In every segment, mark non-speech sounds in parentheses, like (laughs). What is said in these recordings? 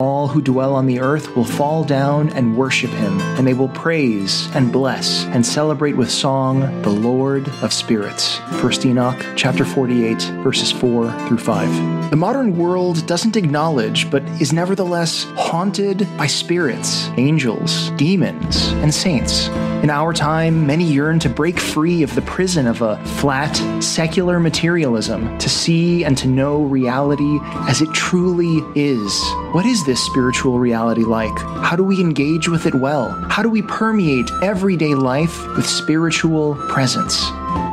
All who dwell on the earth will fall down and worship him, and they will praise and bless and celebrate with song the Lord of spirits. 1 Enoch chapter 48 verses 4 through 5. The modern world doesn't acknowledge but is nevertheless haunted by spirits, angels, demons, and saints. In our time, many yearn to break free of the prison of a flat, secular materialism, to see and to know reality as it truly is. What is this spiritual reality like? How do we engage with it well? How do we permeate everyday life with spiritual presence?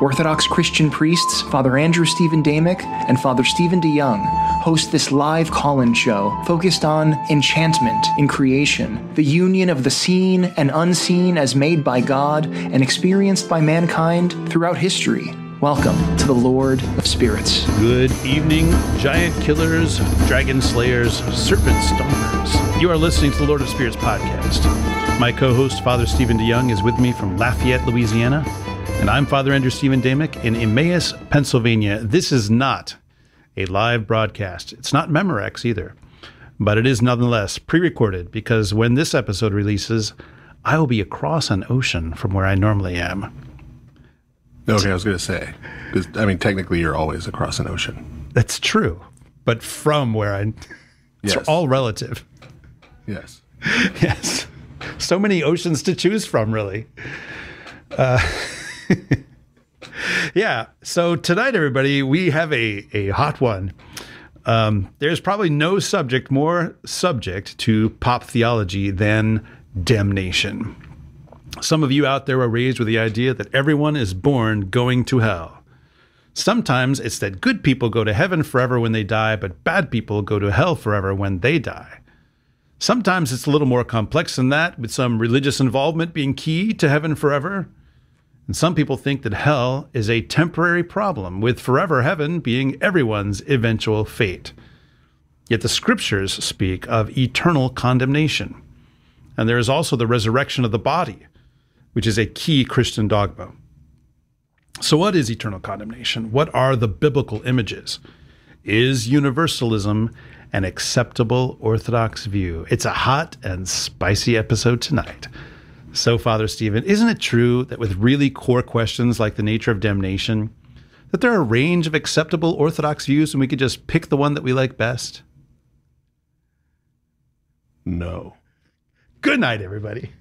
Orthodox Christian priests Father Andrew Stephen Damick and Father Stephen DeYoung host this live call in show focused on enchantment in creation, the union of the seen and unseen as made by God and experienced by mankind throughout history. Welcome to the Lord of Spirits. Good evening, giant killers, dragon slayers, serpent stompers. You are listening to the Lord of Spirits podcast. My co host, Father Stephen DeYoung, is with me from Lafayette, Louisiana. And I'm Father Andrew Stephen Damick in Emmaus, Pennsylvania. This is not a live broadcast. It's not Memorex either, but it is nonetheless pre recorded because when this episode releases, I will be across an ocean from where I normally am. Okay, I was going to say, because I mean, technically, you're always across an ocean. That's true, but from where I, it's Yes. all relative. Yes. (laughs) Yes, so many oceans to choose from, really. Uh, (laughs) yeah. So tonight, everybody, we have a a hot one. Um, there's probably no subject more subject to pop theology than damnation. Some of you out there were raised with the idea that everyone is born going to hell. Sometimes it's that good people go to heaven forever when they die, but bad people go to hell forever when they die. Sometimes it's a little more complex than that, with some religious involvement being key to heaven forever. And some people think that hell is a temporary problem, with forever heaven being everyone's eventual fate. Yet the scriptures speak of eternal condemnation. And there is also the resurrection of the body, which is a key Christian dogma. So, what is eternal condemnation? What are the biblical images? Is universalism an acceptable Orthodox view? It's a hot and spicy episode tonight. So, Father Stephen, isn't it true that with really core questions like the nature of damnation, that there are a range of acceptable Orthodox views and we could just pick the one that we like best? No. Good night, everybody.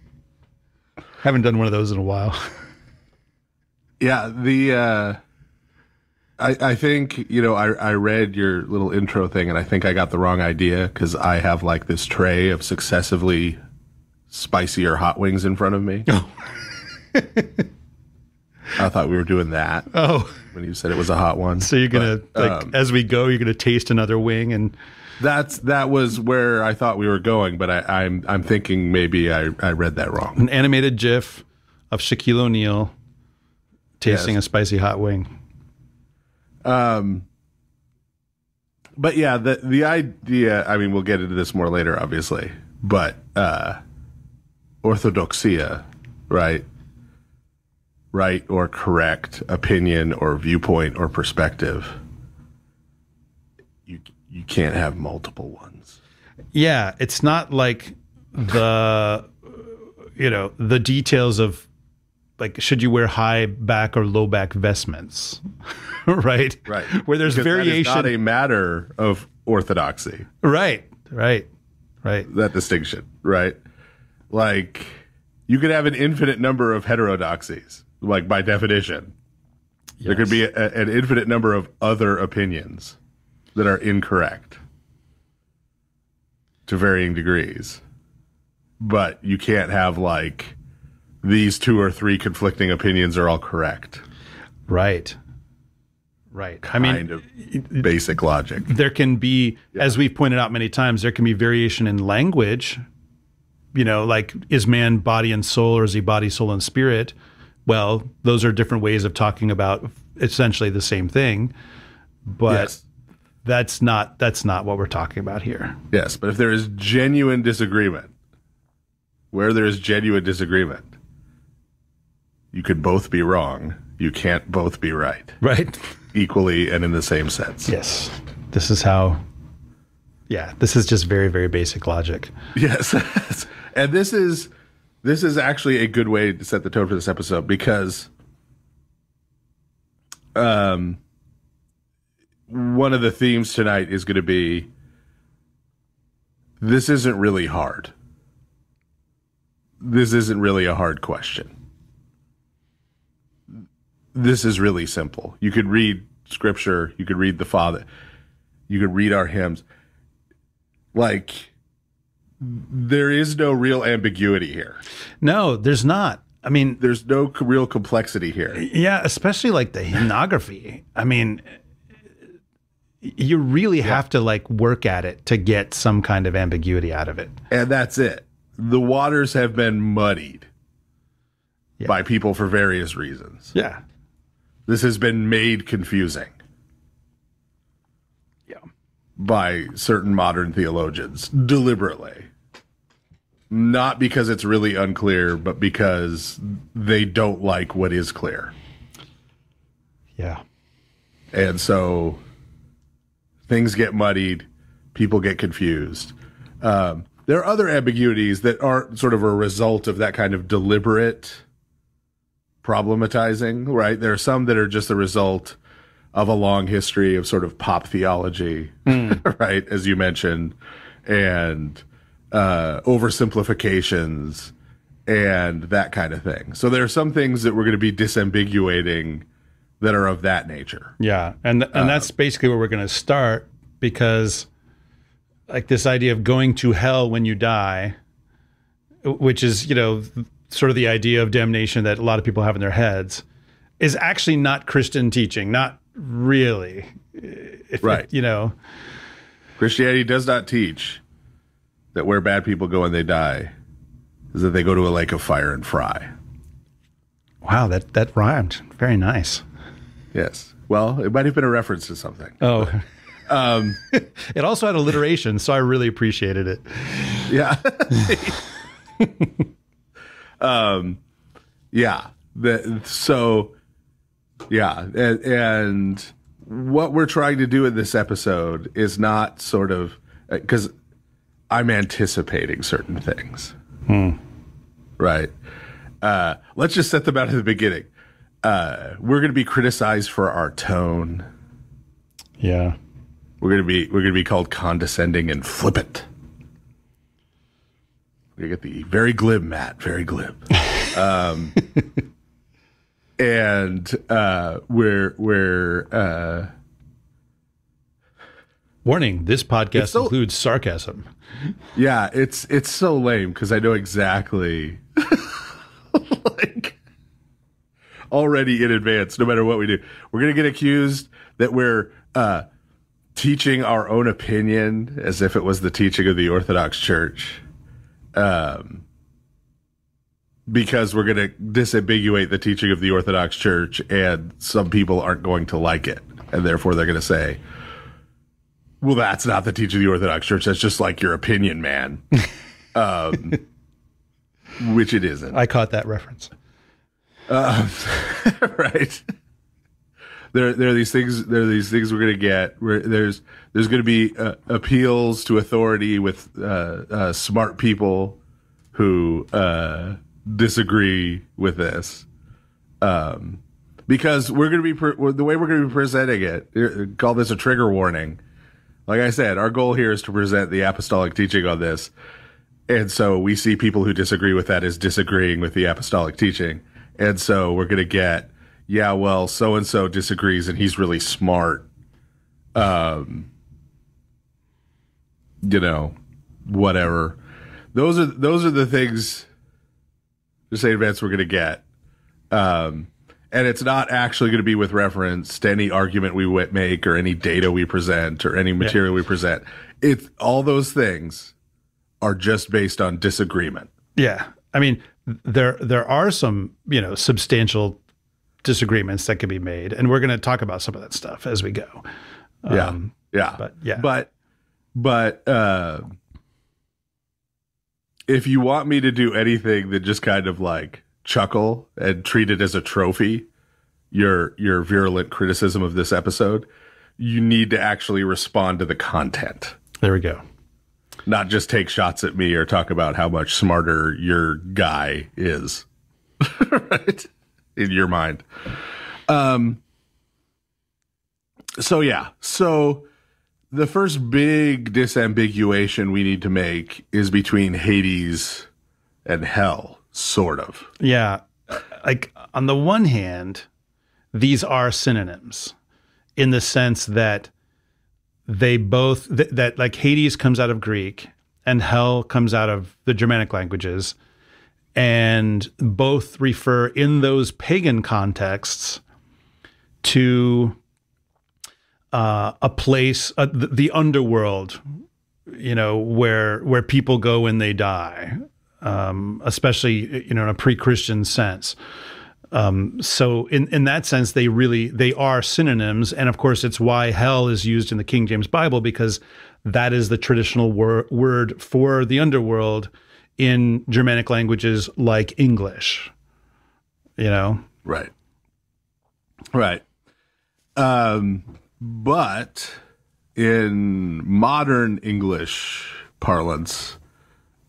Haven't done one of those in a while. (laughs) Yeah. The. uh I, I think you know I, I read your little intro thing and I think I got the wrong idea because I have like this tray of successively spicier hot wings in front of me. I thought we were doing that Oh, when you said it was a hot one. so you're gonna But, like um, as we go, you're gonna taste another wing and That's that was where I thought we were going, but I, I'm I'm thinking maybe I, I read that wrong. an animated GIF of Shaquille O'Neal tasting Yes. a spicy hot wing. Um, but yeah, the the idea. I mean, we'll get into this more later, obviously. But uh, orthodoxia, right? Right or correct opinion or viewpoint or perspective. You can't have multiple ones. Yeah, it's not like the you know the details of like should you wear high back or low back vestments, (laughs) right? Right. Where there's Because that is variation. not a matter of orthodoxy. right. Right. Right. that distinction, right? Like you could have an infinite number of heterodoxies, like by definition. There could be a, an infinite number of other opinions that are incorrect to varying degrees. But you can't have like these two or three conflicting opinions are all correct. right. Right. I mean, of basic logic. there can be, as we've pointed out many times, there can be variation in language. You know, like is man body and soul, or is he body, soul, and spirit? Well, those are different ways of talking about essentially the same thing, but Yes. That's not that's not what we're talking about here. Yes, but if there is genuine disagreement, where there is genuine disagreement, you could both be wrong. You can't both be right Right? equally and in the same sense. Yes. This is how Yeah, this is just very, very basic logic. Yes. (laughs) and this is this is actually a good way to set the tone for this episode because um one of the themes tonight is going to be this isn't really hard. This isn't really a hard question. This is really simple. You could read scripture, you could read the Father, you could read our hymns. Like, there is no real ambiguity here. No, there's not. I mean, There's no real complexity here. yeah, especially like the hymnography. I mean, you really have to like work at it to get some kind of ambiguity out of it. And that's it. The waters have been muddied Yeah. by people for various reasons. Yeah. This has been made confusing Yeah. by certain modern theologians deliberately. Not because it's really unclear, but because they don't like what is clear. Yeah. And so things get muddied, people get confused. Um, there are other ambiguities that aren't sort of a result of that kind of deliberate problematizing, right? There are some that are just a result of a long history of sort of pop theology, (laughs) right? As you mentioned, and uh, oversimplifications and that kind of thing. So there are some things that we're going to be disambiguating that are of that nature. Yeah, and and um, that's basically where we're going to start because, like this idea of going to hell when you die, which is you know sort of the idea of damnation that a lot of people have in their heads, is actually not Christian teaching. Not really. If Right. you know. Christianity does not teach that where bad people go when they die is that they go to a lake of fire and fry. Wow, that that rhymed. Very nice. Yes. Well, it might have been a reference to something. Oh. Um, (laughs) it also had alliteration, so I really appreciated it. Yeah. (laughs) um, yeah. The, so, yeah. And, and what we're trying to do in this episode is not sort of because I'm anticipating certain things. Right. Uh, let's just set them out at the beginning. Uh, we're going to be criticized for our tone. Yeah. We're gonna be we're gonna be called condescending and flippant. We get the very glib, Matt, very glib. (laughs) Um, and uh, we're we're uh, Warning: This podcast so- includes sarcasm. yeah, it's it's so lame because I know exactly (laughs) like already in advance. No matter what we do, we're gonna get accused that we're uh, teaching our own opinion as if it was the teaching of the Orthodox Church. Um, because we're going to disambiguate the teaching of the Orthodox Church, and some people aren't going to like it, and therefore they're going to say, "Well, that's not the teaching of the Orthodox Church. That's just like your opinion, man." (laughs) um, which it isn't, I caught that reference. (laughs) right? There, there are these things. There are these things we're going to get. Where there's, there's going to be uh, appeals to authority with uh, uh, smart people who uh, disagree with this, um, because we're going to be pre- the way we're going to be presenting it. uh, Call this a trigger warning. Like I said, our goal here is to present the apostolic teaching on this, and so we see people who disagree with that as disagreeing with the apostolic teaching, and so we're going to get yeah, well, so and so disagrees and he's really smart. Um, you know, whatever. Those are those are the things. Just say advance we're going to get, um, and it's not actually going to be with reference to any argument we make or any data we present or any material we present. It's all those things are just based on disagreement. Yeah, I mean, there there are some you know substantial disagreements that can be made, and we're going to talk about some of that stuff as we go. yeah yeah but yeah. but but uh if you want me to do anything that just kind of like chuckle and treat it as a trophy your your virulent criticism of this episode you need to actually respond to the content There we go. Not just take shots at me or talk about how much smarter your guy is, (laughs) right? In your mind. Um. So yeah, so the first big disambiguation we need to make is between Hades and hell, sort of. Yeah. Like, on the one hand, these are synonyms in the sense that they both, th- that like Hades comes out of Greek and hell comes out of the Germanic languages. And both refer in those pagan contexts to uh, a place, uh, the, the underworld, you know, where where people go when they die, um, especially you know in a pre-Christian sense. Um, so in in that sense, they really they are synonyms, and of course, it's why hell is used in the King James Bible because that is the traditional wor- word for the underworld in Germanic languages like English. You know, Right. Right. Um, but in modern English parlance,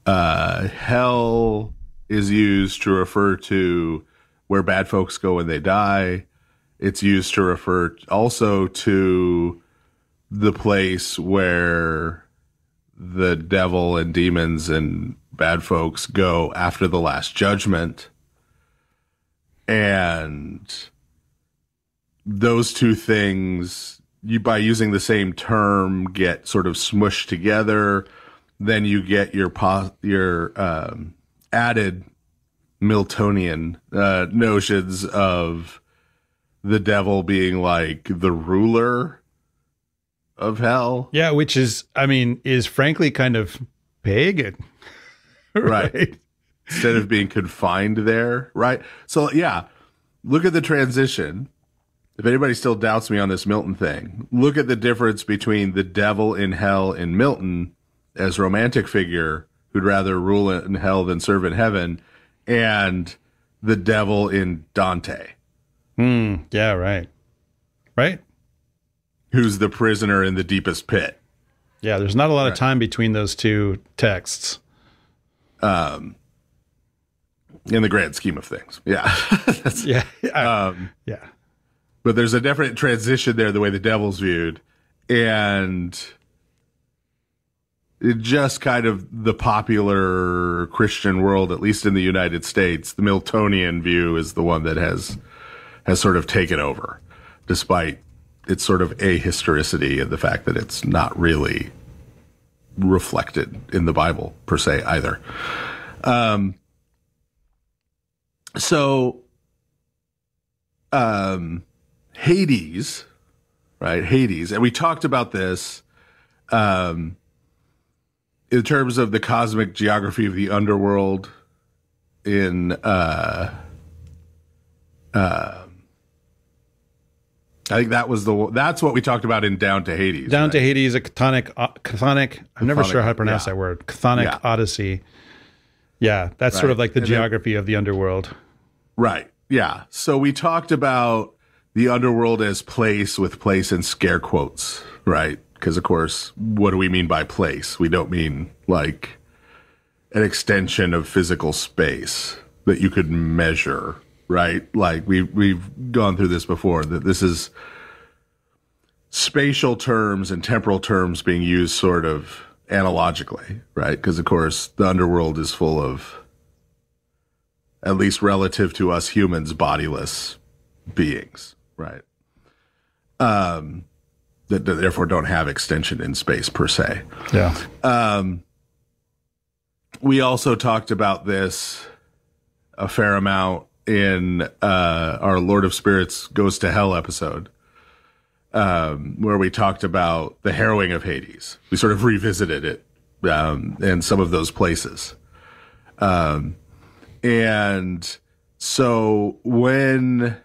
uh, hell is used to refer to where bad folks go when they die. It's used to refer also to the place where the devil and demons and bad folks go after the last judgment. And those two things, you by using the same term, get sort of smushed together. Then you get your po- your um, added Miltonian uh, notions of the devil being like the ruler of hell, yeah, which is, I mean, is frankly kind of pagan, (laughs) Right. instead of being confined there, right? So yeah, look at the transition. If anybody still doubts me on this Milton thing, look at the difference between the devil in hell in Milton as romantic figure who'd rather rule in hell than serve in heaven and the devil in Dante, Mm, yeah, right. Right? who's the prisoner in the deepest pit. Yeah, there's not a lot of time between those two texts. Um, in the grand scheme of things. Yeah. (laughs) That's- Yeah. um, yeah. but there's a definite transition there the way the devil's viewed and just kind of the popular christian world at least in the united states the miltonian view is the one that has has sort of taken over despite its sort of ahistoricity and the fact that it's not really reflected in the bible per se either um so um Hades, right? Hades. And we talked about this um, in terms of the cosmic geography of the underworld in uh, uh, I think that was the that's what we talked about in Down to Hades. Down right? to Hades, a chthonic, uh, chthonic. I'm never Chthonic, sure how to pronounce yeah. that word. Chthonic Yeah. Odyssey. Yeah, that's sort of like the And then- geography of the underworld. Right. Yeah. So we talked about the underworld as place with place in scare quotes, right? Because of course, what do we mean by place? We don't mean like an extension of physical space that you could measure, right? Like we we've gone through this before that this is spatial terms and temporal terms being used sort of analogically, right? Because of course, the underworld is full of at least relative to us humans, bodiless beings, right? Um, that, that therefore don't have extension in space per se. Yeah. We also talked about this a fair amount in uh, our Lord of Spirits Goes to Hell episode, um, where we talked about the harrowing of Hades. We sort of revisited it um, in some of those places. Um, and so when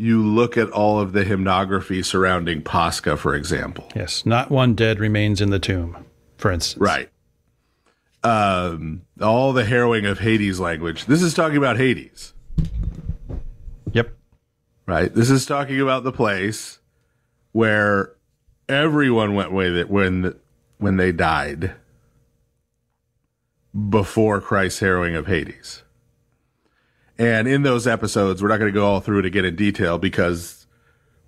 you look at all of the hymnography surrounding Pascha, for example, Yes. Not one dead remains in the tomb, for instance. Right. Um, all the harrowing of Hades language. This is talking about Hades, Yep. right? This is talking about the place where everyone went with it when when they died, before Christ's harrowing of Hades. And in those episodes, we're not going to go all through it again in detail because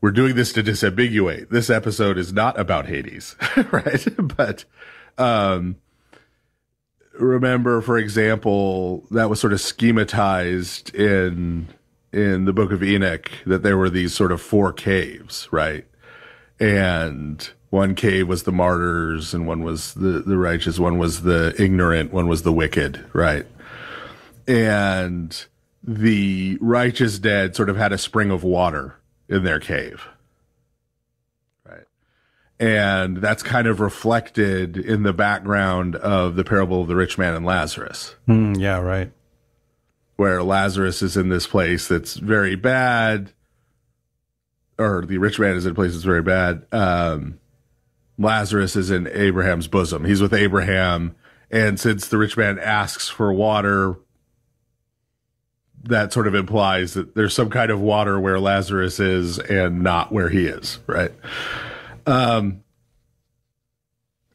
we're doing this to disambiguate. This episode is not about Hades, (laughs) right? but um, remember, for example, that was sort of schematized in in the Book of Enoch that there were these sort of four caves, right? And one cave was the martyrs, and one was the the righteous, one was the ignorant, one was the wicked, right? And the righteous dead sort of had a spring of water in their cave. Right. And that's kind of reflected in the background of the parable of the rich man and Lazarus. Mm, yeah, right. Where Lazarus is in this place that's very bad, or the rich man is in a place that's very bad. Um, Lazarus is in Abraham's bosom. He's with Abraham. And since the rich man asks for water, that sort of implies that there's some kind of water where Lazarus is and not where he is, right? Um,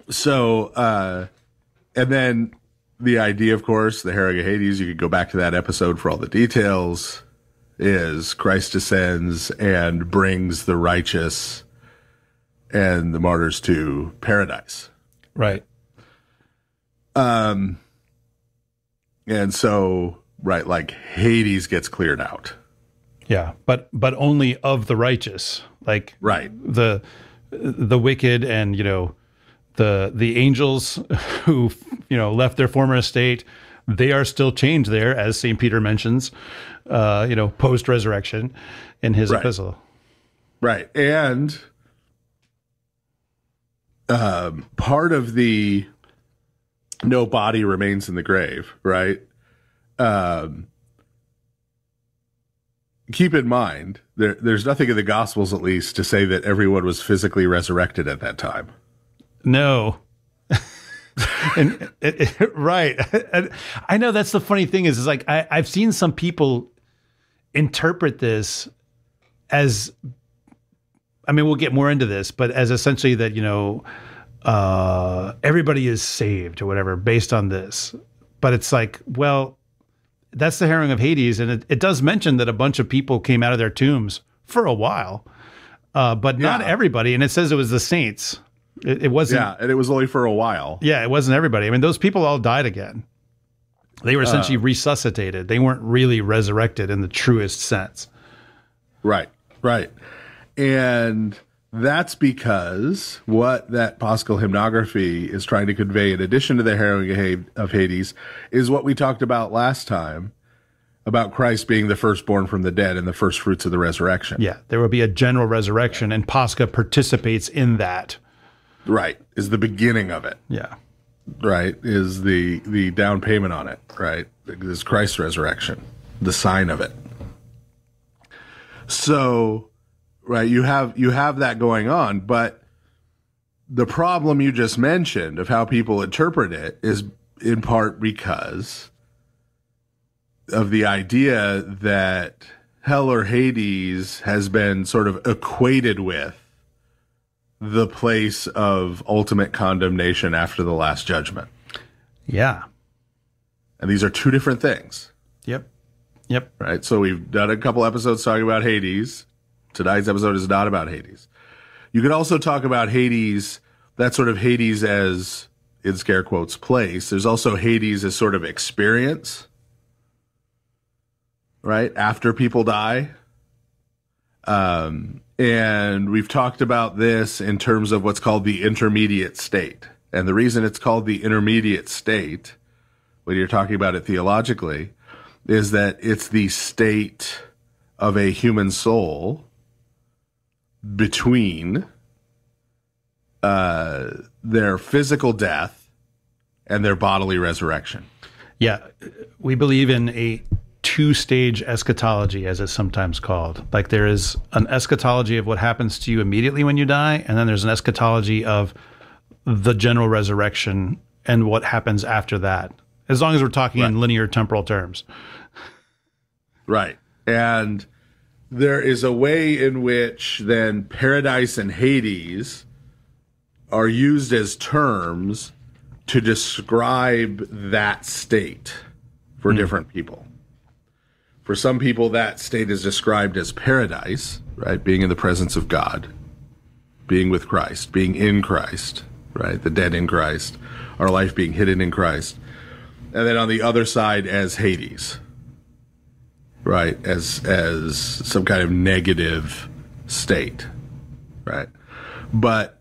so, uh, and then the idea, of course, the Harrowing of Hades, you could go back to that episode for all the details, is Christ descends and brings the righteous and the martyrs to paradise. Right. Um, and so right like hades gets cleared out Yeah, but but only of the righteous, like right the the wicked and you know the the angels (laughs) who you know left their former estate. They are still chained there, as Saint Peter mentions, uh, you know, post resurrection in his Right. epistle. right and um part of the no body remains in the grave right um keep in mind there there's nothing in the gospels at least to say that everyone was physically resurrected at that time No. (laughs) and it, it- right. I know that's the funny thing is, is like I, I've seen some people interpret this as I mean, we'll get more into this, but as essentially that, you know, uh, everybody is saved or whatever based on this. But it's like, well, that's the harrowing of Hades. And it, it does mention that a bunch of people came out of their tombs for a while, uh, but not Yeah. everybody. And it says it was the saints. It, it wasn't. yeah and it was only for a while Yeah, it wasn't everybody. I mean, those people all died again. They were essentially resuscitated. They weren't really resurrected in the truest sense. Right, right. And that's because what that Paschal hymnography is trying to convey, in addition to the harrowing of Hades, is what we talked about last time about Christ being the firstborn from the dead and the first fruits of the resurrection. Yeah, there will be a general resurrection, and Pascha participates in that. Right, is the beginning of it. Yeah. Right, is the the down payment on it. Right, is Christ's resurrection, the sign of it. So, right, you have you have that going on, but the problem you just mentioned of how people interpret it is in part because of the idea that hell or Hades has been sort of equated with the place of ultimate condemnation after the last judgment. Yeah. And these are two different things, Yep. Yep. right? So we've done a couple episodes talking about Hades. Tonight's episode is not about Hades. You could also talk about Hades, that sort of Hades as, in scare quotes, place. There's also Hades as sort of experience, right? After people die. Um, and we've talked about this in terms of what's called the intermediate state. And the reason it's called the intermediate state, when you're talking about it theologically, is that it's the state of a human soul between uh, their physical death and their bodily resurrection. Yeah. We believe in a two stage eschatology, as it's sometimes called. Like there is an eschatology of what happens to you immediately when you die, and then there's an eschatology of the general resurrection and what happens after that. As long as we're talking in linear temporal terms. Right. And there is a way in which then paradise and Hades are used as terms to describe that state for hmm. different people. For some people, that state is described as paradise, right? Being in the presence of God, being with Christ, being in Christ, right? The dead in Christ, our life being hidden in Christ. And then on the other side, as Hades, right? As as some kind of negative state, right? But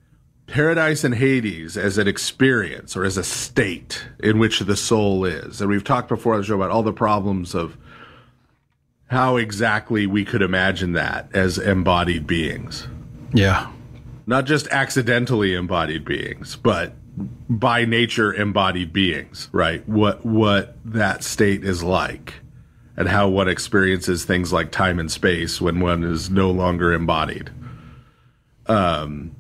paradise and Hades as an experience or as a state in which the soul is, and we've talked before on the show about all the problems of how exactly we could imagine that as embodied beings. Yeah. Not just accidentally embodied beings, but by nature embodied beings, right? What what that state is like and how one experiences things like time and space when one is no longer embodied. Um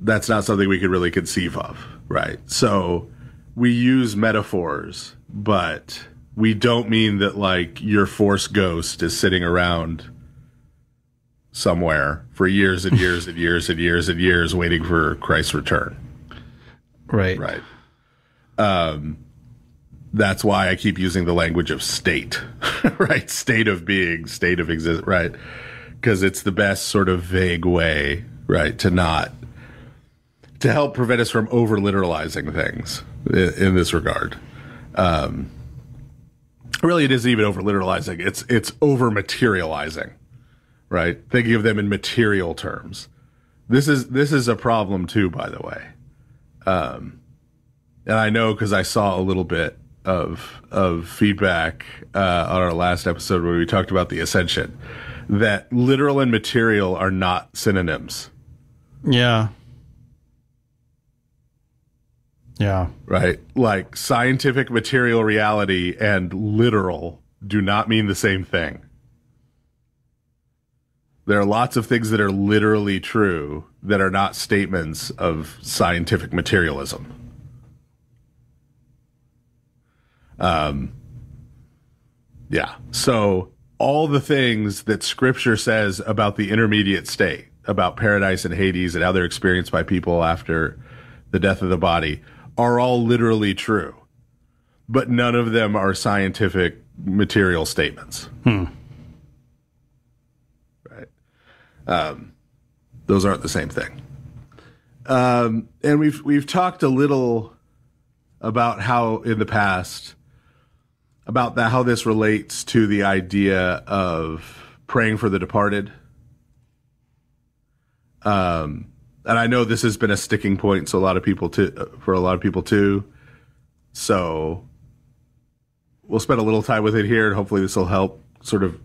that's not something we could really conceive of, right? So we use metaphors, but we don't mean that like your force ghost is sitting around somewhere for years and years and years and years and years waiting for Christ's return. Right. Right. Um, that's why I keep using the language of state, (laughs) right? State of being, state of exist, right? Because it's the best sort of vague way, right, to not to help prevent us from over literalizing things in, in this regard. Um, really, it isn't even over literalizing; it's it's over materializing, right? Thinking of them in material terms. This is this is a problem too, by the way. Um, and I know because I saw a little bit of of feedback uh, on our last episode where we talked about the ascension that literal and material are not synonyms, Yeah. Yeah. right? Like scientific material reality and literal do not mean the same thing. There are lots of things that are literally true that are not statements of scientific materialism. Um, yeah. So all the things that scripture says about the intermediate state, about paradise and Hades and how they're experienced by people after the death of the body are all literally true. But none of them are scientific material statements. Right. Um, those aren't the same thing. Um, and we've we've talked a little about how in the past about that how this relates to the idea of praying for the departed. Um, and I know this has been a sticking point, so a lot of people too, for a lot of people too. So we'll spend a little time with it here, and hopefully this will help sort of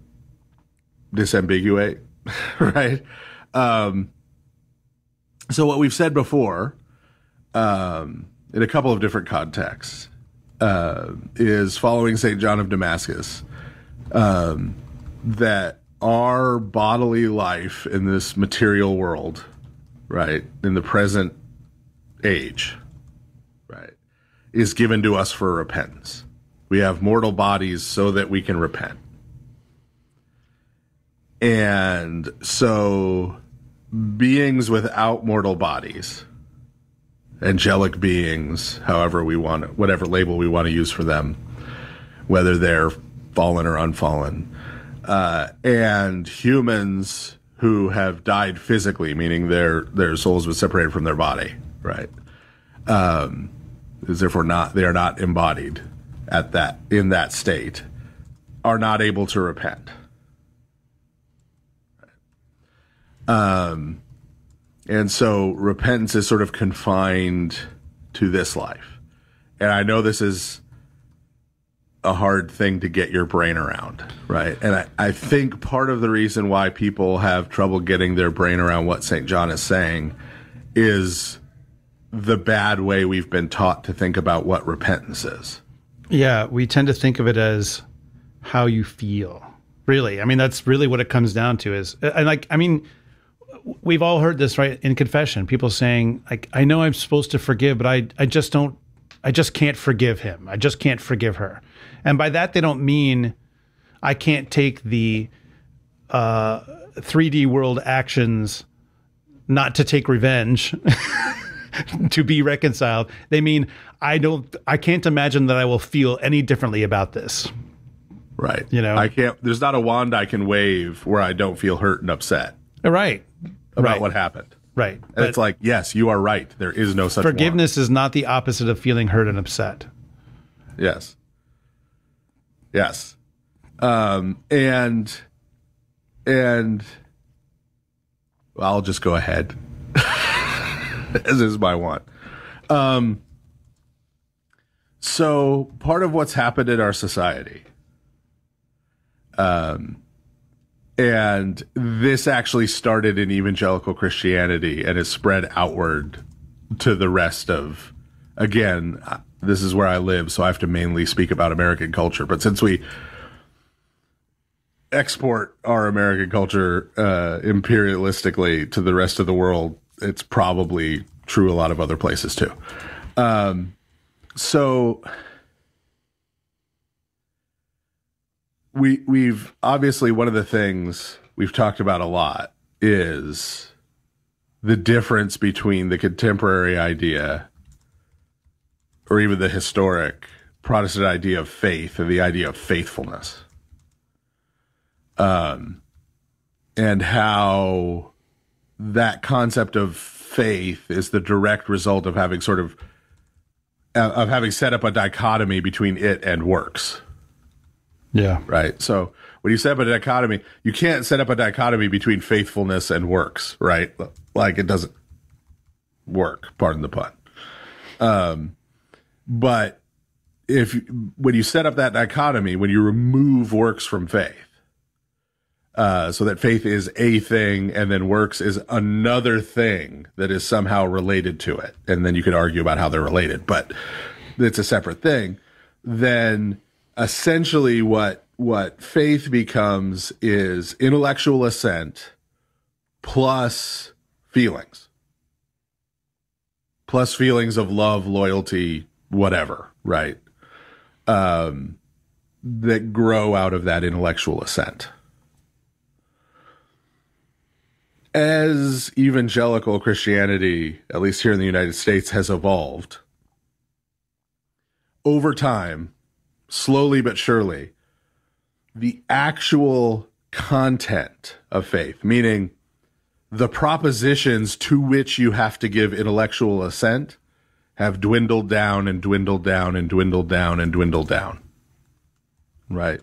disambiguate, (laughs) right? Um, so what we've said before, um, in a couple of different contexts, uh, is following Saint John of Damascus, um, that our bodily life in this material world, right, in the present age, right, is given to us for repentance. We have mortal bodies so that we can repent. And so beings without mortal bodies, angelic beings, however we want, whatever label we want to use for them, whether they're fallen or unfallen, uh, and humans who have died physically, meaning their their souls were separated from their body, right? Um, is therefore not they are not embodied at that in that state, are not able to repent. Um, and so repentance is sort of confined to this life. And I know this is a hard thing to get your brain around, right? And I, I think part of the reason why people have trouble getting their brain around what St. John is saying is the bad way we've been taught to think about what repentance is. Yeah, we tend to think of it as how you feel. Really, I mean, that's really what it comes down to. Is and like, I mean, we've all heard this right in confession. People saying like, "I know I'm supposed to forgive, but I I just don't. I just can't forgive him. I just can't forgive her." And by that, they don't mean I can't take the uh, 3D world actions not to take revenge. (laughs) to be reconciled. They mean I don't I can't imagine that I will feel any differently about this. Right. You know? I can't. There's not a wand I can wave where I don't feel hurt and upset Right. about Right. what happened. Right. And it's like, yes, you are right. There is no such forgiveness is not the opposite of feeling hurt and upset. Yes. Yes. Um, and and well, I'll just go ahead. (laughs) As is my want. Um so part of what's happened in our society um and this actually started in evangelical Christianity and has spread outward to the rest of again uh, this is where i live so i have to mainly speak about american culture. But since we export our american culture uh, imperialistically to the rest of the world it's probably true a lot of other places too. Um, so we we've obviously one of the things we've talked about a lot is the difference between the contemporary idea or even the historic Protestant idea of faith and the idea of faithfulness. Um, and how that concept of faith is the direct result of having sort of of having set up a dichotomy between it and works Yeah. right? So when you set up a dichotomy, you can't set up a dichotomy between faithfulness and works, right? Like it doesn't work. Pardon the pun. Um, but if when you set up that dichotomy, when you remove works from faith, uh, so that faith is a thing and then works is another thing that is somehow related to it, and then you could argue about how they're related, but it's a separate thing. Then essentially what what faith becomes is intellectual assent plus feelings. Plus feelings of love loyalty whatever right? Um that grow out of that intellectual assent. As evangelical christianity at least here in the united states has evolved over time slowly but surely, the actual content of faith, meaning the propositions to which you have to give intellectual assent, have dwindled down and dwindled down and dwindled down and dwindled down. Right.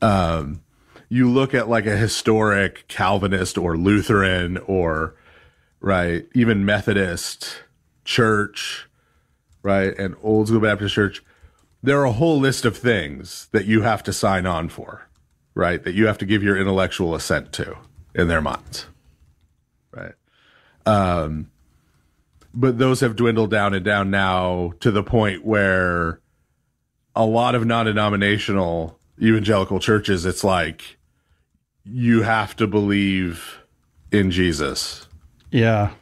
Um, you look at like a historic Calvinist or Lutheran or, right, even Methodist church, right, and old school Baptist church there are a whole list of things that you have to sign on for, right? That you have to give your intellectual assent to in their minds, right? Um, but those have dwindled down and down now to the point where a lot of non-denominational evangelical churches, it's like you have to believe in Jesus Yeah.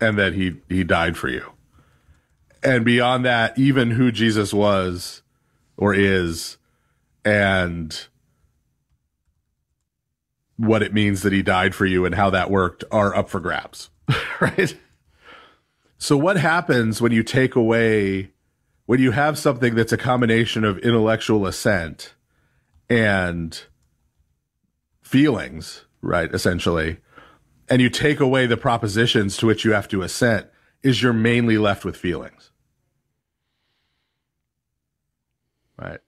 and that he he died for you. And beyond that, even who Jesus was or is and what it means that he died for you and how that worked are up for grabs, (laughs) right? So what happens when you take away when you have something that's a combination of intellectual assent and feelings, right, essentially, and you take away the propositions to which you have to assent, is you're mainly left with feelings. Right.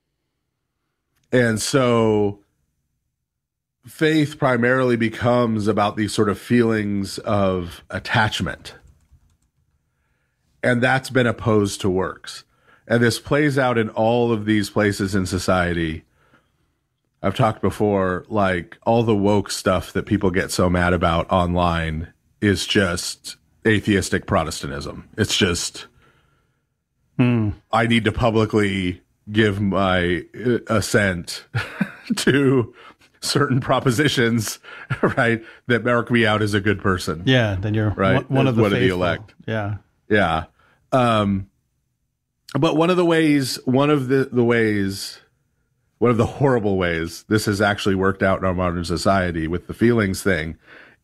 And so faith primarily becomes about these sort of feelings of attachment. And that's been opposed to works. And this plays out in all of these places in society. I've talked before, like all the woke stuff that people get so mad about online is just atheistic Protestantism. It's just, hmm. I need to publicly give my uh, assent (laughs) to certain propositions, (laughs) right? That mark me out as a good person. Yeah. Then you're Right. one, one of the One of the elect. Yeah. Yeah. Um, but one of the ways, one of the, the ways, one of the horrible ways this has actually worked out in our modern society with the feelings thing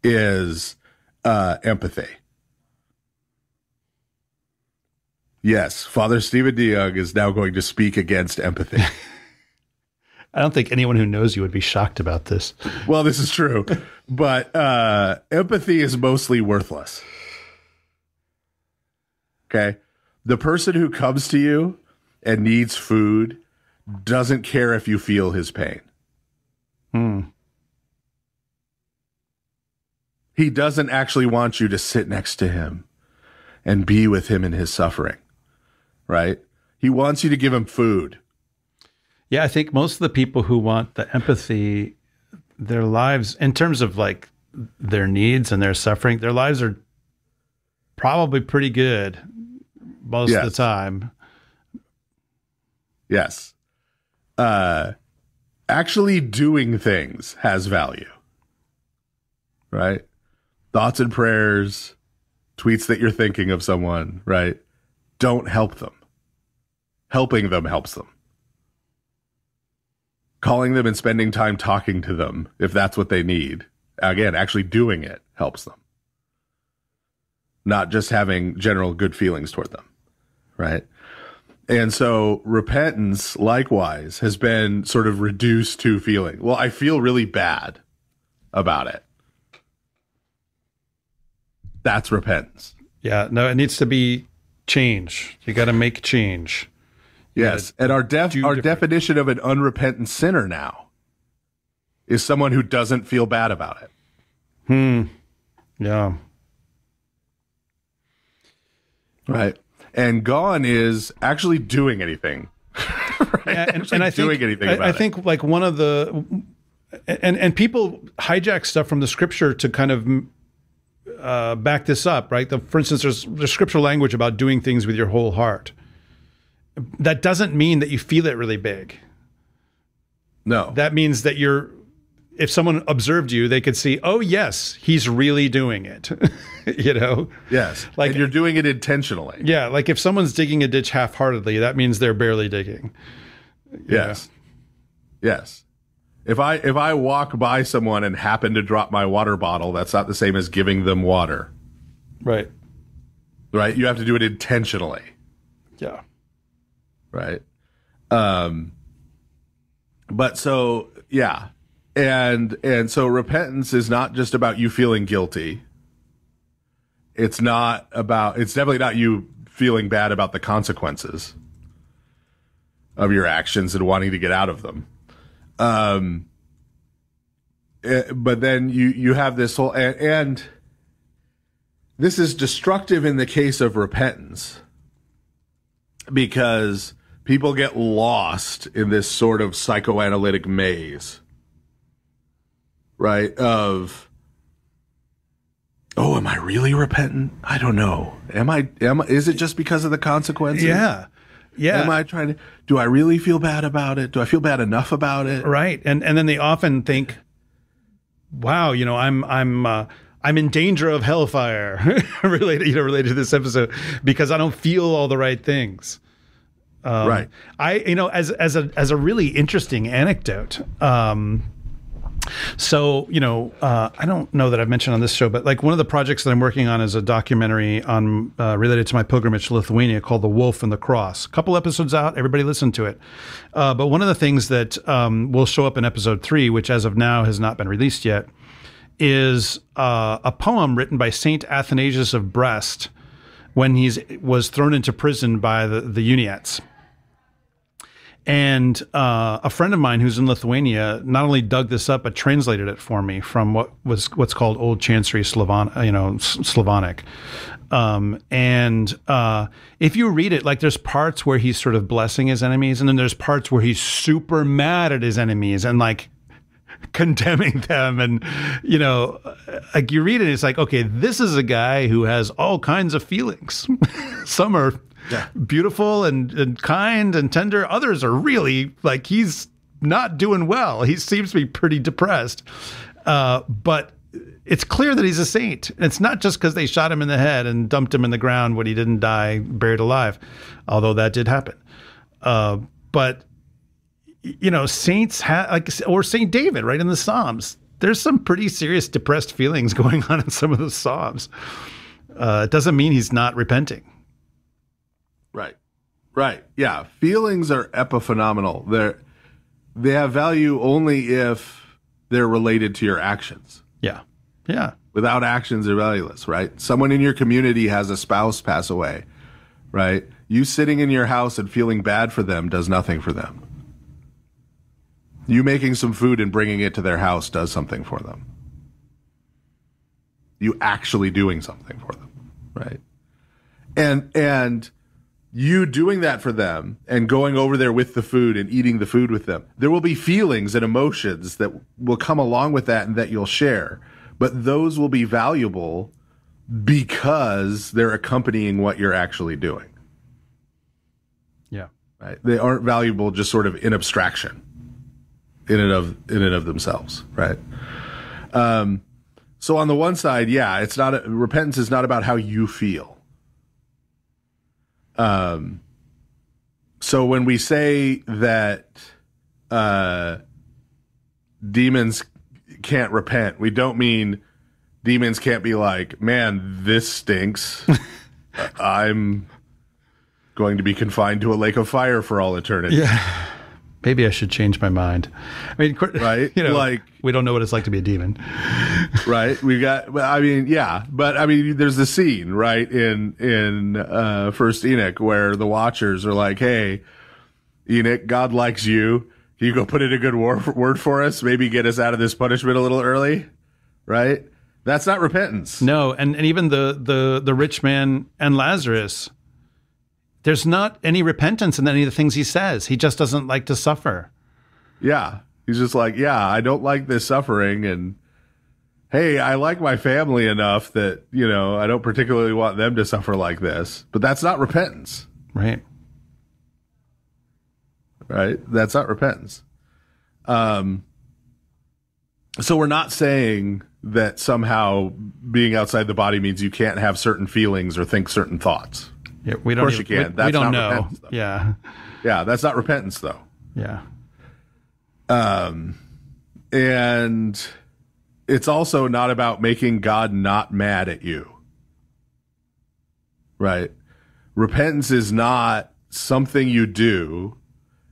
is uh, empathy. Yes, Father Stephen DeYoung is now going to speak against empathy. (laughs) I don't think anyone who knows you would be shocked about this. well, this is true, but uh, empathy is mostly worthless. Okay. The person who comes to you and needs food doesn't care if you feel his pain. Hmm. He doesn't actually want you to sit next to him and be with him in his suffering, right? He wants you to give him food. Yeah, I think most of the people who want the empathy, their lives, in terms of like their needs and their suffering, their lives are probably pretty good most of the time. Yes. Uh, actually doing things has value, right? Thoughts and prayers, tweets that you're thinking of someone, right? Don't help them. Helping them helps them. Calling them and spending time talking to them, if that's what they need, again, actually doing it helps them. Not just having general good feelings toward them, right? And so repentance, likewise, has been sort of reduced to feeling, well, I feel really bad about it. That's repentance. Yeah, no, it needs to be change. You got to make change. Yes. And our def- our different. definition of an unrepentant sinner now is someone who doesn't feel bad about it. Hmm. Yeah. Right. And gone is actually doing anything. (laughs) Yeah, and, and I doing think anything I, I think like one of the and and people hijack stuff from the scripture to kind of uh, back this up, right? The, for instance, there's, there's scriptural language about doing things with your whole heart. That doesn't mean that you feel it really big. No. That means that you're. If someone observed you, they could see, oh yes, he's really doing it. (laughs) you know. yes. like- and you're doing it intentionally. Yeah, like if someone's digging a ditch half-heartedly, that means they're barely digging. Yes. Yes. If I if I walk by someone and happen to drop my water bottle, that's not the same as giving them water. Right. Right? You have to do it intentionally, Yeah. Right? Um but so yeah. And and so repentance is not just about you feeling guilty. It's not about it's definitely not you feeling bad about the consequences of your actions and wanting to get out of them. Um eh, but then you you have this whole and, and this is destructive in the case of repentance because people get lost in this sort of psychoanalytic maze right of oh am i really repentant? I don't know. Am i am is it just because of the consequences? Yeah. Yeah. am i trying to do i really feel bad about it? Do i feel bad enough about it? Right. And and then they often think wow you know i'm i'm uh, i'm in danger of hellfire (laughs) related you know related to this episode because i don't feel all the right things right. I you know as as a as a really interesting anecdote um so you know uh, i don't know that i've mentioned on this show but like one of the projects that i'm working on is a documentary on uh, related to my pilgrimage to lithuania called the wolf and the cross. A couple episodes out everybody listen to it. Uh, but one of the things that um, will show up in episode three which as of now has not been released yet is uh, a poem written by saint athanasius of brest when he was thrown into prison by the, the uniates and uh, a friend of mine who's in Lithuania not only dug this up but translated it for me from what was what's called Old Chancery Slavan, you know, Slavonic. Um, and uh, if you read it, like there's parts where he's sort of blessing his enemies, and then there's parts where he's super mad at his enemies and like (laughs) condemning them and you know like you read it it's like okay this is a guy who has all kinds of feelings (laughs) some are beautiful and, and kind and tender others are really like he's not doing well he seems to be pretty depressed uh, but it's clear that he's a saint it's not just because they shot him in the head and dumped him in the ground when he didn't die buried alive although that did happen uh, but you know, saints have like or Saint David, right in the Psalms. There's some pretty serious depressed feelings (laughs) going on in some of the Psalms. Uh, it doesn't mean he's not repenting. Right. Yeah. Feelings are epiphenomenal. They're they have value only if they're related to your actions. Yeah. Yeah. Without actions, they're valueless, right? Someone in your community has a spouse pass away, right? You sitting in your house and feeling bad for them does nothing for them. You making some food and bringing it to their house does something for them. You actually doing something for them, right? And and you doing that for them and going over there with the food and eating the food with them, there will be feelings and emotions that will come along with that and that you'll share. But those will be valuable because they're accompanying what you're actually doing. Yeah. Right? They aren't valuable just sort of in abstraction in and of in and of themselves, right? Um so on the one side, yeah, it's not a, repentance is not about how you feel um, so when we say that uh, demons can't repent, we don't mean demons can't be like, man, this stinks. (laughs) I'm going to be confined to a lake of fire for all eternity. Yeah maybe I should change my mind. I mean, (laughs) right? You know, like we don't know what it's like to be a demon, (laughs) right? We got. I mean, yeah, but I mean, there's the scene right in in uh, First Enoch where the Watchers are like, "Hey, Enoch, God likes you. Can you go put in a good word for us? Maybe get us out of this punishment a little early." Right? That's not repentance. No, and and even the the the rich man and Lazarus there's not any repentance in any of the things he says. He just doesn't like to suffer. Yeah. He's just like, yeah, I don't like this suffering. And hey, I like my family enough that, you know, I don't particularly want them to suffer like this. But that's not repentance. Right. Right. That's not repentance. Um, so we're not saying that somehow being outside the body means you can't have certain feelings or think certain thoughts. Yeah, we don't. Of course, even, you can. That's we don't know. Yeah, yeah, that's not repentance, though. Yeah. Um, and it's also not about making God not mad at you. Right. Repentance is not something you do,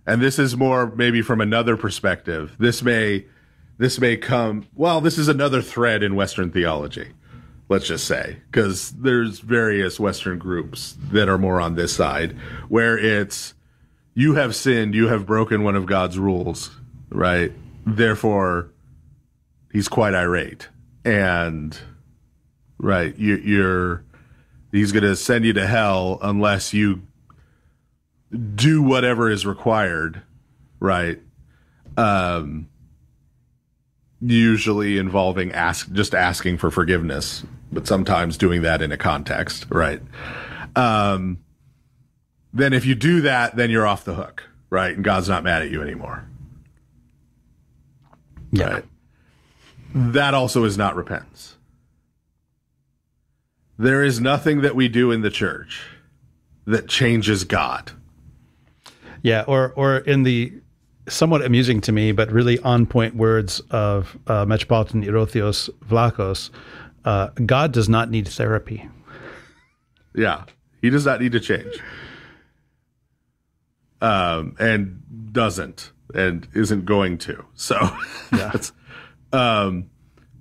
and this is more maybe from another perspective. This may, this may come. Well, this is another thread in Western theology let's just say, because there's various Western groups that are more on this side, where it's you have sinned, you have broken one of God's rules, right? Therefore, he's quite irate, and right, you, you're he's going to send you to hell unless you do whatever is required, right? Um, usually involving ask just asking for forgiveness but sometimes doing that in a context, right? Um, then if you do that, then you're off the hook, right? And God's not mad at you anymore. Yeah. Right? That also is not repentance. There is nothing that we do in the church that changes God. Yeah, or or in the somewhat amusing to me, but really on point words of uh, Metropolitan Hierotheos Vlachos, uh, God does not need therapy. Yeah, he does not need to change, um, and doesn't, and isn't going to. So, (laughs) yeah. um,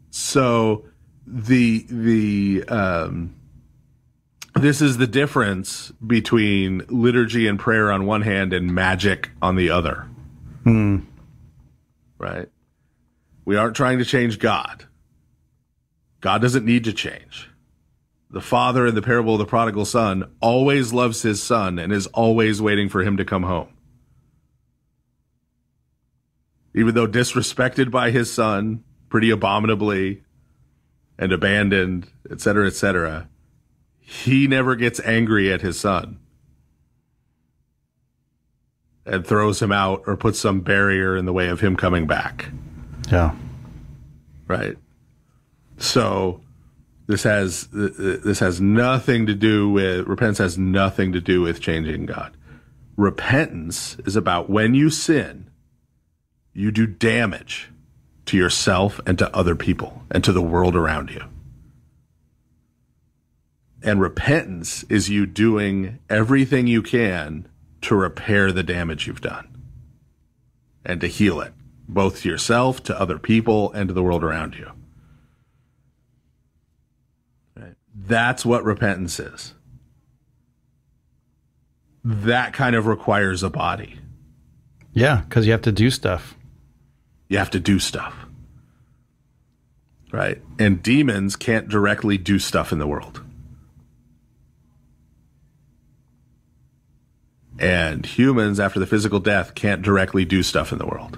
so the the um, this is the difference between liturgy and prayer on one hand and magic on the other. Hmm. Right. We aren't trying to change God. God doesn't need to change. The father in the parable of the prodigal son always loves his son and is always waiting for him to come home. Even though disrespected by his son pretty abominably and abandoned, etc., etc., he never gets angry at his son and throws him out or puts some barrier in the way of him coming back. Yeah. Right. So this has this has nothing to do with repentance has nothing to do with changing God. Repentance is about when you sin, you do damage to yourself and to other people and to the world around you. And repentance is you doing everything you can to repair the damage you've done and to heal it, both to yourself, to other people, and to the world around you. Right? That's what repentance is. That kind of requires a body. Yeah, because you have to do stuff. You have to do stuff. Right? And demons can't directly do stuff in the world. And humans, after the physical death, can't directly do stuff in the world.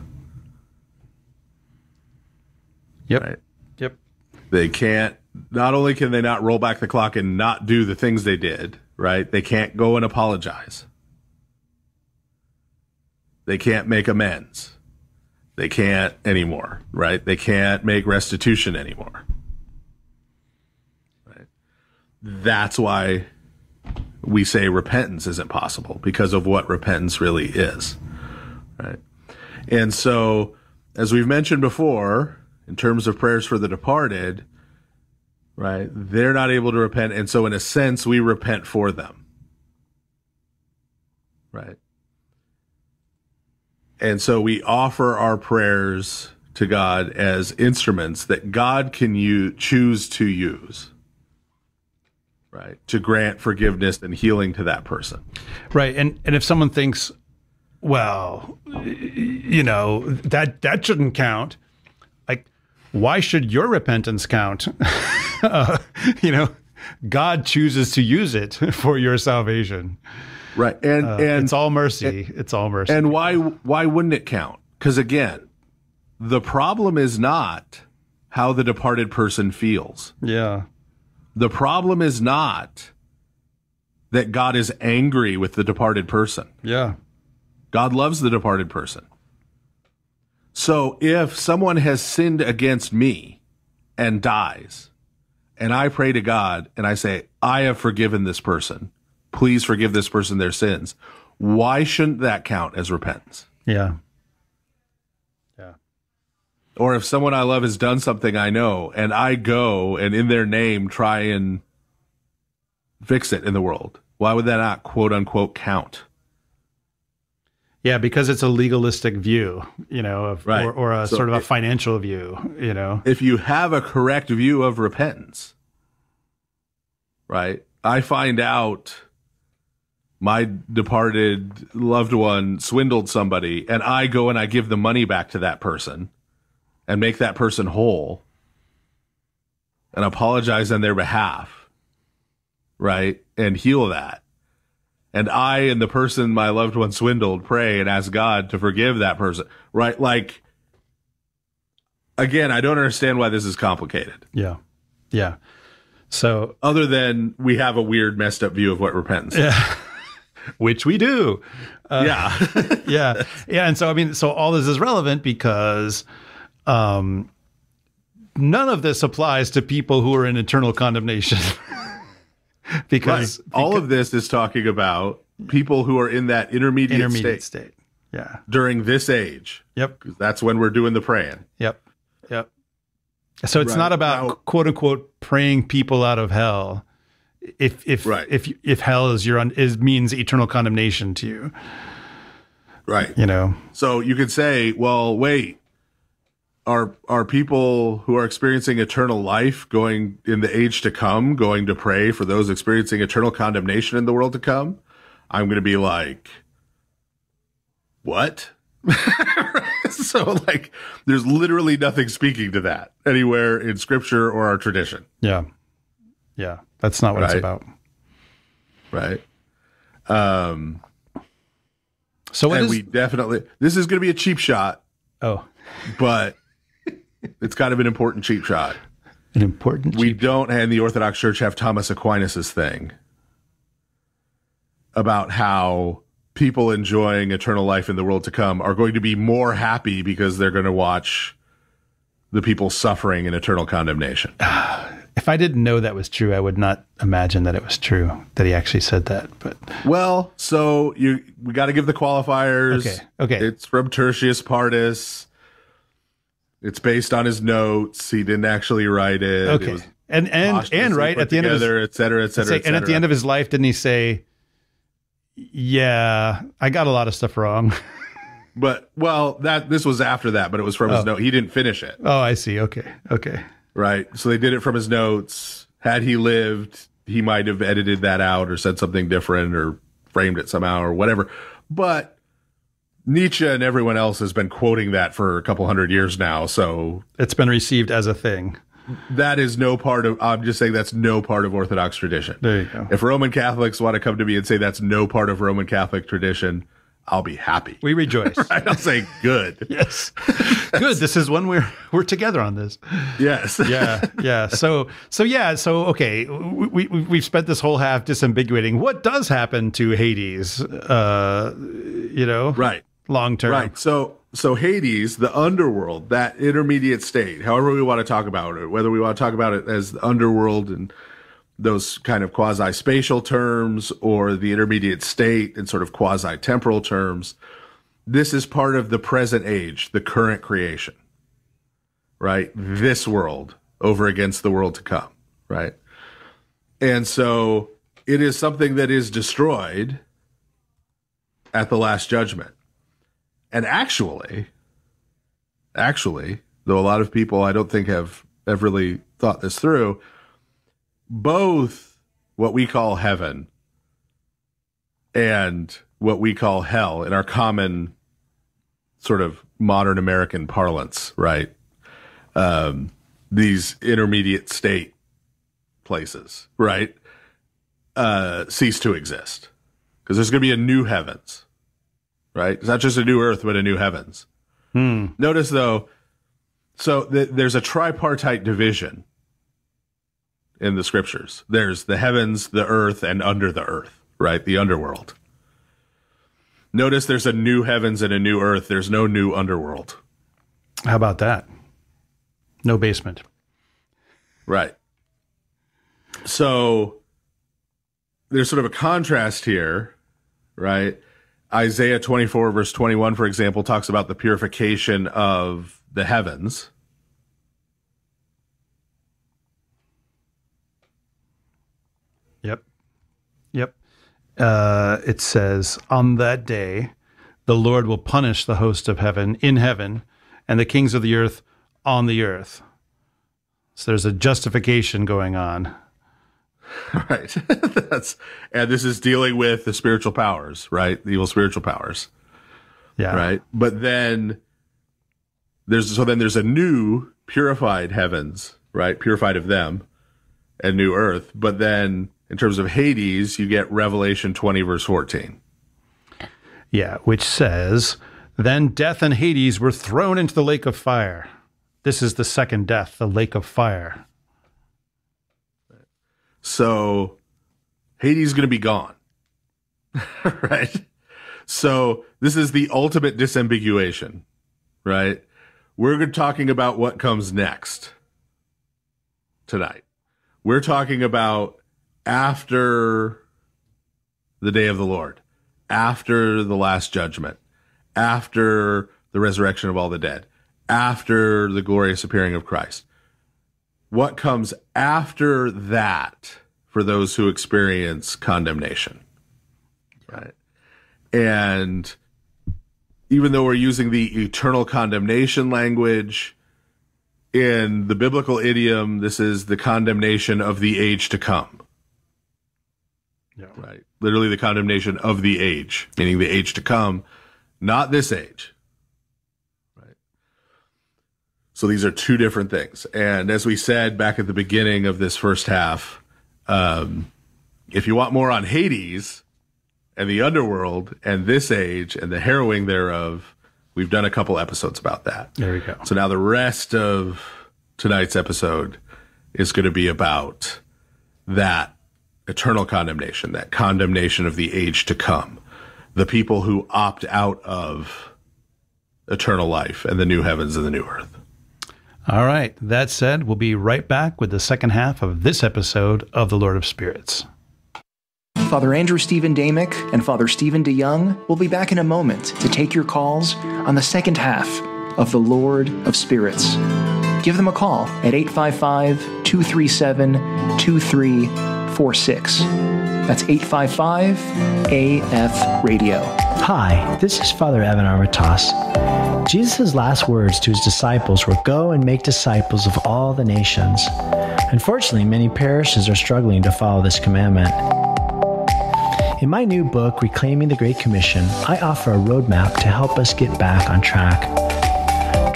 Yep. Right? Yep. They can't, not only can they not roll back the clock and not do the things they did, right? They can't go and apologize. They can't make amends. They can't anymore, right? They can't make restitution anymore. Right? That's why we say repentance isn't possible because of what repentance really is. Right? And so, as we've mentioned before, in terms of prayers for the departed, right, they're not able to repent. And so, in a sense, we repent for them. Right? And so we offer our prayers to God as instruments that God can use, choose to use, right, to grant forgiveness and healing to that person. Right. And and if someone thinks, well, you know, that that shouldn't count. Like, why should your repentance count? (laughs) uh, (laughs) you know, God chooses to use it (laughs) for your salvation. Right. And and Uh, it's all mercy. it's all mercy. and why why wouldn't it count? Cuz again, the problem is not how the departed person feels. yeah. The problem is not that God is angry with the departed person. Yeah. God loves the departed person. So if someone has sinned against me and dies, and I pray to God and I say, I have forgiven this person, please forgive this person their sins, why shouldn't that count as repentance? Yeah. Yeah. Or if someone I love has done something I know and I go and in their name try and fix it in the world, why would that not quote unquote count? Yeah, because it's a legalistic view, you know, of, Right. or, or a So sort of a financial view, you know. if you have a correct view of repentance, right? I find out my departed loved one swindled somebody, and I go and I give the money back to that person and make that person whole and apologize on their behalf, right? And heal that. And I and the person my loved one swindled pray and ask God to forgive that person, right? Like, again, I don't understand why this is complicated. Yeah. Yeah. So, Other than we have a weird, messed up view of what repentance is. (laughs) which we do. yeah. (laughs) (laughs) yeah yeah and so i mean so all this is relevant because um none of this applies to people who are in eternal condemnation (laughs) Right. because All of this is talking about people who are in that intermediate, intermediate state, state yeah during this age. yep That's when we're doing the praying. yep yep so it's Right. not about Now- quote unquote praying people out of hell if if Right. if if hell is your un, is means eternal condemnation to you Right. you know So you could say, well, wait, are are people who are experiencing eternal life going in the age to come going to pray for those experiencing eternal condemnation in the world to come? I'm going to be like, what? (laughs) so like, there's literally nothing speaking to that anywhere in scripture or our tradition, yeah. Yeah. That's not what it's about. Right? Um, so what and is we definitely this is going to be a cheap shot, oh. But it's kind of an important cheap shot. an important we don't and the Orthodox Church have Thomas Aquinas's thing about how people enjoying eternal life in the world to come are going to be more happy because they're going to watch the people suffering in eternal condemnation. Ah, if I didn't know that was true, I would not imagine that it was true that he actually said that. But Well, so you we got to give the qualifiers. Okay, okay. It's from Tertius Partis. It's based on his notes. He didn't actually write it. It okay, was and and and right at the end of his together, et cetera, et cetera, et and at the end of his life, didn't he say, Yeah, I got a lot of stuff wrong. (laughs) But well, that this was after that, but it was from his oh. note. He didn't finish it, oh, I see. Okay. Okay. right? So they did it from his notes. Had he lived, he might have edited that out or said something different or framed it somehow or whatever. But Nietzsche and everyone else has been quoting that for a couple hundred years now. So It's been received as a thing. that is no part of, I'm just saying that's no part of Orthodox tradition. There you go. If Roman Catholics want to come to me and say that's no part of Roman Catholic tradition, I'll be happy. We rejoice. (laughs) I'll say good. (laughs) yes. Good. This is when we're we're together on this. Yes. Yeah. Yeah. So so yeah. So okay. We, we we've spent this whole half disambiguating what does happen to Hades. Uh, you know. Right. Long term. Right. So so Hades, the underworld, that intermediate state, however we want to talk about it, whether we want to talk about it as the underworld and those kind of quasi spatial terms or the intermediate state and sort of quasi temporal terms, this is part of the present age, the current creation. Right? Mm-hmm. This world over against the world to come, right? And so it is something that is destroyed at the last judgment. And actually, actually, though a lot of people I don't think have have really thought this through, both what we call heaven and what we call hell in our common sort of modern American parlance, right? Um, these intermediate state places, right? Uh, cease to exist because there's going to be a new heavens right? It's not just a new earth, but a new heavens. Hmm. Notice though, so th- there's a tripartite division in the scriptures. There's the heavens, the earth, and under the earth, right? The underworld. Notice there's a new heavens and a new earth. There's no new underworld, How about that? No basement. right? So there's sort of a contrast here, right? Isaiah 24, verse 21, for example, talks about the purification of the heavens. Yep. Yep. Uh, it says, On that day, the Lord will punish the host of heaven in heaven and the kings of the earth on the earth. So there's a justification going on. (laughs) Right. (laughs) That's, and this is dealing with the spiritual powers, right? The evil spiritual powers, Yeah. right? But then there's, so then there's a new purified heavens, right? Purified of them and new earth. But then in terms of Hades, you get Revelation 20, verse 14. Yeah. Which says, Then death and Hades were thrown into the lake of fire. This is the second death, the lake of fire. So Hades is going to be gone. (laughs) right? So this is the ultimate disambiguation, right? We're talking about what comes next tonight. We're talking about after the day of the Lord, after the last judgment, after the resurrection of all the dead, after the glorious appearing of Christ what comes after that for those who experience condemnation. Right. And even though we're using the eternal condemnation language in the biblical idiom, this is the condemnation of the age to come. Yeah. Right. Literally the condemnation of the age, meaning the age to come, not this age. Right. So these are two different things. And as we said back at the beginning of this first half, um, if you want more on Hades and the underworld and this age and the harrowing thereof, we've done a couple episodes about that. There we go. So now the rest of tonight's episode is going to be about that eternal condemnation, that condemnation of the age to come, the people who opt out of eternal life and the new heavens and the new earth. All right. That said, we'll be right back with the second half of this episode of The Lord of Spirits. Father Andrew Stephen Damick and Father Stephen DeYoung will be back in a moment to take your calls on the second half of The Lord of Spirits. Give them a call at 855 237 2346. That's 855 AF Radio. Hi, this is Father Evan Armatas. Jesus' last words to his disciples were Go and make disciples of all the nations. Unfortunately, many parishes are struggling to follow this commandment. In my new book, Reclaiming the Great Commission, I offer a roadmap to help us get back on track.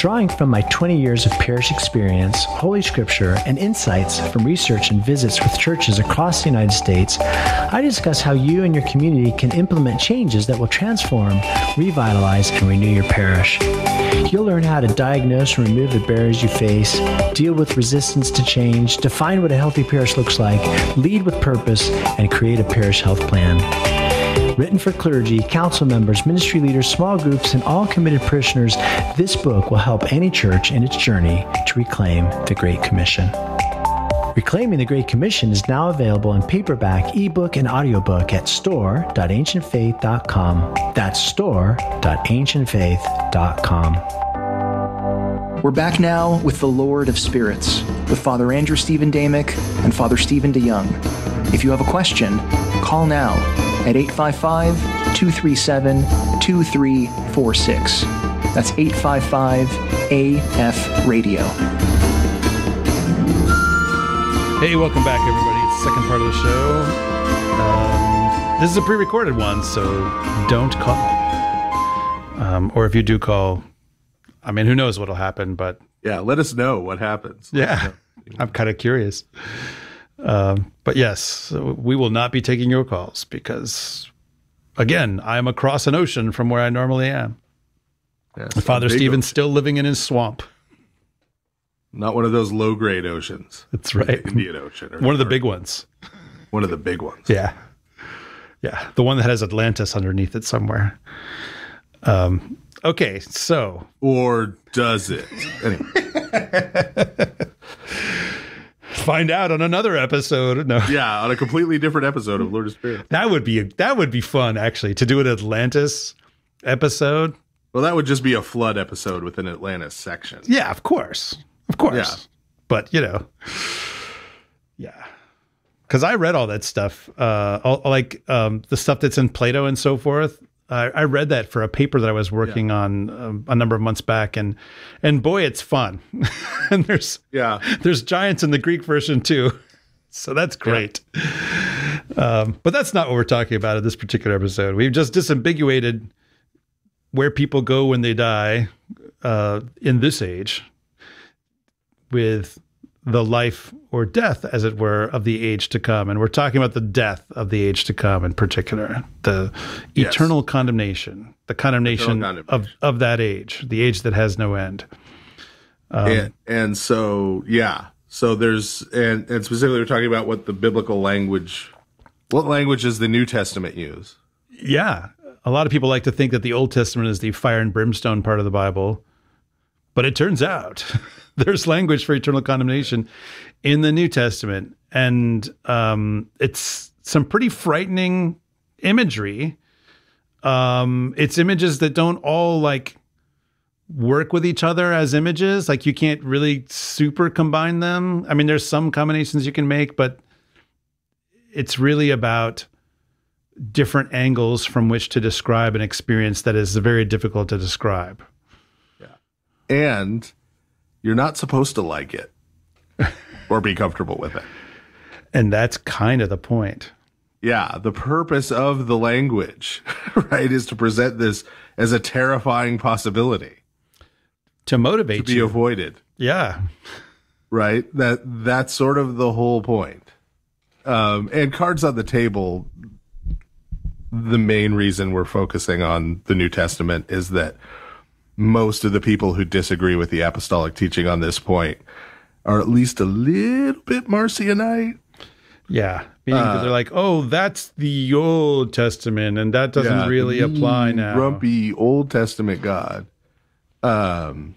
Drawing from my 20 years of parish experience, Holy Scripture, and insights from research and visits with churches across the United States, I discuss how you and your community can implement changes that will transform, revitalize, and renew your parish. You'll learn how to diagnose and remove the barriers you face, deal with resistance to change, define what a healthy parish looks like, lead with purpose, and create a parish health plan. Written for clergy, council members, ministry leaders, small groups, and all committed parishioners, this book will help any church in its journey to reclaim the Great Commission. Reclaiming the Great Commission is now available in paperback, ebook, and audiobook at store.ancientfaith.com. That's store.ancientfaith.com. We're back now with the Lord of Spirits, with Father Andrew Stephen Damick and Father Stephen DeYoung. If you have a question, call now at 855 237 2346. That's 855 AF Radio. Hey, welcome back, everybody. It's the second part of the show. Um, this is a pre recorded one, so don't call. Um, or if you do call, I mean, who knows what'll happen, but Yeah, let us know what happens. yeah, I'm kind of curious. Um, but yes, we will not be taking your calls because, again, I'm across an ocean from where I normally am. Yes, Father Stephen's ocean. still living in his swamp. not one of those low grade oceans. That's right. Indian Ocean. One of the big ones. one of the big ones. Yeah. Yeah. The one that has Atlantis underneath it somewhere. Um, okay. So Or does it? Anyway, (laughs) find out on another episode. No, (laughs) yeah, on a completely different episode of Lord of Spirit. that would be, that would be fun actually to do an Atlantis episode. Well, that would just be a flood episode with an Atlantis section. Yeah, of course. Of course. Yeah. But, you know, yeah. Because I read all that stuff, uh, all, like um, the stuff that's in Plato and so forth. I, I read that for a paper that I was working on um, a number of months back, and and boy, it's fun. (laughs) and there's Yeah. there's giants in the Greek version too, so that's great. Um, but that's not what we're talking about in this particular episode. We've just disambiguated where people go when they die uh, in this age with the life or death, as it were, of the age to come. And we're talking about the death of the age to come in particular, the Yes. eternal condemnation, the condemnation, Eternal of, of that age, the age that has no end. Um, and, and so, yeah. So there's, and, and specifically, we're talking about what the biblical language, what language does the New Testament use? Yeah. A lot of people like to think that the Old Testament is the fire and brimstone part of the Bible, but it turns out (laughs) (laughs) there's language for eternal condemnation in the New Testament. And um, it's some pretty frightening imagery. Um, it's images that don't all like work with each other as images. Like you can't really super combine them. I mean, there's some combinations you can make, but it's really about different angles from which to describe an experience that is very difficult to describe. Yeah. And you're not supposed to like it or be comfortable with it. And that's kind of the point. Yeah, the purpose of the language, (laughs) right, is to present this as a terrifying possibility To motivate to be you. avoided, yeah. right? That that's sort of the whole point. Um, and cards on the table. The main reason we're focusing on the New Testament is that most of the people who disagree with the apostolic teaching on this point are at least a little bit Marcionite. Yeah. Meaning that they're like, oh, that's the Old Testament, and that doesn't Yeah, really the apply now. Grumpy Old Testament God. Um,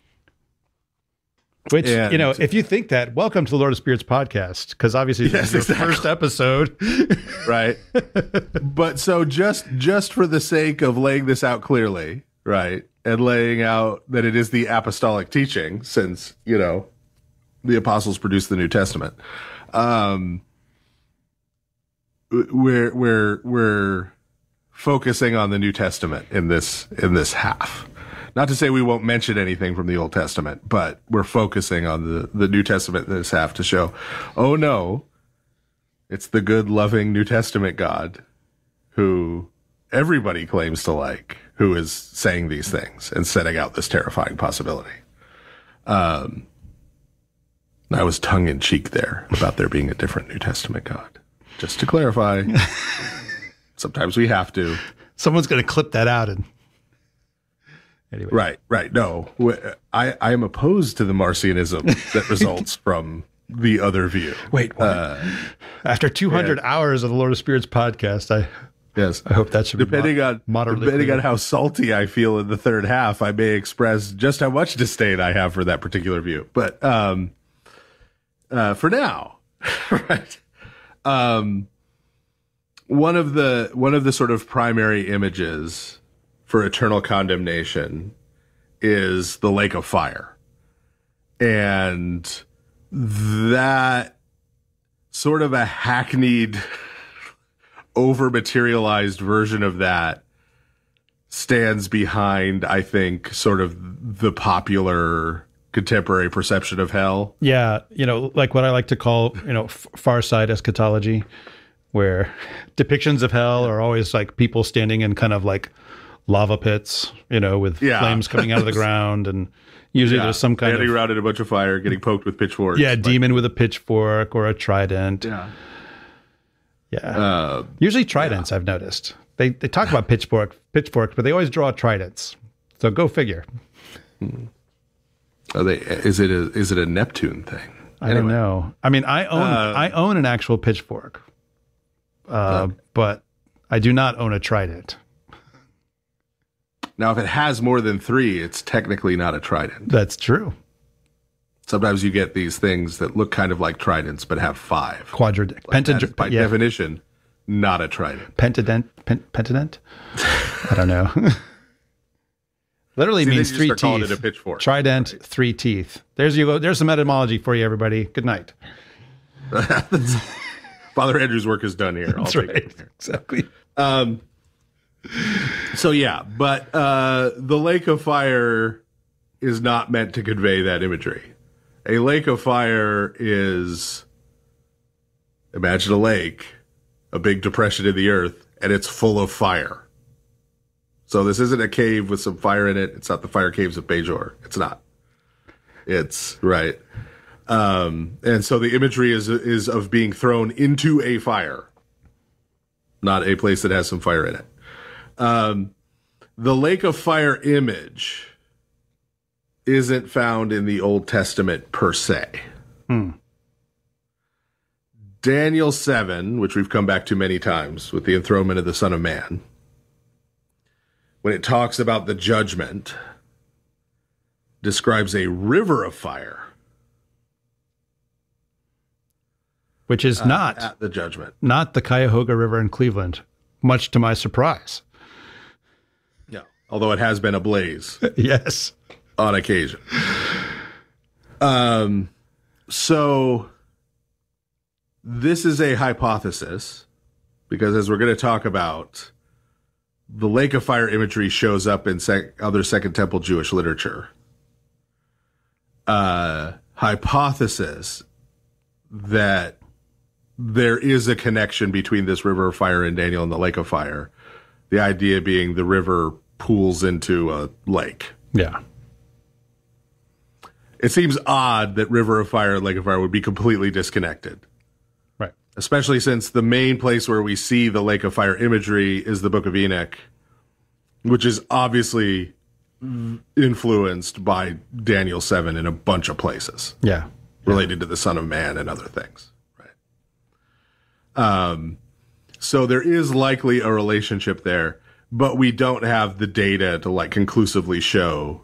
Which, you know, if you think that, welcome to the Lord of Spirits podcast, because obviously Yes, this is exactly. first episode. (laughs) right but so just just for the sake of laying this out clearly right and laying out that it is the apostolic teaching since you know the apostles produced the new testament um we're we're we're focusing on the New Testament in this in this half. Not to say we won't mention anything from the Old Testament, but we're focusing on the, the New Testament in this half to show, oh no, it's the good, loving New Testament God who everybody claims to like, who is saying these things and setting out this terrifying possibility. Um, I was tongue in cheek there about there being a different New Testament God. Just to clarify, (laughs) sometimes we have to. Someone's going to clip that out and. Anyway. Right, right. No, I, I am opposed to the Marcionism that (laughs) results from the other view. Wait, uh, after 200 yeah. hours of the Lord of Spirits podcast, I yes, I hope that should depending be on moderately depending clear. on how salty I feel in the third half, I may express just how much disdain I have for that particular view. But um, uh, for now, (laughs) right? Um, one of the one of the sort of primary images for eternal condemnation is the lake of fire. And that sort of a hackneyed, (laughs) over materialized version of that stands behind, I think, sort of the popular contemporary perception of hell. Yeah. You know, like what I like to call, you know, far side eschatology, where depictions of hell are always like people standing in kind of like lava pits, you know, with yeah. flames coming out of the (laughs) ground, and usually yeah. there's some kind Standing of in a bunch of fire, getting poked with pitchforks. Yeah, demon with a pitchfork or a trident. Yeah, yeah. Uh, usually tridents. Yeah. I've noticed they they talk about pitchfork pitchforks, but they always draw tridents. So go figure. Are they? Is it a is it a Neptune thing? I anyway. don't know. I mean, I own uh, I own an actual pitchfork, uh, but I do not own a trident. Now, if it has more than three, it's technically not a trident. That's true. Sometimes you get these things that look kind of like tridents but have five. Quadrant, like pentadent. By yeah. definition, not a trident. Pentadent, pent, pentadent. I don't know. (laughs) Literally See, means three teeth. a pitchfork. Trident, right. three teeth. There's you go. There's some etymology for you, everybody. Good night. (laughs) Father Andrew's work is done here. (laughs) That's right. Exactly. Um, so yeah, but uh, the lake of fire is not meant to convey that imagery. A lake of fire is imagine a lake, a big depression in the earth, and it's full of fire. So this isn't a cave with some fire in it. It's not the fire caves of Bajor. It's not. It's right. Um, and so the imagery is is of being thrown into a fire, not a place that has some fire in it. Um, the lake of fire image isn't found in the Old Testament per se. Hmm. Daniel 7, which we've come back to many times with the enthronement of the Son of Man, when it talks about the judgment, describes a river of fire. Which is uh, not at the judgment. Not the Cuyahoga River in Cleveland, much to my surprise Yeah. although it has been ablaze. (laughs) yes. On occasion. Um, so this is a hypothesis because as we're going to talk about, the lake of fire imagery shows up in sec- other Second Temple Jewish literature. Uh, hypothesis that there is a connection between this river of fire and Daniel and the lake of fire. The idea being the river pools into a lake. Yeah. It seems odd that River of Fire and Lake of Fire would be completely disconnected. Right. Especially since the main place where we see the Lake of Fire imagery is the Book of Enoch, which is obviously influenced by Daniel 7 in a bunch of places. Yeah. Related to the Son of Man and other things. Right. Um, so there is likely a relationship there but we don't have the data to like conclusively show.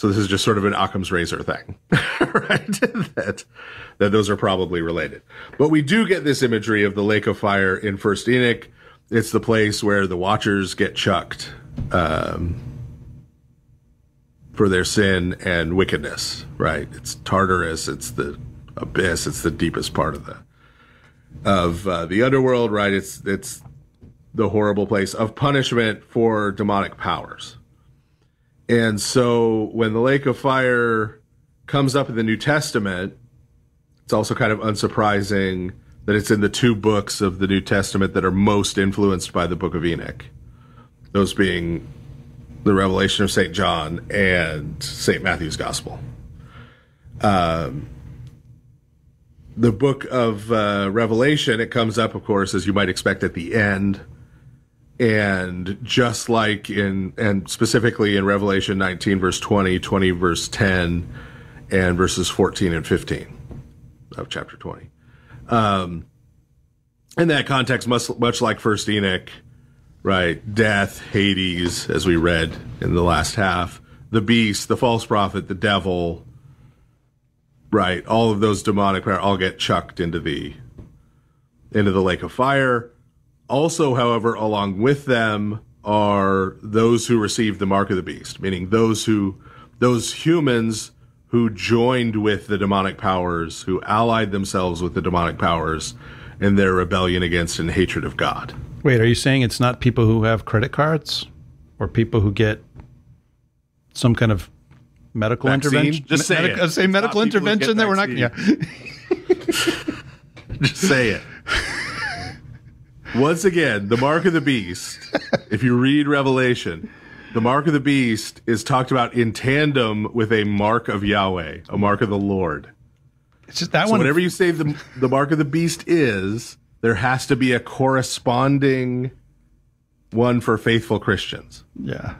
So this is just sort of an Occam's razor thing, (laughs) right? that that those are probably related. But we do get this imagery of the lake of fire in First Enoch. It's the place where the Watchers get chucked um, for their sin and wickedness, right? It's Tartarus. It's the abyss. It's the deepest part of the of uh, the underworld, right? It's it's the horrible place of punishment for demonic powers. And so when the lake of fire comes up in the New Testament, it's also kind of unsurprising that it's in the two books of the New Testament that are most influenced by the book of Enoch. Those being the Revelation of St. John and St. Matthew's Gospel. Um, the book of uh, Revelation, it comes up, of course, as you might expect at the end. And just like in, and specifically in Revelation 19, verse 20, 20, verse 10, and verses 14 and 15 of chapter 20. Um, in that context, much, much like First Enoch, right? Death, Hades, as we read in the last half, the beast, the false prophet, the devil, right? All of those demonic power all get chucked into the into the lake of fire. Also, however, along with them are those who received the mark of the beast, meaning those who those humans who joined with the demonic powers, who allied themselves with the demonic powers in their rebellion against and hatred of God. Wait, are you saying it's not people who have credit cards or people who get some kind of medical Vaccine? intervention? Just say medic- it. uh, say medical not people who intervention that we're not. Yeah. (laughs) Just say it. Once again, the mark of the beast, (laughs) if you read Revelation, the mark of the beast is talked about in tandem with a mark of Yahweh, a mark of the Lord. It's just that So one. whatever you say the, the mark of the beast is, there has to be a corresponding one for faithful Christians. yeah.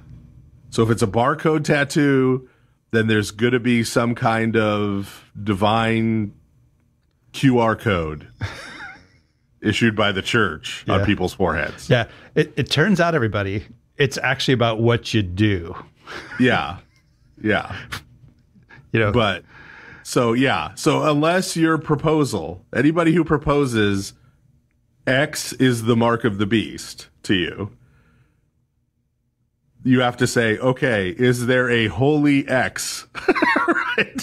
So if it's a barcode tattoo, then there's going to be some kind of divine QR code (laughs) issued by the church Yeah. on people's foreheads. Yeah. It, it turns out, everybody, it's actually about what you do. Yeah. Yeah. You know, But so, yeah. So unless your proposal, anybody who proposes X is the mark of the beast to you, you have to say, okay, is there a holy X, (laughs) right?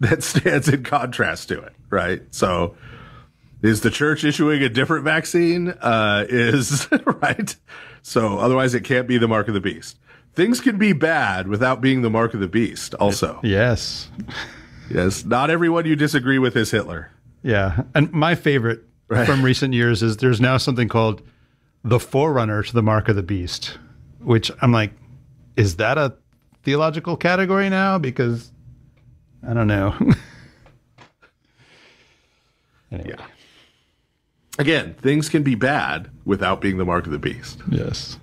That stands in contrast to it, right? So, is the church issuing a different vaccine? Uh, is (laughs) right. So otherwise, it can't be the mark of the beast. Things can be bad without being the mark of the beast. Also, yes. yes, not everyone you disagree with is Hitler. Yeah. And my favorite Right. from recent years is there's now something called the forerunner to the mark of the beast, which I'm like, is that a theological category now? Because I don't know. (laughs) anyway. Yeah. Again, things can be bad without being the mark of the beast. Yes.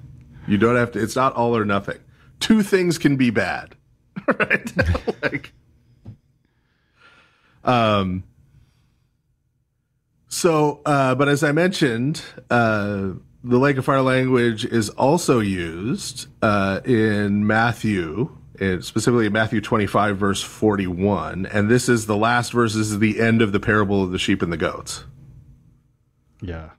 You don't have to. It's not all or nothing. Two things can be bad, (laughs) right? (laughs) like, um. So, uh, but as I mentioned, uh, the lake of fire language is also used uh, in Matthew, specifically in Matthew 25, verse 41. And this is the last verse, this is the end of the parable of the sheep and the goats. Yeah.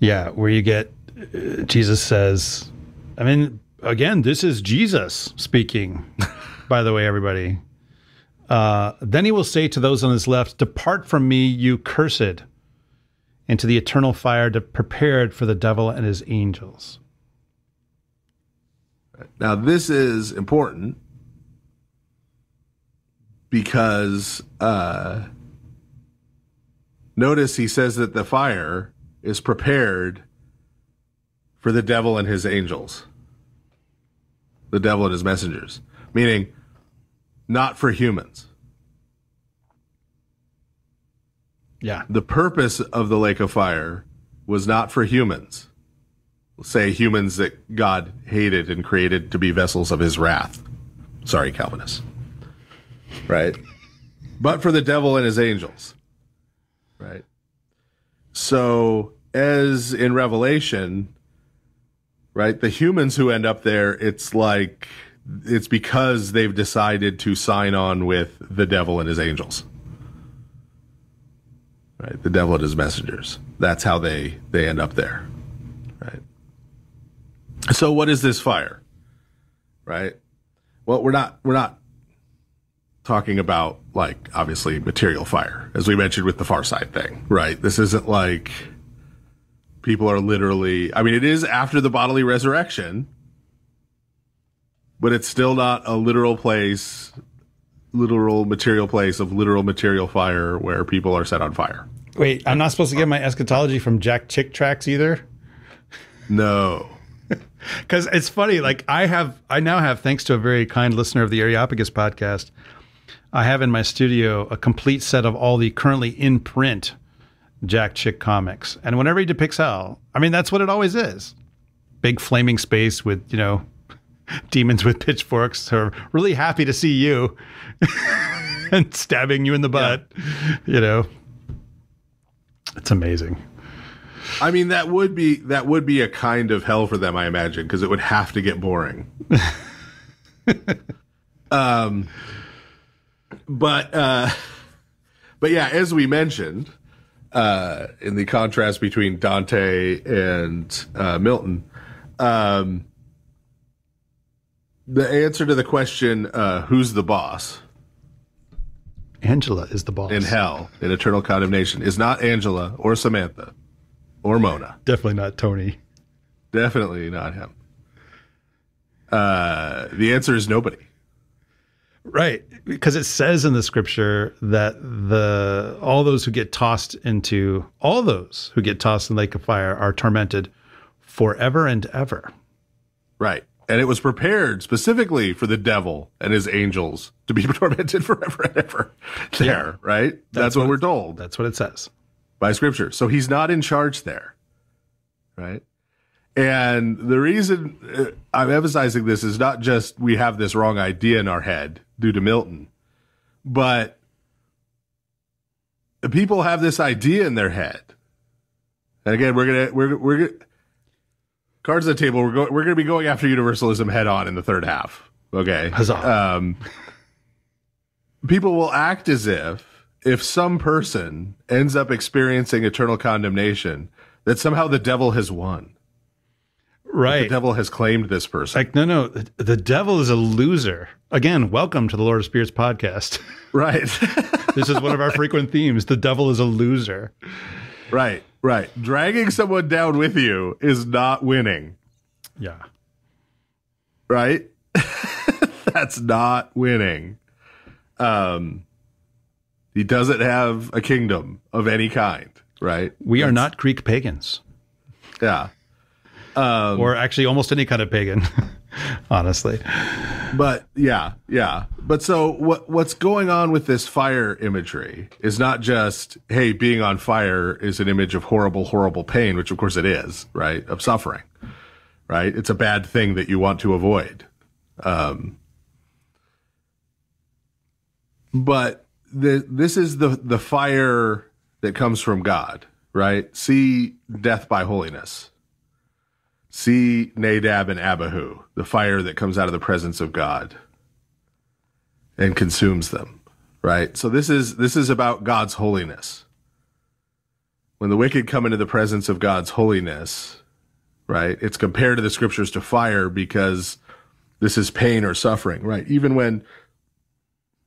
Yeah. Where you get, uh, Jesus says, I mean, again, this is Jesus speaking, (laughs) by the way, everybody. Uh, then he will say to those on his left, Depart from me, you cursed, into the eternal fire prepared for the devil and his angels. Now, this is important because uh, notice he says that the fire is prepared for the devil and his angels, the devil and his messengers, meaning not for humans. Yeah. The purpose of the lake of fire was not for humans. Say humans that God hated and created to be vessels of his wrath. Sorry, Calvinists. Right? But for the devil and his angels. Right? So, as in Revelation, right, the humans who end up there, it's like, it's because they've decided to sign on with the devil and his angels right? The devil and his messengers. That's how they they end up there, right? So what is this fire, right? Well, we're not we're not talking about like obviously material fire, as we mentioned with the Far Side thing, right? This isn't like people are literally. I mean, it is after the bodily resurrection, but it's still not a literal place, literal material place of literal material fire where people are set on fire. Wait, I'm not supposed to get my eschatology from Jack Chick tracks either? No. (laughs) Because it's funny, like I have, I now have, thanks to a very kind listener of the Areopagus podcast, I have in my studio a complete set of all the currently in print Jack Chick comics. And whenever he depicts hell, I mean, that's what it always is big flaming space with, you know, (laughs) demons with pitchforks who are really happy to see you (laughs) and stabbing you in the butt, you know. It's amazing. I mean, that would be that would be a kind of hell for them, I imagine, because it would have to get boring. (laughs) um, but uh, but yeah, as we mentioned, uh, in the contrast between Dante and uh, Milton, um, the answer to the question, uh, "Who's the boss?" Angela is the boss. in hell in eternal condemnation is not Angela or Samantha or Mona. Definitely not Tony. Definitely not him. Uh, the answer is nobody. Right, because it says in the scripture that the all those who get tossed into all those who get tossed in the lake of fire are tormented forever and ever. Right. And it was prepared specifically for the devil and his angels to be (laughs) tormented forever and ever there, Yeah. right? That's, what, we're told That's what it says. by scripture. So he's not in charge there, right? And the reason uh, I'm emphasizing this is not just we have this wrong idea in our head due to Milton, but people have this idea in their head. And again, we're gonna we're we're gonna, cards on the table. We're going we're gonna be going after universalism head on in the third half. Okay, Huzzah. um, people will act as if if some person ends up experiencing eternal condemnation, that somehow the devil has won. The devil has claimed this person. Like, no, no, the- the devil is a loser. Again, welcome to the Lord of Spirits podcast. (laughs) right. (laughs) this is one of our frequent themes. The devil is a loser. right. Right. Dragging someone down with you is not winning. Yeah. Right? (laughs) That's not winning. Um he doesn't have a kingdom of any kind, right? We are not Greek pagans, Yeah. Um, or actually almost any kind of pagan, (laughs) honestly. but yeah, yeah. But so what what's going on with this fire imagery is not just hey, being on fire is an image of horrible, horrible pain, which of course it is, right? Of suffering, right? It's a bad thing that you want to avoid. Um, but the this is the the fire that comes from God, right? See death by holiness. See Nadab and Abihu, the fire that comes out of the presence of God and consumes them, right? So this is this is about God's holiness. When the wicked come into the presence of God's holiness, right? It's compared to the scriptures to fire because this is pain or suffering, right? Even when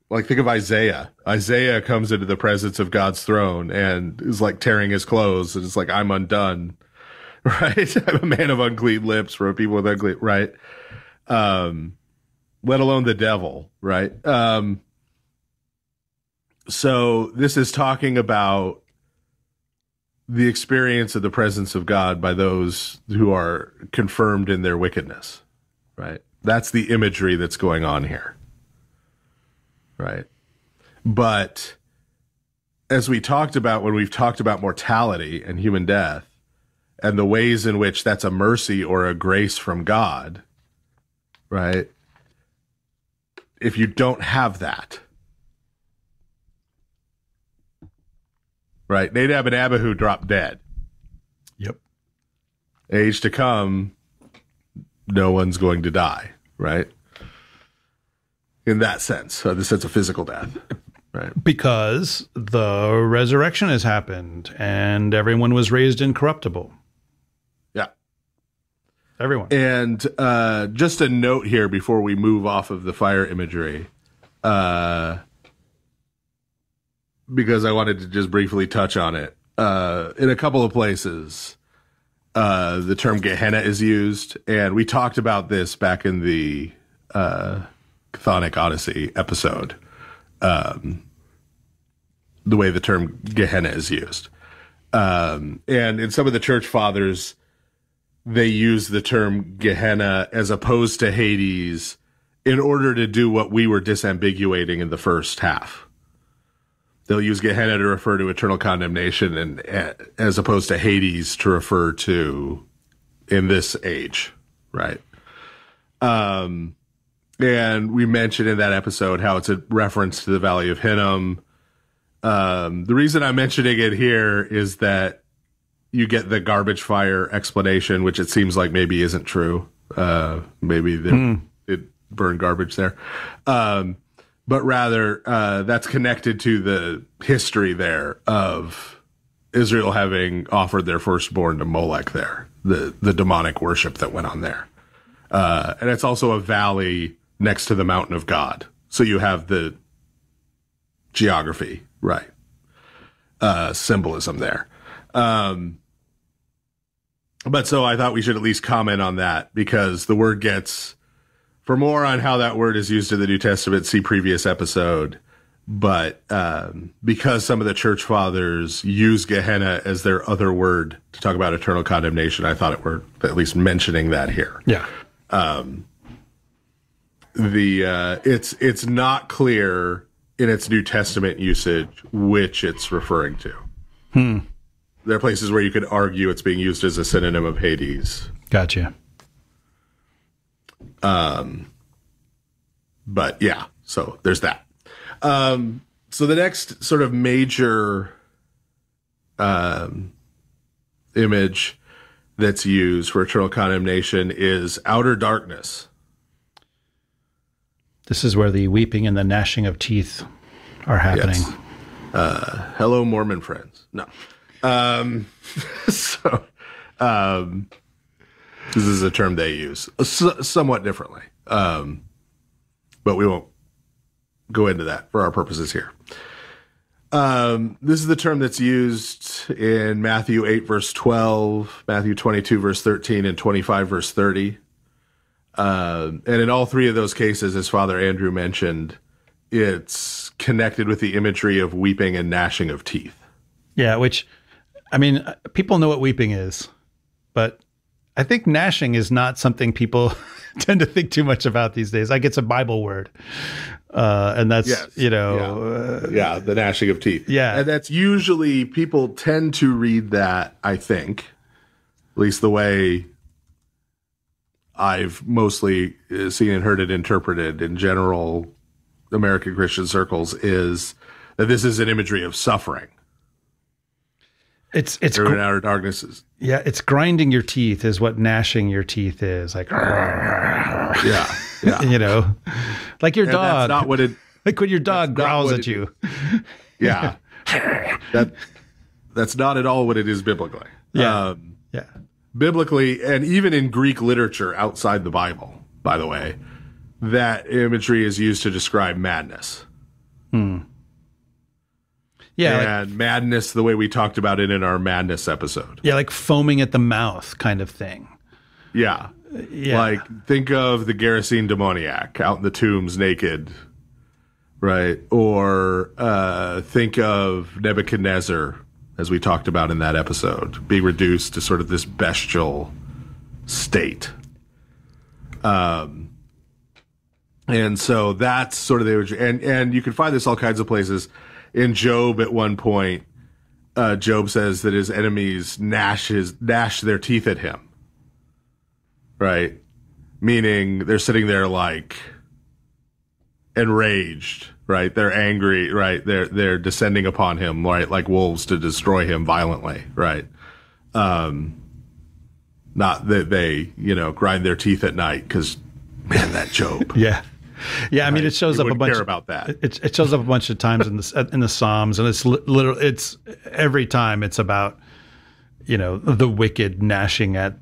like think of Isaiah. Isaiah comes into the presence of God's throne and is like tearing his clothes and it's like I'm undone. (laughs) Right? (laughs) I'm a man of unclean lips for people with unclean right? Um let alone the devil, right? Um so this is talking about the experience of the presence of God by those who are confirmed in their wickedness, right? That's the imagery that's going on here right? But as we talked about when we've talked about mortality and human death and the ways in which that's a mercy or a grace from God, right? If you don't have that, right? Nadab and Abihu drop dead. Yep. Age to come, no one's going to die, right? In that sense, uh, the sense of physical death, right? Because the resurrection has happened and everyone was raised incorruptible. Everyone. And uh, just a note here before we move off of the fire imagery. uh, because I wanted to just briefly touch on it. Uh, in a couple of places, uh, the term Gehenna is used, and we talked about this back in the uh, Chthonic Odyssey episode. Um, the way the term Gehenna is used, um, and in some of the church fathers, they use the term Gehenna as opposed to Hades in order to do what we were disambiguating in the first half. They'll use Gehenna to refer to eternal condemnation and as opposed to Hades to refer to in this age, right? Um, and we mentioned in that episode how it's a reference to the Valley of Hinnom. Um, the reason I'm mentioning it here is that you get the garbage fire explanation, which it seems like maybe isn't true. Uh, maybe hmm. it burned garbage there. Um, but rather uh, that's connected to the history there of Israel having offered their firstborn to Molech there, the, the demonic worship that went on there. Uh, and it's also a valley next to the mountain of God. So you have the geography, right? Uh, symbolism there. Um, but so I thought we should at least comment on that because the word gets for more on how that word is used in the New Testament, see previous episode. But um, because some of the church fathers use Gehenna as their other word to talk about eternal condemnation, I thought it worth at least mentioning that here. Yeah. Um, the uh, it's it's not clear in its New Testament usage which it's referring to. Hmm. There are places where you could argue it's being used as a synonym of Hades. Gotcha. Um, but yeah, so there's that. Um, so the next sort of major um, image that's used for eternal condemnation is outer darkness. This is where the weeping and the gnashing of teeth are happening. Yes. Uh, hello, Mormon friends. No. Um, (laughs) so, um, this is a term they use somewhat differently. Um, but we won't go into that for our purposes here. Um, this is the term that's used in Matthew 8, verse 12, Matthew 22, verse 13, and 25, verse 30. Uh, and in all three of those cases, as Father Andrew mentioned, it's connected with the imagery of weeping and gnashing of teeth. Yeah, which, I mean, people know what weeping is, but I think gnashing is not something people (laughs) tend to think too much about these days. Like it's a Bible word. Uh, and that's, yes. you know, yeah. Uh, yeah. the gnashing of teeth. Yeah. And that's usually people tend to read that, I think, at least the way I've mostly uh, seen and heard it interpreted in general American Christian circles is that this is an imagery of suffering. It's it's gr- outer darknesses. Yeah, it's grinding your teeth is what gnashing your teeth is. Like yeah, yeah. (laughs) you know, like your and dog. That's not what it. (laughs) Like when your dog growls at it, you. (laughs) yeah, that that's not at all what it is biblically. Yeah, um, yeah. Biblically, and even in Greek literature outside the Bible, by the way, that imagery is used to describe madness. Hmm. Yeah, and like, madness the way we talked about it in our madness episode. Yeah, like foaming at the mouth kind of thing. Yeah. Yeah. Like think of the Gerasene demoniac out in the tombs naked. Right? Or uh, think of Nebuchadnezzar as we talked about in that episode, being reduced to sort of this bestial state. Um and so that's sort of the and and you can find this all kinds of places in Job at one point, uh, Job says that his enemies gnash his gnash their teeth at him. Right? Meaning they're sitting there like enraged, right? They're angry, right? They're they're descending upon him, right, like wolves to destroy him violently, right? Um not that they, you know, grind their teeth at night because man, that Job. (laughs) yeah. Yeah, I mean, it shows up a bunch. Care about that. It, it shows up a bunch of times in the in the Psalms, and it's literally it's every time it's about you know the wicked gnashing at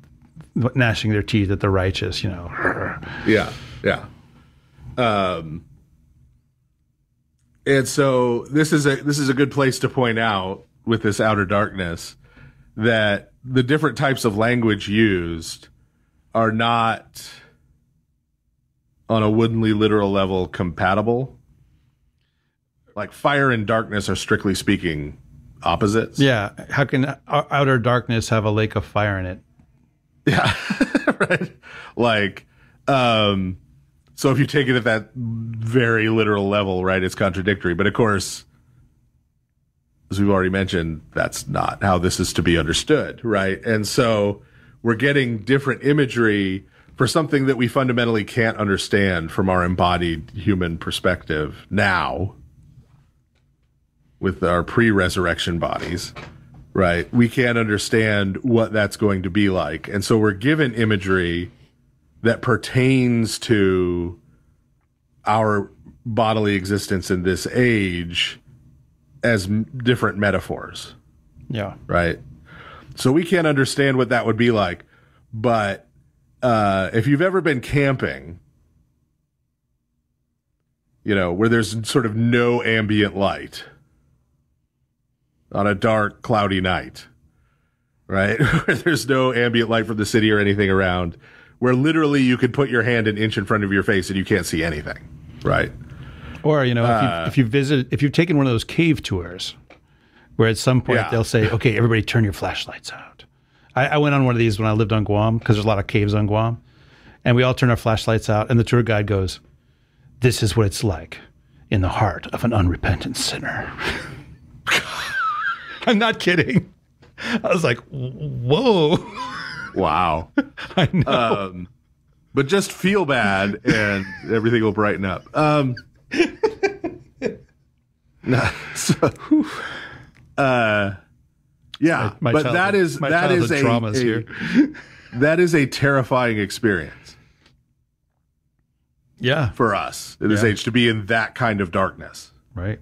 gnashing their teeth at the righteous. You know. (laughs) Yeah, yeah. Um, And so this is a this is a good place to point out with this outer darkness that the different types of language used are not on a woodenly literal level compatible. Like fire and darkness are strictly speaking opposites. Yeah. How can outer darkness have a lake of fire in it? (laughs) Yeah. right. Like, um, so if you take it at that very literal level, right, it's contradictory. But of course, as we've already mentioned, that's not how this is to be understood, right? And so we're getting different imagery for something that we fundamentally can't understand from our embodied human perspective now with our pre resurrection bodies, right? We can't understand what that's going to be like. And so we're given imagery that pertains to our bodily existence in this age as m- different metaphors, Yeah. right? So we can't understand what that would be like. But uh, if you've ever been camping, you know, where there's sort of no ambient light on a dark, cloudy night, right? (laughs) where there's no ambient light from the city or anything around, where literally you could put your hand an inch in front of your face and you can't see anything, right? Or you know, if, Uh, you, if you visit, if you've taken one of those cave tours, where at some point Yeah. they'll say, "Okay, everybody, turn your flashlights out." I, I went on one of these when I lived on Guam because there's a lot of caves on Guam, and we all turn our flashlights out, and the tour guide goes, "This is what it's like in the heart of an unrepentant sinner." (laughs) I'm not kidding. I was like, "Whoa!" Wow. (laughs) I know. um, but just feel bad and everything will brighten up. Um, (laughs) nah, so, uh, yeah, My but that is my that is a, traumas a- here. (laughs) that is a terrifying experience yeah, for us in this Yeah. age to be in that kind of darkness, right.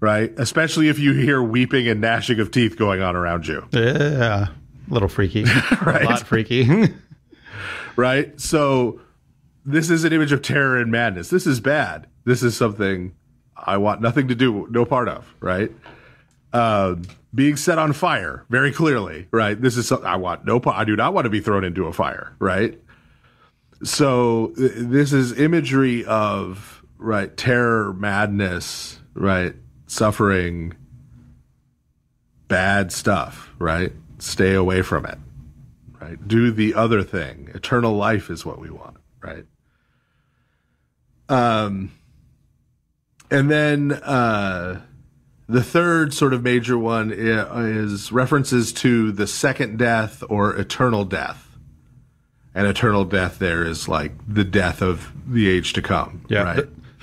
right? Especially if you hear weeping and gnashing of teeth going on around you. Yeah, a little freaky, Right. (laughs) a lot freaky. (laughs) right? So this is an image of terror and madness. This is bad. This is something I want nothing to do, no part of, right? Um, being set on fire, very clearly, right? This is something I want no. I do not want to be thrown into a fire, right? So this is imagery of right terror, madness, right, suffering, bad stuff, right? Stay away from it right? Do the other thing. Eternal life is what we want, right? Um, and then uh, the third sort of major one is references to the second death or eternal death. And eternal death there is like the death of the age to come, Yeah. right?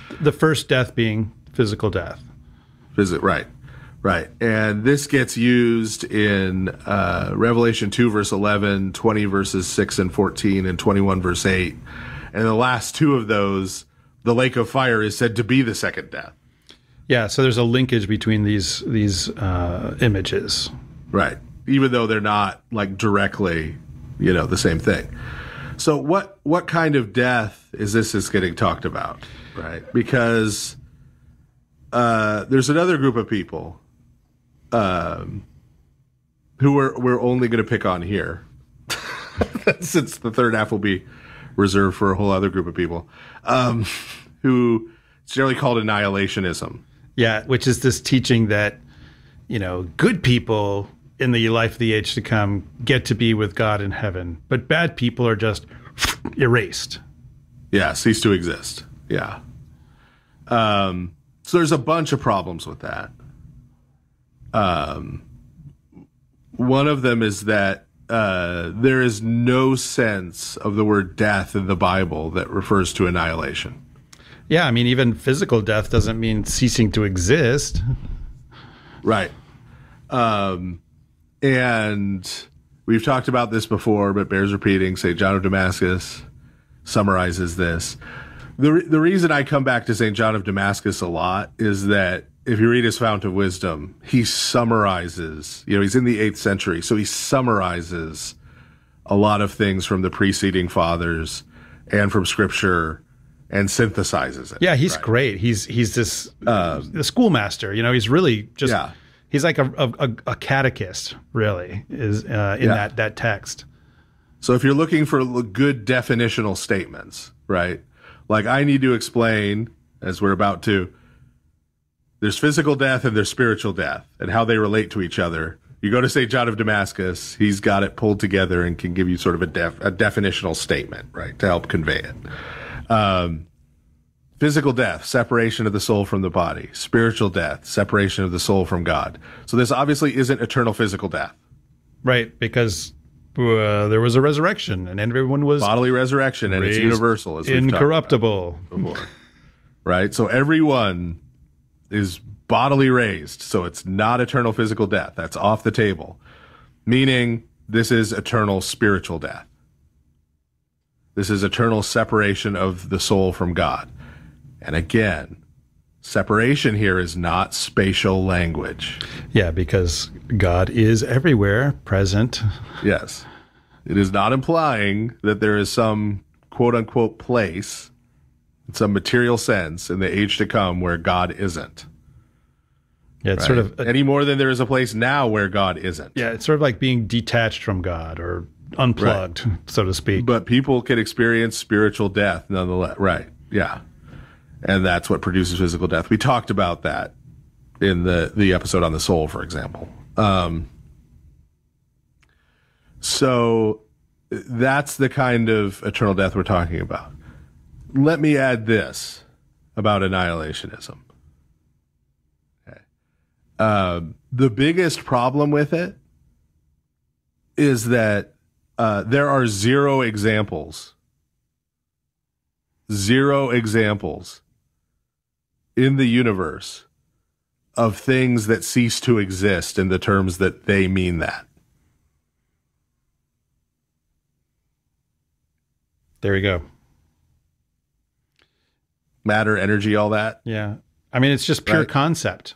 The, the first death being physical death. Visit right, right, and this gets used in uh, Revelation two verse 11, 20 verses six and fourteen, and twenty one verse eight. And the last two of those, the lake of fire is said to be the second death. Yeah. So there's a linkage between these these uh, images. Right. Even though they're not like directly, you know, the same thing. So what what kind of death is this is getting talked about? Right? Because uh there's another group of people um who we're we're only gonna pick on here. (laughs) Since the third half will be reserved for a whole other group of people. Um (laughs) who it's generally called annihilationism. Yeah, which is this teaching that you know good people in the life of the age to come get to be with God in heaven, but bad people are just (sniffs) erased. Yeah, cease to exist. Yeah. Um, so there's a bunch of problems with that. Um, one of them is that uh, there is no sense of the word death in the Bible that refers to annihilation. Yeah, I mean even physical death doesn't mean ceasing to exist. Right. Um, and we've talked about this before, but bears repeating. St. John of Damascus summarizes this. The, the reason I come back to St. John of Damascus a lot is that if you read his Fount of Wisdom, he summarizes, you know, he's in the eighth century, so he summarizes a lot of things from the preceding fathers and from scripture and synthesizes it. Yeah, he's right? great. He's he's this the schoolmaster. You know, he's really just Yeah. he's like a, a, a- a catechist. Really is uh, in Yeah. that that text. So if you're looking for good definitional statements, right? Like I need to explain, as we're about to, there's physical death and there's spiritual death and how they relate to each other. You go to St. John of Damascus, he's got it pulled together and can give you sort of a, def, a definitional statement, right, to help convey it. Um, physical death, separation of the soul from the body. Spiritual death, separation of the soul from God. So this obviously isn't eternal physical death. Right, because uh, there was a resurrection and everyone was Bodily resurrection and it's universal. As we've talked about. incorruptible. before. right? So everyone is bodily raised. So it's not eternal physical death. That's off the table. Meaning this is eternal spiritual death. This is eternal separation of the soul from God. And again, separation here is not spatial language. Yeah, because God is everywhere present. Yes. It is not implying that there is some quote unquote place, in some material sense, in the age to come where God isn't. Yeah, it's sort of any more than there is a place now where God isn't. yeah, it's sort of like being detached from God or unplugged, so to speak. But people can experience spiritual death nonetheless. Right. Yeah. And that's what produces physical death. We talked about that in the, the episode on the soul, for example. Um, so that's the kind of eternal death we're talking about. Let me add this about annihilationism. Okay. Um, the biggest problem with it is that uh, there are zero examples, zero examples in the universe of things that cease to exist in the terms that they mean that. there we go. Matter, energy, all that. Yeah. I mean, it's just pure Right. concept.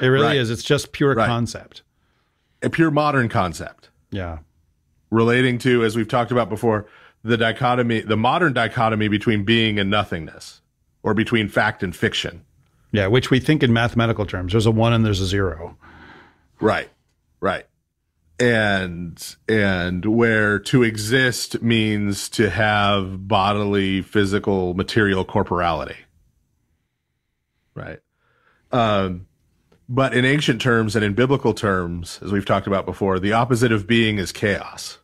It really Right. is. It's just pure Right. concept. A pure modern concept Yeah. Relating to, as we've talked about before, the dichotomy, the modern dichotomy between being and nothingness, or between fact and fiction. Yeah. Which we think in mathematical terms. There's a one and there's a zero. Right. Right. And and where to exist means to have bodily, physical, material corporality. Right. Um but in ancient terms and in biblical terms, as we've talked about before, the opposite of being is chaos.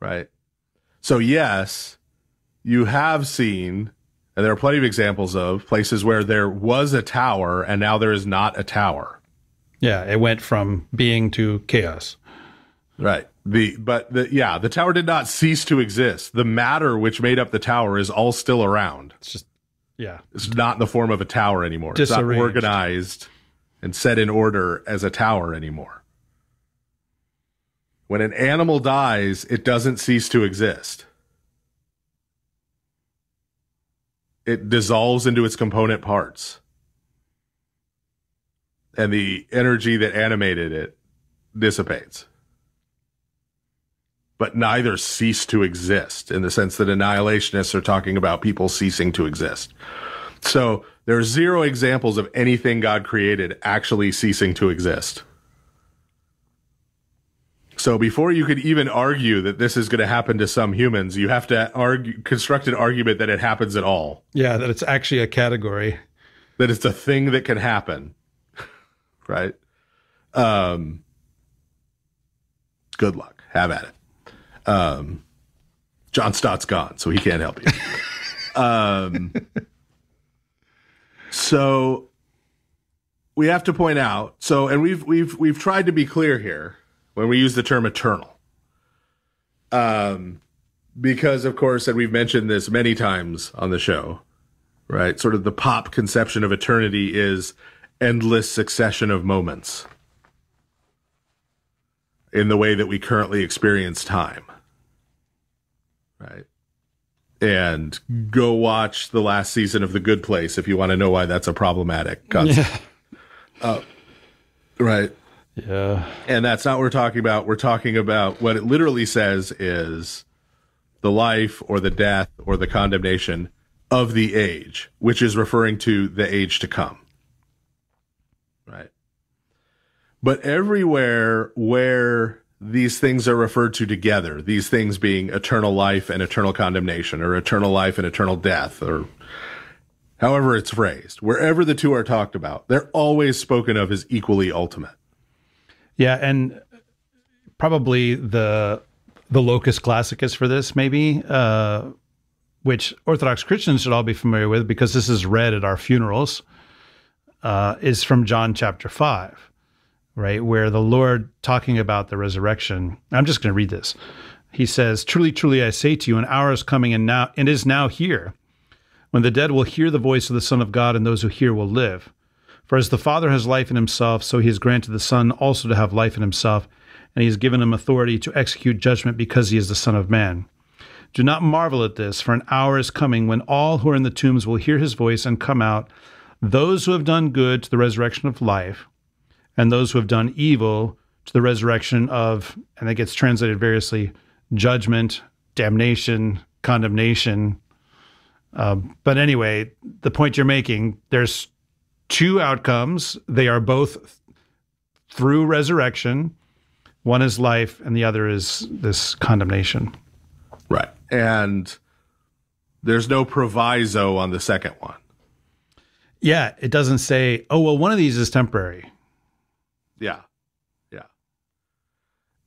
Right? So yes, you have seen and there are plenty of examples of places where there was a tower and now there is not a tower. Yeah. It went from being to chaos. Right. The but the yeah, the tower did not cease to exist. The matter which made up the tower is all still around. It's just, yeah. It's not in the form of a tower anymore. It's not organized and set in order as a tower anymore. When an animal dies, it doesn't cease to exist. It dissolves into its component parts. And the energy that animated it dissipates. But neither cease to exist in the sense that annihilationists are talking about people ceasing to exist. So there are zero examples of anything God created actually ceasing to exist. So before you could even argue that this is going to happen to some humans, you have to argue, construct an argument that it happens at all, Yeah. That it's actually a category. that it's a thing that can happen. (laughs) right? Um, good luck. Have at it. Um, John Stott's gone, so he can't help you. (laughs) um, so we have to point out. So, and we've we've we've tried to be clear here when we use the term eternal. Um, because of course, and we've mentioned this many times on the show, right? Sort of the pop conception of eternity is endless succession of moments in the way that we currently experience time. Right. And go watch the last season of The Good Place if you want to know why that's a problematic (laughs) concept. Uh, right. Yeah. And that's not what we're talking about. We're talking about what it literally says is the life or the death or the condemnation of the age, which is referring to the age to come. Right. But everywhere where these things are referred to together, these things being eternal life and eternal condemnation, or eternal life and eternal death, or however it's phrased, wherever the two are talked about, they're always spoken of as equally ultimate. Yeah, and probably the the locus classicus for this, maybe, uh, which Orthodox Christians should all be familiar with because this is read at our funerals, uh, is from John chapter five right? Where the Lord talking about the resurrection. I'm just going to read this. He says, Truly, truly, I say to you, an hour is coming and now and is now here, when the dead will hear the voice of the Son of God, and those who hear will live. For as the Father has life in himself, so he has granted the Son also to have life in himself, and he has given him authority to execute judgment because he is the Son of Man. Do not marvel at this, for an hour is coming when all who are in the tombs will hear his voice and come out, those who have done good to the resurrection of life, and those who have done evil to the resurrection of, and that gets translated variously, judgment, damnation, condemnation. Uh, but anyway, the point you're making, there's two outcomes. They are both through resurrection. One is life, and the other is this condemnation. Right. And there's no proviso on the second one. Yeah, it doesn't say, oh, well, one of these is temporary. Yeah. Yeah.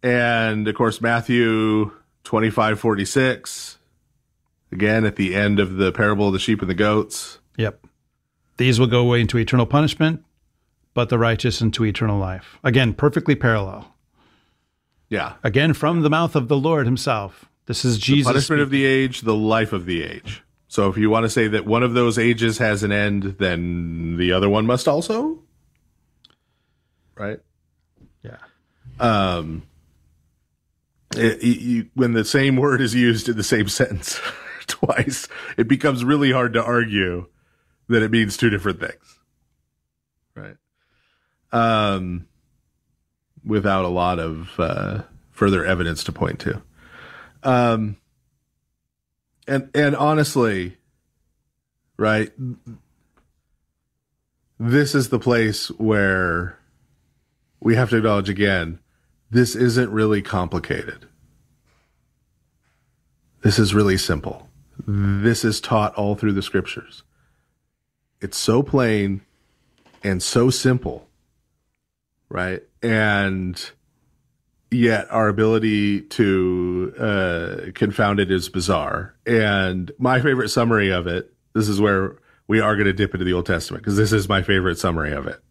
And of course, Matthew 25, 46, again at the end of the parable of the sheep and the goats. Yep. These will go away into eternal punishment, but the righteous into eternal life. Again, perfectly parallel. Yeah. Again, from the mouth of the Lord himself. This is Jesus. The punishment of the age, the life of the age. So if you want to say that one of those ages has an end, then the other one must also? Right? Yeah. Um, it, you, when the same word is used in the same (laughs) sentence (laughs) twice, it becomes really hard to argue that it means two different things. Right. Um, without a lot of uh, further evidence to point to. Um, and and honestly, right, this is the place where we have to acknowledge again, this isn't really complicated. This is really simple. This is taught all through the scriptures. It's so plain and so simple, right? And yet our ability to uh, confound it is bizarre. And my favorite summary of it, this is where we are going to dip into the Old Testament because this is my favorite summary of it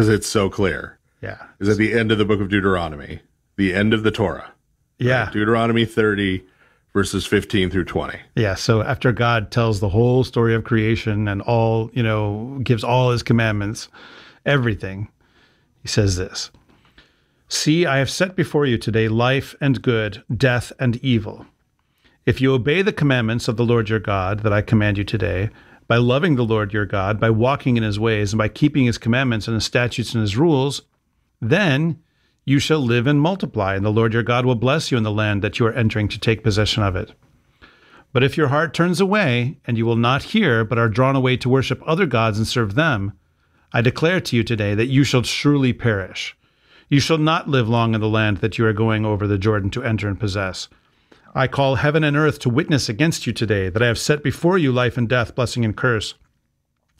because it's so clear. Yeah. Is at the end of the book of Deuteronomy, the end of the Torah. Yeah. Right? Deuteronomy 30, verses 15 through 20. Yeah. So after God tells the whole story of creation and all, you know, gives all his commandments, everything, he says this See, I have set before you today life and good, death and evil. If you obey the commandments of the Lord your God that I command you today, by loving the Lord your God, by walking in his ways, and by keeping his commandments and his statutes and his rules, then you shall live and multiply, and the Lord your God will bless you in the land that you are entering to take possession of it. But if your heart turns away, and you will not hear, but are drawn away to worship other gods and serve them, I declare to you today that you shall surely perish. You shall not live long in the land that you are going over the Jordan to enter and possess. I call heaven and earth to witness against you today that I have set before you life and death, blessing and curse.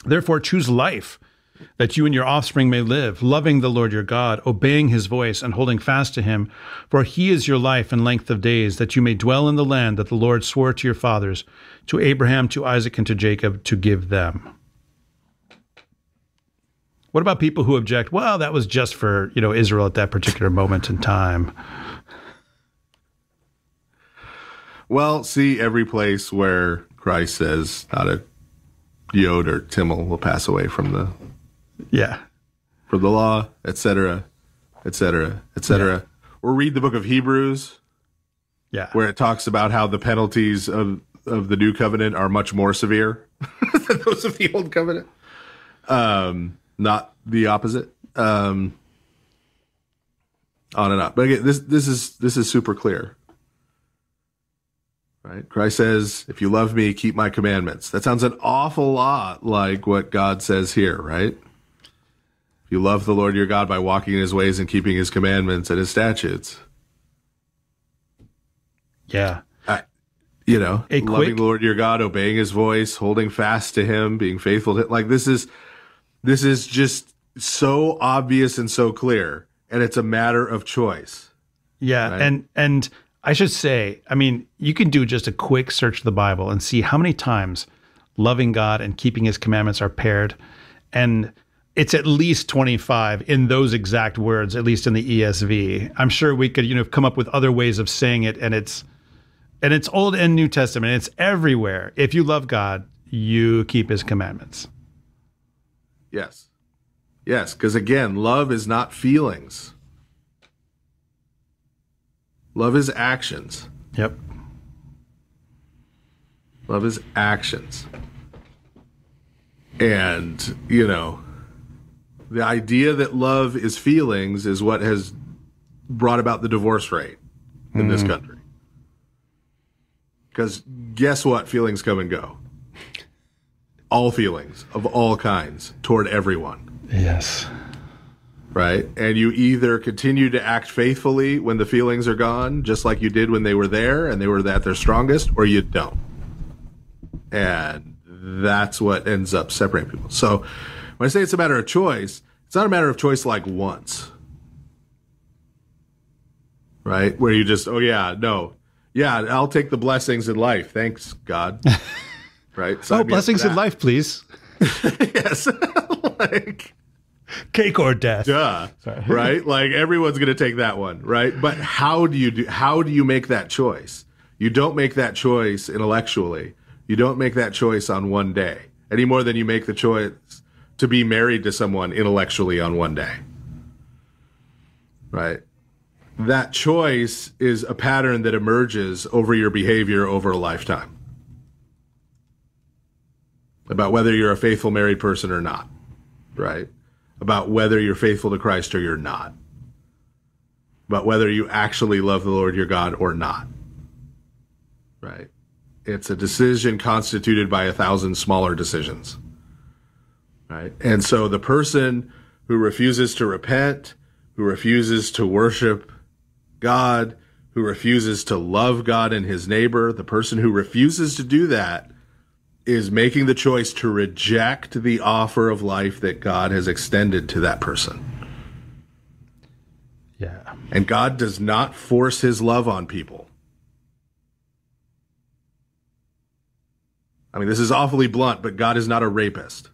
Therefore, choose life, that you and your offspring may live, loving the Lord your God, obeying his voice, and holding fast to him. For he is your life and length of days, that you may dwell in the land that the Lord swore to your fathers, to Abraham, to Isaac, and to Jacob, to give them. What about people who object? Well, that was just for you know Israel at that particular moment in time. Well, see every place where Christ says not a Yod or tittle will pass away from the Yeah, from the law, etc., etc., etc. Or read the book of Hebrews yeah, where it talks about how the penalties of of the new covenant are much more severe (laughs) than those of the old covenant. Um, not the opposite. Um, on and on. But again, this this is this is super clear. Right? Christ says, if you love me, keep my commandments. That sounds an awful lot like what God says here, right? If you love the Lord your God by walking in his ways and keeping his commandments and his statutes. Yeah. I, you know, A loving quick- the Lord your God, obeying his voice, holding fast to him, being faithful to him. like this is this is just so obvious and so clear. And it's a matter of choice. Yeah, Right. and and I should say, I mean, you can do just a quick search of the Bible and see how many times loving God and keeping His commandments are paired, and it's at least twenty five in those exact words, at least in the ESV. I'm sure we could, you know, come up with other ways of saying it, and it's and it's Old and New Testament. It's everywhere. If you love God, you keep His commandments. Yes. Yes, because again, love is not feelings. Love is actions. Yep. Love is actions. And, you know, the idea that love is feelings is what has brought about the divorce rate in this mm-hmm. country. Because guess what? Feelings come and go. All feelings of all kinds toward everyone. Yes. Right? And you either continue to act faithfully when the feelings are gone, just like you did when they were there and they were at their strongest, or you don't. And that's what ends up separating people. So when I say it's a matter of choice, it's not a matter of choice like once, right? Where you just, oh yeah, no, yeah, I'll take the blessings in life. Thanks, God. (laughs) right? Sign Oh, me up for blessings in life, please. (laughs) yes. (laughs) like, Cake or death. duh (laughs) right? Like everyone's going to take that one right? But how do you do how do you make that choice? You don't make that choice intellectually. You don't make that choice on one day any more than you make the choice to be married to someone intellectually on one day. Right? That choice is a pattern that emerges over your behavior over a lifetime. About whether you're a faithful married person or not right about whether you're faithful to Christ or you're not, about whether you actually love the Lord your God or not. Right? It's a decision constituted by a thousand smaller decisions. Right? And so the person who refuses to repent, who refuses to worship God, who refuses to love God and his neighbor, the person who refuses to do that is making the choice to reject the offer of life that God has extended to that person. Yeah. And God does not force his love on people. I mean, this is awfully blunt, but God is not a rapist.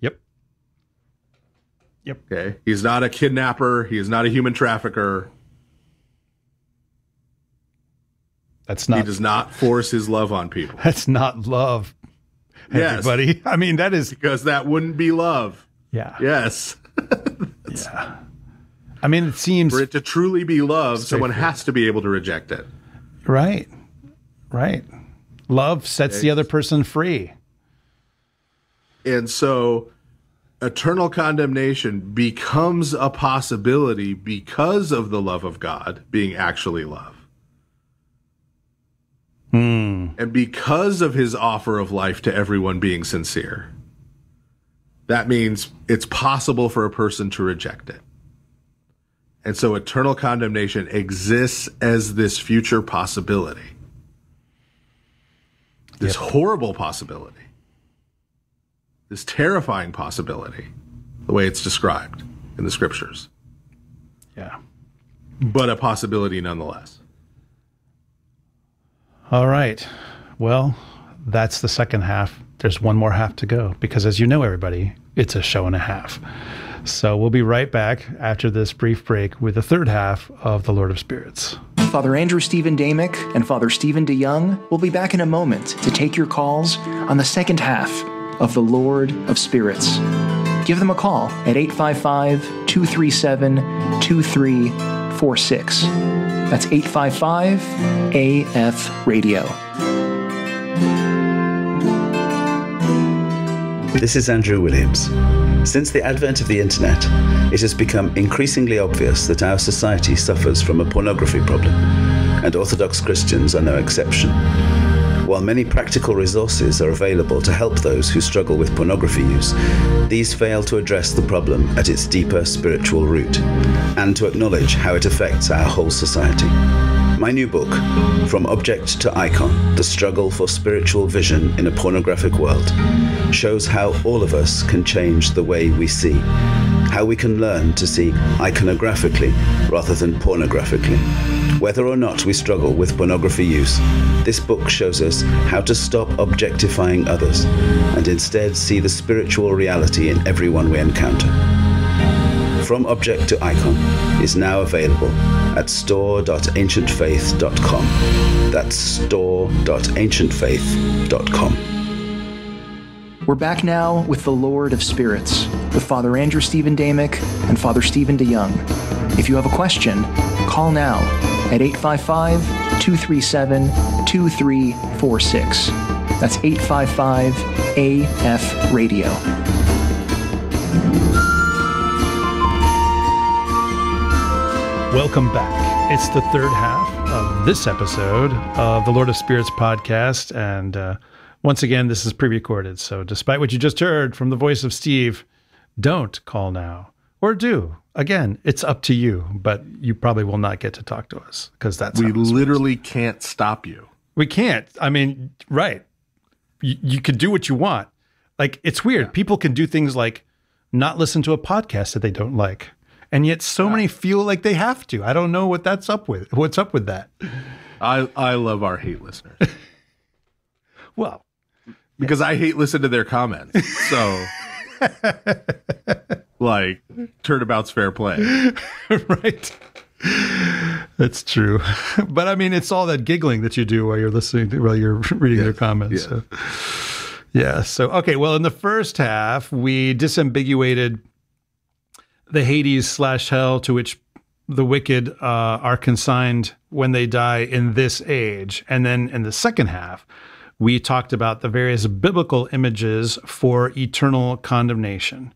Yep. Yep. Okay. He's not a kidnapper. He is not a human trafficker. That's not. He does not force his love on people. that's not love. Yes. Everybody. I mean, that is Because that wouldn't be love. yeah. Yes. (laughs) Yeah. I mean, it seems For it to truly be love, someone has to be able to reject it. right. Right. Love sets the other person free. And so eternal condemnation becomes a possibility because of the love of God being actually love. Hmm. And because of his offer of life to everyone being sincere. That means it's possible for a person to reject it. And so eternal condemnation exists as this future possibility. This horrible possibility this terrifying possibility, the way it's described in the scriptures, Yeah. but a possibility nonetheless. All right. Well, that's the second half. There's one more half to go because, as you know, everybody, it's a show and a half. So we'll be right back after this brief break with the third half of The Lord of Spirits. Father Andrew Stephen Damick and Father Stephen DeYoung will be back in a moment to take your calls on the second half of The Lord of Spirits. Give them a call at 855 237 2346. That's 855 AF Radio. This is Andrew Williams. Since the advent of the internet, it has become increasingly obvious that our society suffers from a pornography problem. and Orthodox Christians are no exception. While many practical resources are available to help those who struggle with pornography use, these fail to address the problem at its deeper spiritual root and to acknowledge how it affects our whole society. My new book, From Object to Icon The Struggle for Spiritual Vision in a Pornographic World, shows how all of us can change the way we see, how we can learn to see iconographically rather than pornographically. Whether or not we struggle with pornography use, this book shows us how to stop objectifying others and instead see the spiritual reality in everyone we encounter. From Object to Icon is now available at store.ancientfaith.com. That's store.ancientfaith.com. We're back now with the Lord of Spirits, with Father Andrew Stephen Damick and Father Stephen DeYoung. If you have a question, call now at 855 237 2346. That's 855 AF Radio. Welcome back. It's the third half of this episode of the Lord of Spirits podcast. And uh, once again, this is pre recorded. So, despite what you just heard from the voice of Steve, don't call now or do. Again, it's up to you, but you probably will not get to talk to us because that's We literally can't stop you. We can't. I mean, right. You, you could do what you want. Like, it's weird. People can do things like not listen to a podcast that they don't like. And yet so many feel like they have to. I don't know what that's up with. What's up with that? I I love our hate listeners (laughs) Well, because I hate listen to their comments. So (laughs) like turnabout's fair play. (laughs) right. That's true. (laughs) But I mean, it's all that giggling that you do while you're listening to, while you're reading their comments. yeah. So. Yeah. So, okay. Well, in the first half, we disambiguated the Hades slash hell to which the wicked uh, are consigned when they die in this age. And then in the second half, we talked about the various biblical images for eternal condemnation.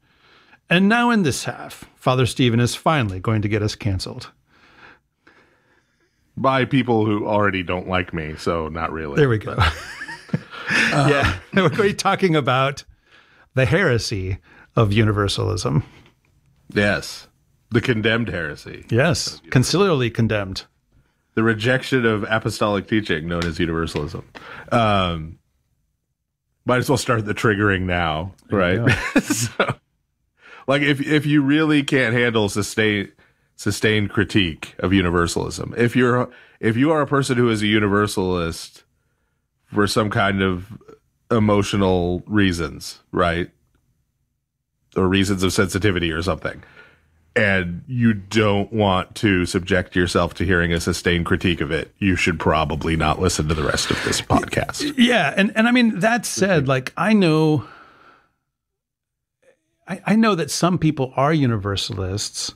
And now in this half, Father Stephen is finally going to get us canceled. By people who already don't like me, so not really. There we go. (laughs) Uh, yeah. (laughs) We're going to be talking about the heresy of universalism. Yes. The condemned heresy. Yes. Conciliarly condemned. The rejection of apostolic teaching known as universalism. Um might as well start the triggering now, right? (laughs) so, like if if you really can't handle sustained sustained critique of universalism, if you're if you are a person who is a universalist for some kind of emotional reasons, right? Or reasons of sensitivity or something. And you don't want to subject yourself to hearing a sustained critique of it, you should probably not listen to the rest of this podcast. Yeah, and and I mean that said, like I know, I, I know that some people are universalists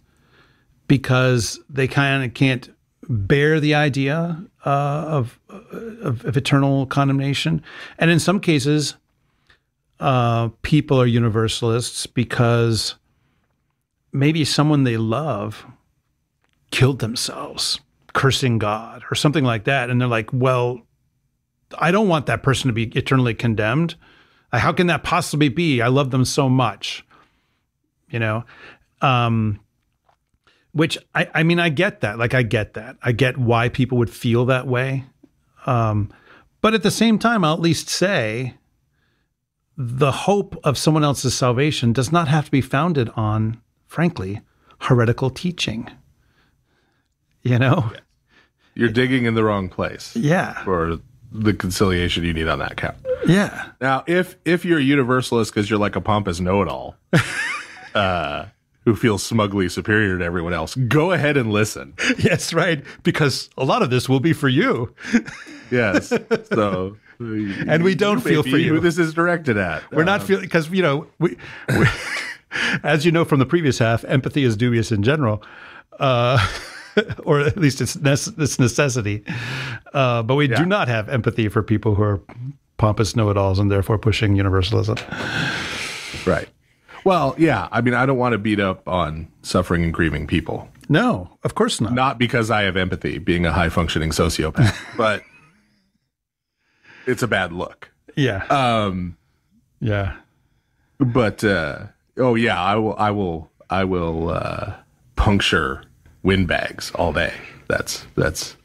because they kind of can't bear the idea uh, of, of of eternal condemnation, and in some cases, uh, people are universalists because maybe someone they love killed themselves, cursing God or something like that, and they're like, well. I don't want that person to be eternally condemned. How can that possibly be? I love them so much, you know. Um, which I, I mean, I get that. Like, I get that. I get why people would feel that way. Um, but at the same time, I'll at least say the hope of someone else's salvation does not have to be founded on, frankly, heretical teaching. You know? You're digging in the wrong place Yeah. for the conciliation you need on that count. Yeah. Now, if if you're a universalist because you're like a pompous know-it-all, (laughs) uh, who feels smugly superior to everyone else, go ahead and listen. Yes, right. Because a lot of this will be for you. Yes. (laughs) So, And we don't feel for you. who this is directed at. We're not feeling because you know we, we (laughs) as you know from the previous half, empathy is dubious in general, uh, (laughs) or at least it's nece- it's necessity. Uh, but we do not have empathy for people who are pompous know-it-alls and therefore pushing universalism. right. Well, yeah. I mean, I don't want to beat up on suffering and grieving people. No, of course not. Not because I have empathy, being a high functioning sociopath, (laughs) but it's a bad look. Yeah. Um, yeah. but uh, oh yeah, I will. I will. I will uh, puncture windbags all day. That's that's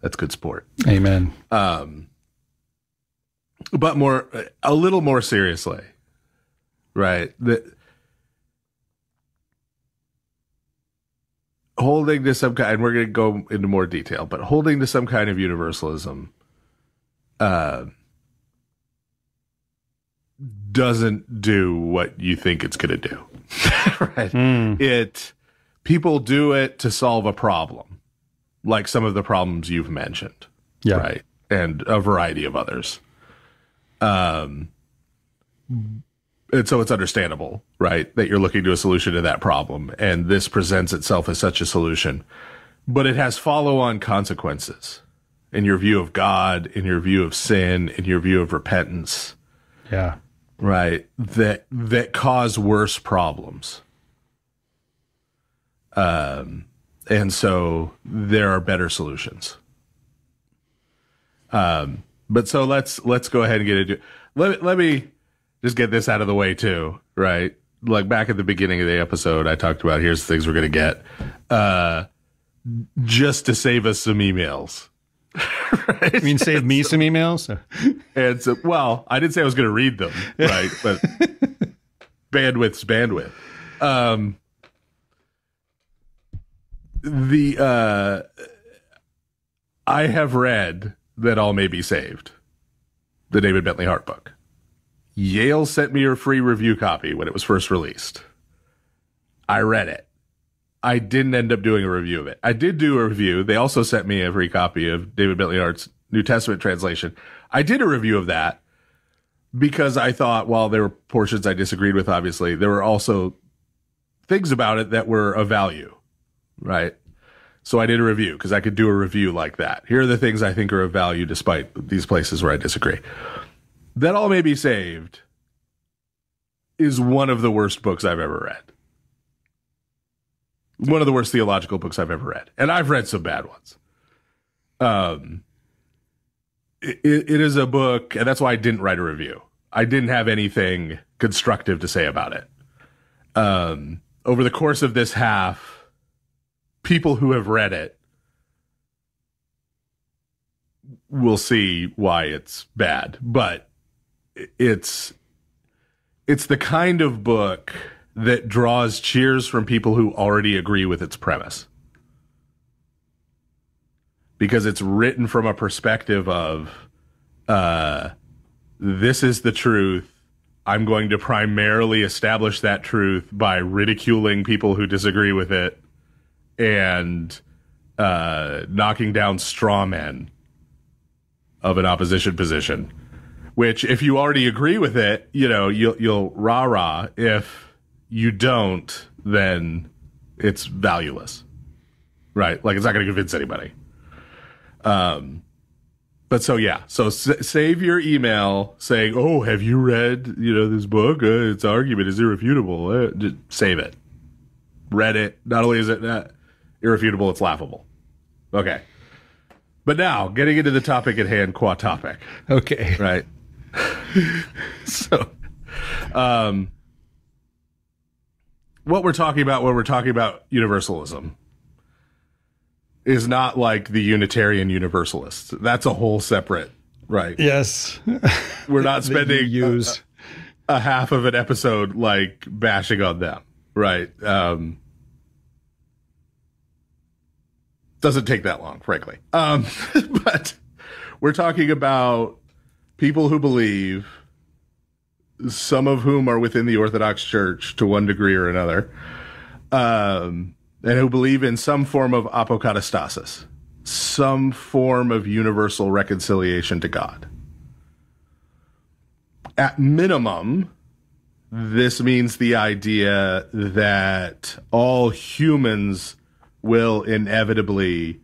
that's good sport. Amen. but more a little more seriously right holding to some kind and we're going to go into more detail but holding to some kind of universalism uh doesn't do what you think it's going to do. (laughs) Right. It people do it to solve a problem like some of the problems you've mentioned. Yeah. right. And a variety of others. Um and so it's understandable right that you're looking to a solution to that problem and this presents itself as such a solution. But it has follow-on consequences in your view of god in your view of sin in your view of repentance. Yeah. Right. That that cause worse problems. Um and so there are better solutions. Um but so let's let's go ahead and get into let, let me just get this out of the way too right? Like back at the beginning of the episode i talked about here's the things we're going to get. Uh just to save us some emails (laughs) You mean save me some emails? and so, well, I didn't say I was going to read them, right? But (laughs) bandwidth's bandwidth. Um, the uh, I have read that all may be saved, the David Bentley Hart book. Yale sent me a free review copy when it was first released. I read it. I didn't end up doing a review of it. I did do a review. They also sent me a free copy of David Bentley Hart's New Testament translation. I did a review of that because I thought, while there were portions I disagreed with, obviously, there were also things about it that were of value, right? So I did a review because I could do a review like that. Here are the things I think are of value despite these places where I disagree. That All May Be Saved is one of the worst books I've ever read. One of the worst theological books I've ever read. And I've read some bad ones. Um, it, it is a book, and that's why I didn't write a review. I didn't have anything constructive to say about it. Um, over the course of this half, people who have read it will see why it's bad, but it's it's the kind of book that draws cheers from people who already agree with its premise. Because it's written from a perspective of uh this is the truth. I'm going to primarily establish that truth by ridiculing people who disagree with it and uh, knocking down straw men of an opposition position. Which, if you already agree with it, you know you'll you'll rah rah. If you don't, then it's valueless, right? Like it's not going to convince anybody. Um, but so yeah, so s- save your email saying, "Oh, have you read you know this book? Uh, its argument is irrefutable." Uh, just save it. Read it. Not only is it not irrefutable, it's laughable. Okay. But now, getting into the topic at hand, qua topic, Okay. right? (laughs) so, um, what we're talking about when we're talking about universalism is not like the Unitarian Universalists. That's a whole separate, right? Yes. (laughs) We're not spending use. a half of an episode like bashing on them, right? Um, doesn't take that long, frankly. Um, (laughs) but we're talking about people who believe, some of whom are within the Orthodox Church to one degree or another, um, and who believe in some form of apokatastasis, some form of universal reconciliation to God at minimum, this means the idea that all humans will inevitably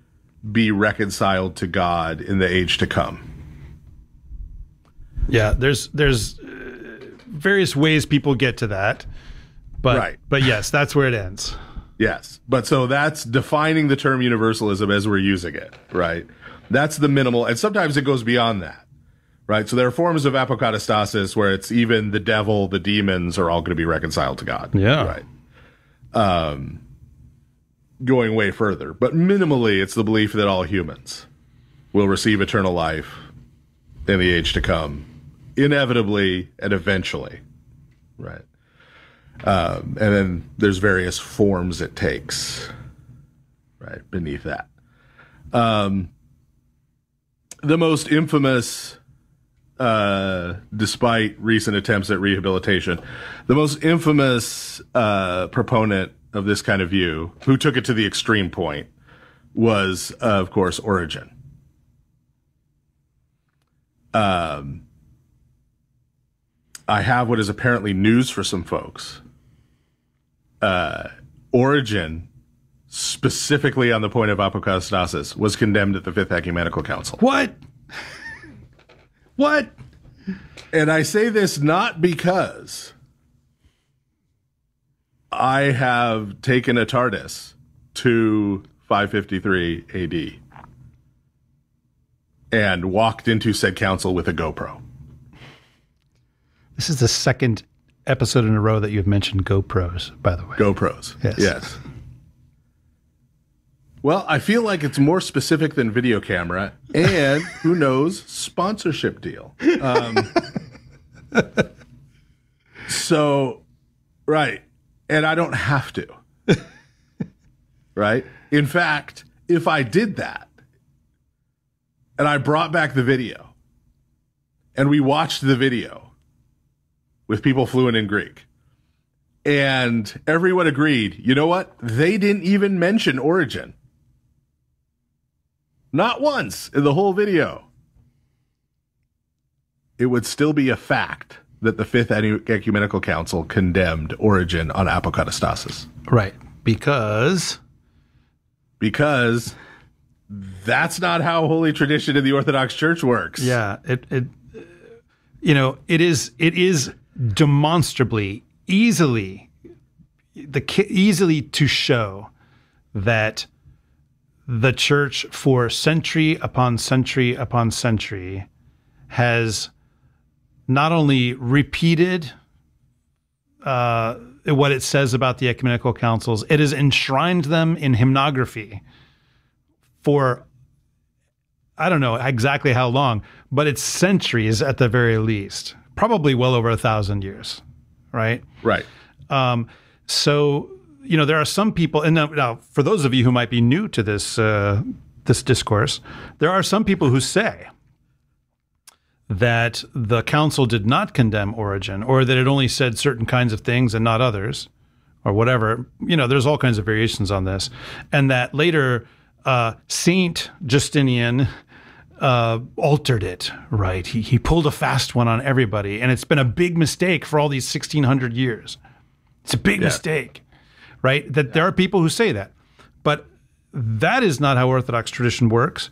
be reconciled to God in the age to come. Yeah. There's there's various ways people get to that, but Right. but yes, that's where it ends. (laughs) Yes. But so that's defining the term universalism as we're using it, right? That's the minimal. And sometimes it goes beyond that, right? So there are forms of apokatastasis where it's even the devil, the demons are all going to be reconciled to God. Yeah. Right. Um, going way further. But minimally, it's the belief that all humans will receive eternal life in the age to come, inevitably and eventually. Right. Um, and then there's various forms it takes, right, beneath that. Um, the most infamous, uh, despite recent attempts at rehabilitation, the most infamous uh, proponent of this kind of view, who took it to the extreme point, was, uh, of course, Origen. Um, I have what is apparently news for some folks. Uh, Origen, specifically on the point of apokatastasis, was condemned at the Fifth Ecumenical Council. What? what? And I say this not because I have taken a TARDIS to 553 AD and walked into said council with a GoPro. This is the second episode in a row that you've mentioned GoPros, by the way. GoPros. Yes. Yes. Well, I feel like it's more specific than video camera, and (laughs) who knows, sponsorship deal. Um, so, right, and I don't have to. (laughs) right. In fact, if I did that, and I brought back the video, and we watched the video with people fluent in Greek. And everyone agreed, you know what? They didn't even mention Origen. Not once in the whole video. It would still be a fact that the Fifth Ecumenical Council condemned Origen on apokatastasis. Right. Because Because that's not how holy tradition in the Orthodox Church works. yeah, it it you know, it is it is demonstrably easily the easily to show that the church for century upon century upon century has not only repeated uh, what it says about the ecumenical councils, it has enshrined them in hymnography for I don't know exactly how long, but it's centuries at the very least, probably well over a thousand years, right? Right. Um, so you know there are some people, and now, now for those of you who might be new to this uh, this discourse, there are some people who say that the council did not condemn Origen, or that it only said certain kinds of things and not others, or whatever. You know, there's all kinds of variations on this, and that later uh, Saint Justinian uh, altered it. Right, he he pulled a fast one on everybody, and it's been a big mistake for all these 1600 years. It's a big mistake, right? That there are people who say that, but that is not how Orthodox tradition works.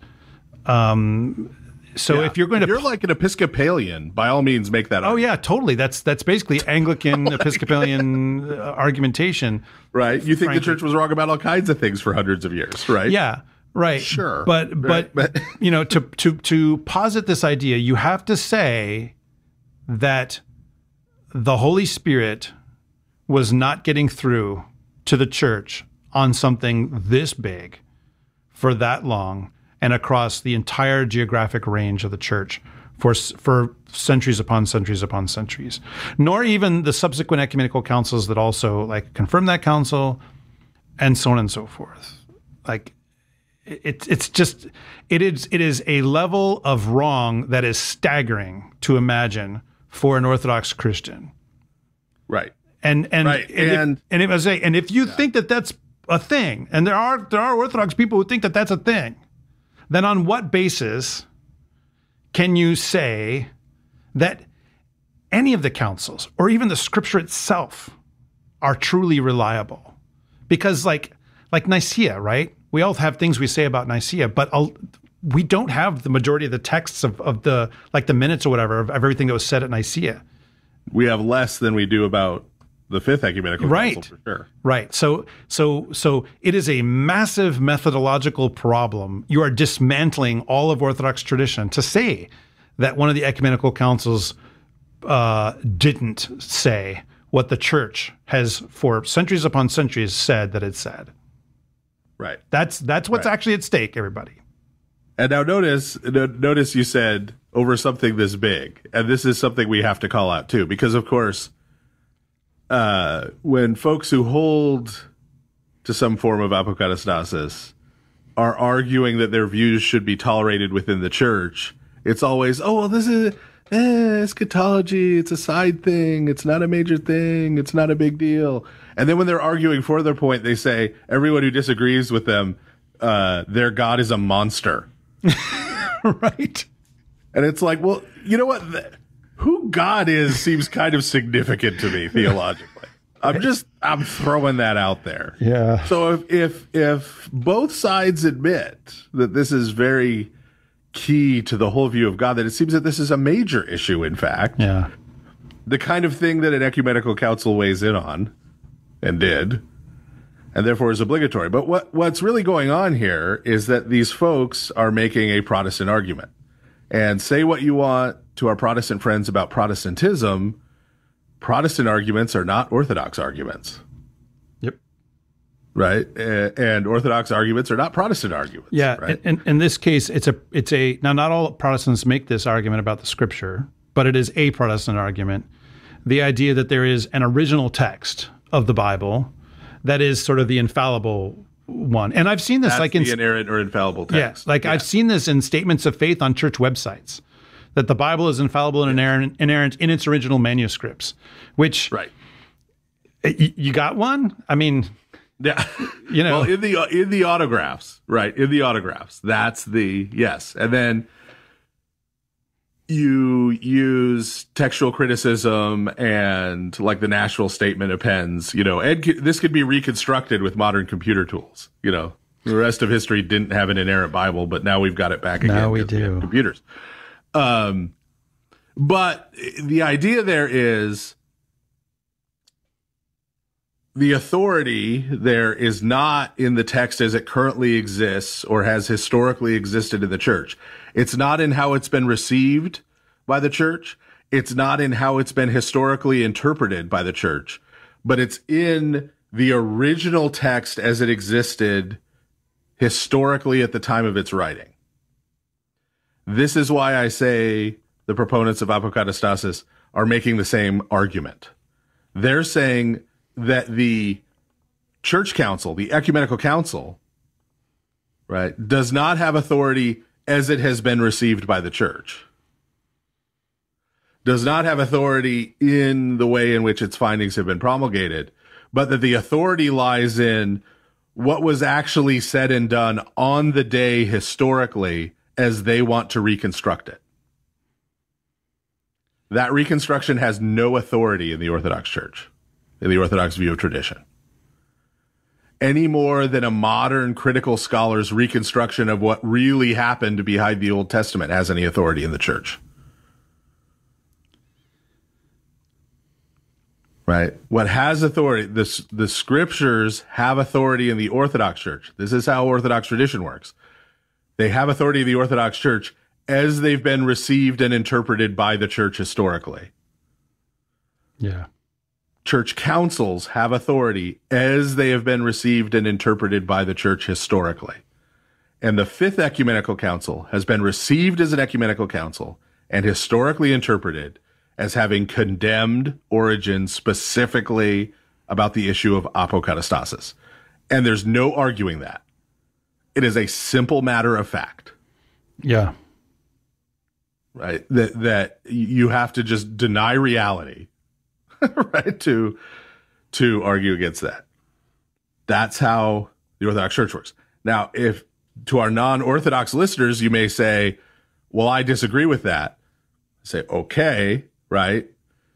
Um, so Yeah. if you're going to you're like an Episcopalian, by all means, make that. Oh yeah, totally. That's that's basically Anglican (laughs) Episcopalian uh, argumentation. right. You think frankly. the church was wrong about all kinds of things for hundreds of years, right? Yeah, right. Sure. But Right, but, but- (laughs) you know to to to posit this idea, you have to say that the Holy Spirit was not getting through to the church on something this big for that long and across the entire geographic range of the church for for centuries upon centuries upon centuries nor even the subsequent ecumenical councils that also like confirm that council and so on and so forth like it's it's just it is it is a level of wrong that is staggering to imagine for an orthodox christian Right. and and Right, and, if- and- and if I say and if you think that that's a thing, and there are there are Orthodox people who think that that's a thing, then on what basis can you say that any of the councils or even the Scripture itself are truly reliable? Because like like Nicaea, right? We all have things we say about Nicaea, but a, we don't have the majority of the texts of, of the like the minutes or whatever of everything that was said at Nicaea. We have less than we do about the fifth ecumenical Right. council for sure. Right. So so so it is a massive methodological problem. You are dismantling all of Orthodox tradition to say that one of the ecumenical councils uh, didn't say what the church has for centuries upon centuries said that it said. Right. That's that's what's Right. actually at stake, everybody. And now notice no- notice you said over something this big. And this is something we have to call out too because of course uh when folks who hold to some form of apokatastasis are arguing that their views should be tolerated within the church, it's always, oh well this is eh, eschatology, it's a side thing, it's not a major thing, it's not a big deal. And then when they're arguing for their point, they say everyone who disagrees with them, uh, their God is a monster. (laughs) right. And it's like, well, you know what? Who God is seems kind of significant to me theologically. I'm just I'm throwing that out there. Yeah. So if if if both sides admit that this is very key to the whole view of God, that it seems that this is a major issue, in fact, Yeah. the kind of thing that an ecumenical council weighs in on and did and therefore is obligatory. But what what's really going on here is that these folks are making a protestant argument. And say what you want to our protestant friends about protestantism protestant arguments are not orthodox arguments. Yep. right? And orthodox arguments are not protestant arguments Yeah, right? in, in this case, it's a it's a now not all Protestants make this argument about the Scripture, but it is a Protestant argument. The idea that there is an original text of the Bible that is sort of the infallible one, and I've seen this That's like in the inerrant or infallible yeah, text. like I've seen this in statements of faith on church websites that the Bible is infallible and inerrant, inerrant in its original manuscripts. Which right. you got one? I mean, yeah. you know, well in the in the autographs right in the autographs that's the yes. And then you use textual criticism and like the national statement appends you know c- this could be reconstructed with modern computer tools you know the rest of history didn't have an inerrant bible but now we've got it back again Now we do. computers um but the idea there is the authority there is not in the text as it currently exists or has historically existed in the church. It's not in how it's been received by the church. It's not in how it's been historically interpreted by the church, but it's in the original text as it existed historically at the time of its writing. This is why I say the proponents of apokatastasis are making the same argument. They're saying that the church council, the ecumenical council, right, does not have authority as it has been received by the church. Does not have authority in the way in which its findings have been promulgated, but that the authority lies in what was actually said and done on the day historically as they want to reconstruct it. That reconstruction has no authority in the Orthodox Church, in the Orthodox view of tradition, any more than a modern critical scholar's reconstruction of what really happened behind the Old Testament has any authority in the church. Right? What has authority, the, the scriptures have authority in the Orthodox Church. This is how Orthodox tradition works. They have authority in the Orthodox Church as they've been received and interpreted by the church historically. yeah, Church councils have authority as they have been received and interpreted by the church historically. And the fifth ecumenical council has been received as an ecumenical council and historically interpreted as having condemned Origen specifically about the issue of apokatastasis. And there's no arguing that. It is a simple matter of fact. yeah, right? That that you have to just deny reality, (laughs) right? To to argue against that. That's how the Orthodox Church works. Now, if to our non-Orthodox listeners, you may say, "Well, I disagree with that." I say, "Okay, right?"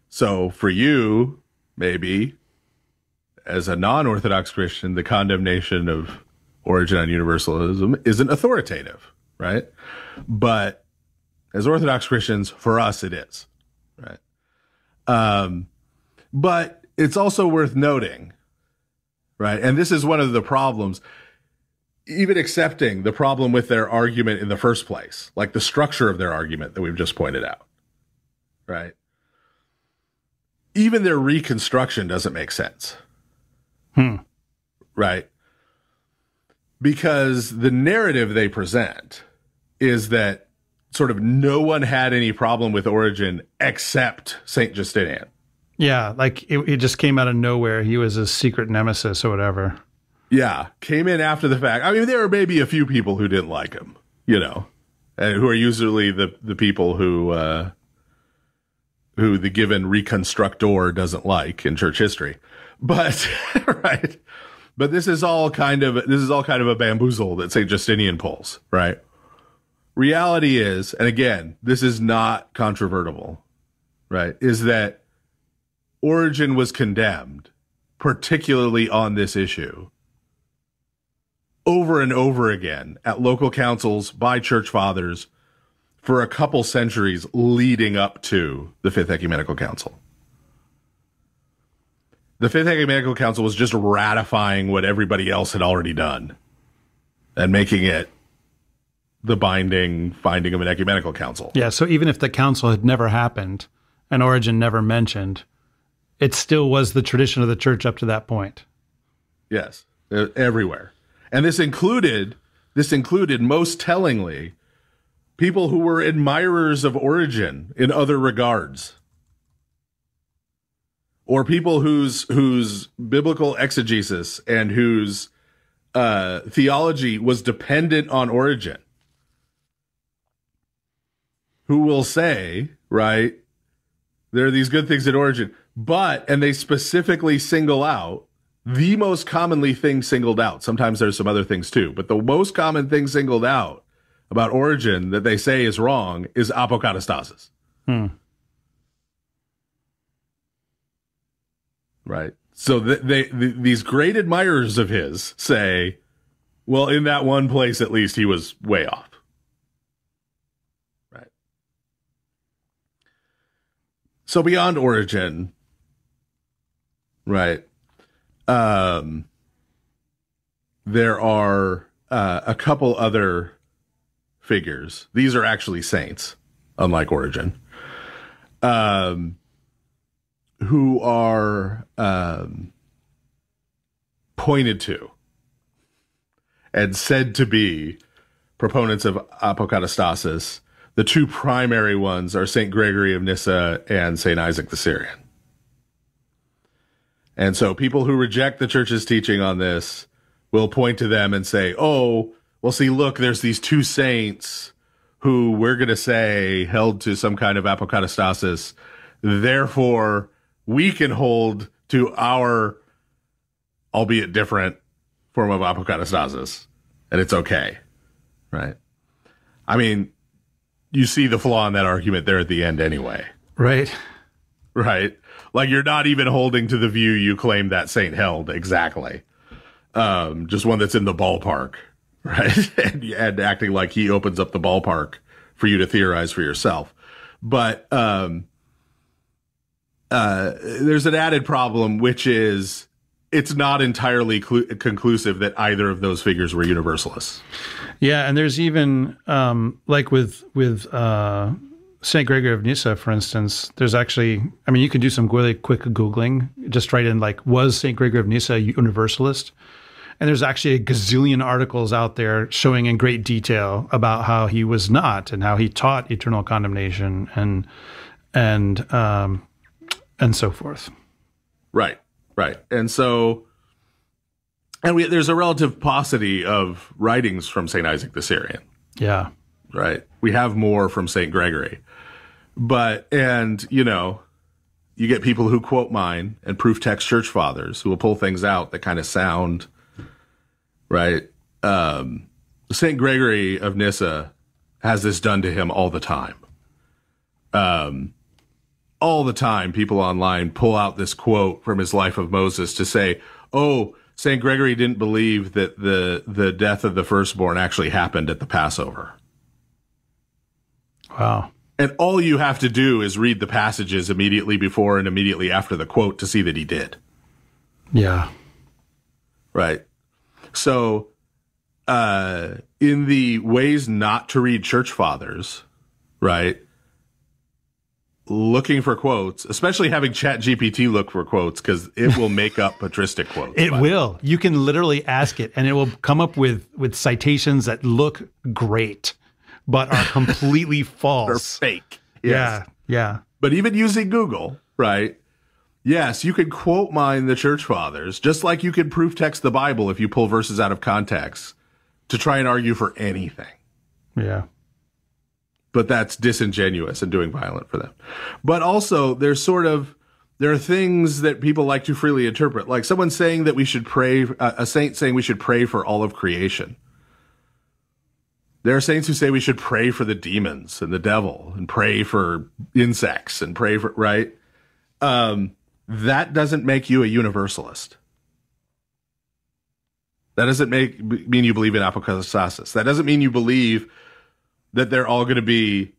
So for you, maybe as a non-Orthodox Christian, the condemnation of Origen on universalism isn't authoritative, right? But as Orthodox Christians, for us, it is, right? Um, but it's also worth noting, right? And this is one of the problems, even accepting the problem with their argument in the first place, like the structure of their argument that we've just pointed out, right? Even their reconstruction doesn't make sense. Hmm. Right? Because the narrative they present is that sort of no one had any problem with Origen except Saint Justinian. Yeah, like it, it just came out of nowhere. He was a secret nemesis or whatever. Yeah, came in after the fact. I mean, there are maybe a few people who didn't like him, you know, and who are usually the the people who uh, who the given reconstructor doesn't like in church history. But (laughs) right, but this is all kind of this is all kind of a bamboozle that Saint Justinian pulls, right? Reality is, and again, this is not controvertible, right? Is that Origen was condemned, particularly on this issue, over and over again at local councils by church fathers for a couple centuries leading up to the Fifth Ecumenical Council. The Fifth Ecumenical Council was just ratifying what everybody else had already done and making it the binding finding of an ecumenical council. Yeah, so even if the council had never happened and Origen never mentioned, it still was the tradition of the church up to that point. Yes, everywhere. And this included this included most tellingly people who were admirers of Origen in other regards. Or people whose whose biblical exegesis and whose uh, theology was dependent on Origen, who will say, right, there are these good things in Origen, but, and they specifically single out the most commonly thing singled out. Sometimes there's some other things too, but the most common thing singled out about Origen that they say is wrong is apokatastasis. Hmm. Right. So th- they, th- these great admirers of his say, well, in that one place, at least he was way off. Right. So beyond Origen, right. Um, there are uh, a couple other figures. These are actually saints, unlike Origen, Um, who are um, pointed to and said to be proponents of apokatastasis. The two primary ones are St. Gregory of Nyssa and St. Isaac the Syrian. And so people who reject the church's teaching on this will point to them and say, oh, well, see, look, there's these two saints who we're going to say held to some kind of apokatastasis. Therefore, we can hold to our, albeit different, form of apokatastasis, and it's okay, right? I mean, you see the flaw in that argument there at the end anyway, Right. right? Like you're not even holding to the view you claim that saint held exactly. Um, just one that's in the ballpark, (laughs) right? and, and acting like he opens up the ballpark for you to theorize for yourself. But um, uh, there's an added problem, which is it's not entirely clu- conclusive that either of those figures were universalists. Yeah, and there's even um, like with with uh, Saint Gregory of Nyssa, for instance. There's actually, I mean, you can do some really quick googling. Just write in like, was Saint Gregory of Nyssa a universalist? And there's actually a gazillion articles out there showing in great detail about how he was not and how he taught eternal condemnation and and um, and so forth. Right, right. And so, and we, there's a relative paucity of writings from St. Isaac the Syrian, Yeah. Right? We have more from St. Gregory. But, and, you know, you get people who quote mine and proof text church fathers who will pull things out that kind of sound, right? Um, St. Gregory of Nyssa has this done to him all the time. Um, all the time people online pull out this quote from his life of Moses to say, "Oh, St. Gregory didn't believe that the the death of the firstborn actually happened at the Passover." Wow. And all you have to do is read the passages immediately before and immediately after the quote to see that he did. Yeah. Right. So, uh, in the ways not to read church fathers, right? Looking for quotes, especially having Chat GPT look for quotes, because it will make up (laughs) patristic quotes. It will. You can literally ask it and it will come up with with citations that look great but are (laughs) completely They're false. fake. Yeah. Yeah. But even using Google, right? Yes, you can quote mine the church fathers, just like you could proof text the Bible if you pull verses out of context to try and argue for anything. Yeah. But that's disingenuous and doing violent for them. But also, there's sort of there are things that people like to freely interpret, like someone saying that we should pray, uh, a saint saying we should pray for all of creation. There are saints who say we should pray for the demons and the devil and pray for insects and pray for, right? Um, that doesn't make you a universalist. That doesn't make mean you believe in apokatastasis. That doesn't mean you believe that they're all going to be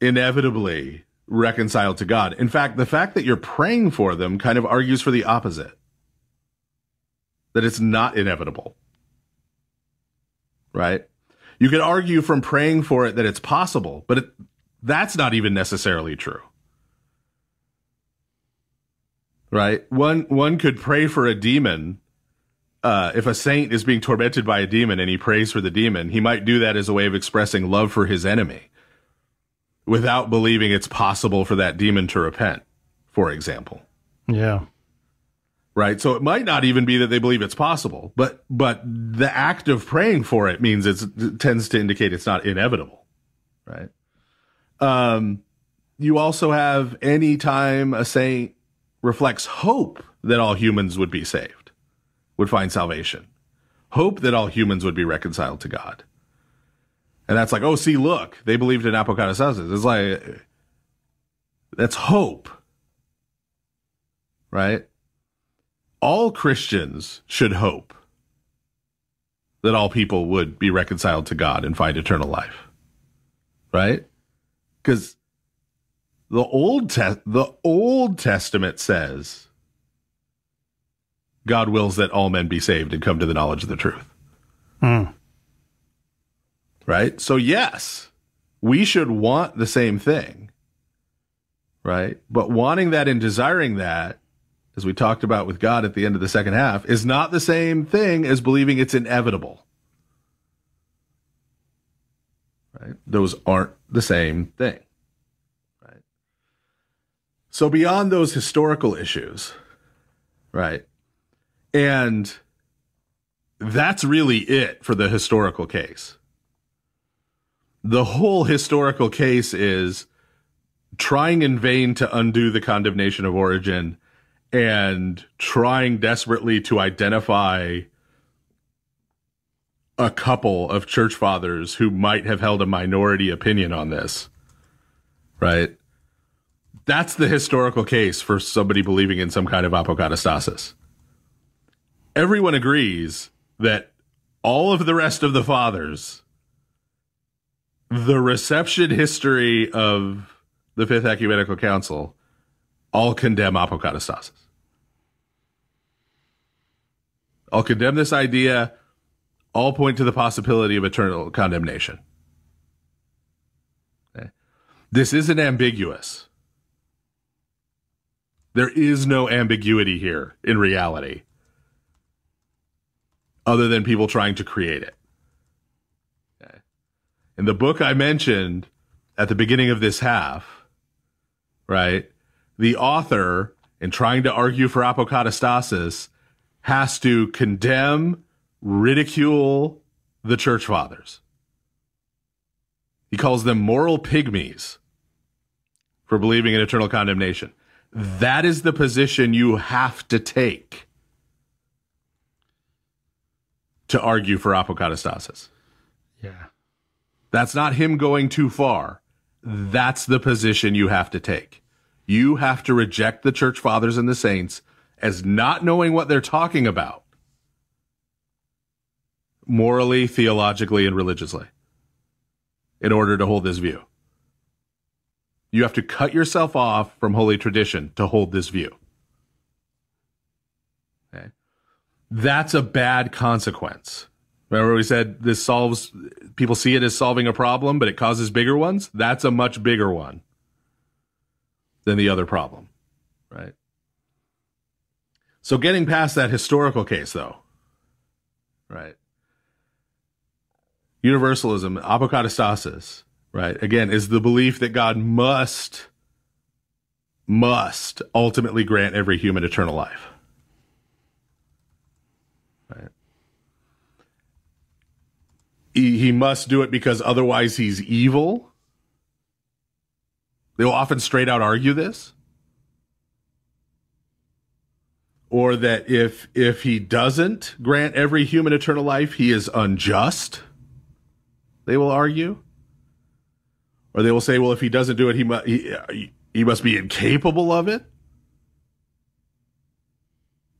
inevitably reconciled to God. In fact, the fact that you're praying for them kind of argues for the opposite. That it's not inevitable. Right? You could argue from praying for it that it's possible, but it, that's not even necessarily true. Right? One one could pray for a demon uh, if a saint is being tormented by a demon and he prays for the demon, he might do that as a way of expressing love for his enemy without believing it's possible for that demon to repent, for example. Yeah. Right. So it might not even be that they believe it's possible, but, but the act of praying for it means it tends to indicate it's not inevitable. Right. Um, you also have any time a saint reflects hope that all humans would be saved would find salvation. Hope that all humans would be reconciled to God. And that's like, oh, see, look, they believed in apokatastasis. It's like, that's hope. Right? All Christians should hope that all people would be reconciled to God and find eternal life. Right? Because the Old Te- the Old Testament says God wills that all men be saved and come to the knowledge of the truth. Hmm. Right? So, yes, we should want the same thing. Right? But wanting that and desiring that, as we talked about with God at the end of the second half, is not the same thing as believing it's inevitable. Right? Those aren't the same thing. Right? So, beyond those historical issues, right? And that's really it for the historical case. The whole historical case is trying in vain to undo the condemnation of Origen and trying desperately to identify a couple of church fathers who might have held a minority opinion on this. Right? That's the historical case for somebody believing in some kind of apokatastasis everyone agrees that all of the rest of the fathers, the reception history of the Fifth Ecumenical Council, all condemn apokatastasis. All condemn this idea, all point to the possibility of eternal condemnation. Okay. This isn't ambiguous. There is no ambiguity here in reality other than people trying to create it. Okay. In the book I mentioned at the beginning of this half, right, the author, in trying to argue for apokatastasis, has to condemn, ridicule the church fathers. He calls them moral pygmies for believing in eternal condemnation. That is the position you have to take to argue for apokatastasis. Yeah. That's not him going too far. That's the position you have to take. You have to reject the church fathers and the saints as not knowing what they're talking about morally, theologically, and religiously in order to hold this view. You have to cut yourself off from holy tradition to hold this view. Okay. That's a bad consequence. Remember we said this solves people see it as solving a problem, but it causes bigger ones? That's a much bigger one than the other problem. Right? So getting past that historical case though, right? Universalism, apokatastasis, right? Again, is the belief that God must, must ultimately grant every human eternal life. Right? He, he must do it because otherwise he's evil. They will often straight out argue this. Or that if if he doesn't grant every human eternal life, he is unjust. They will argue. Or they will say, well, if he doesn't do it, he, mu- he, he must be incapable of it.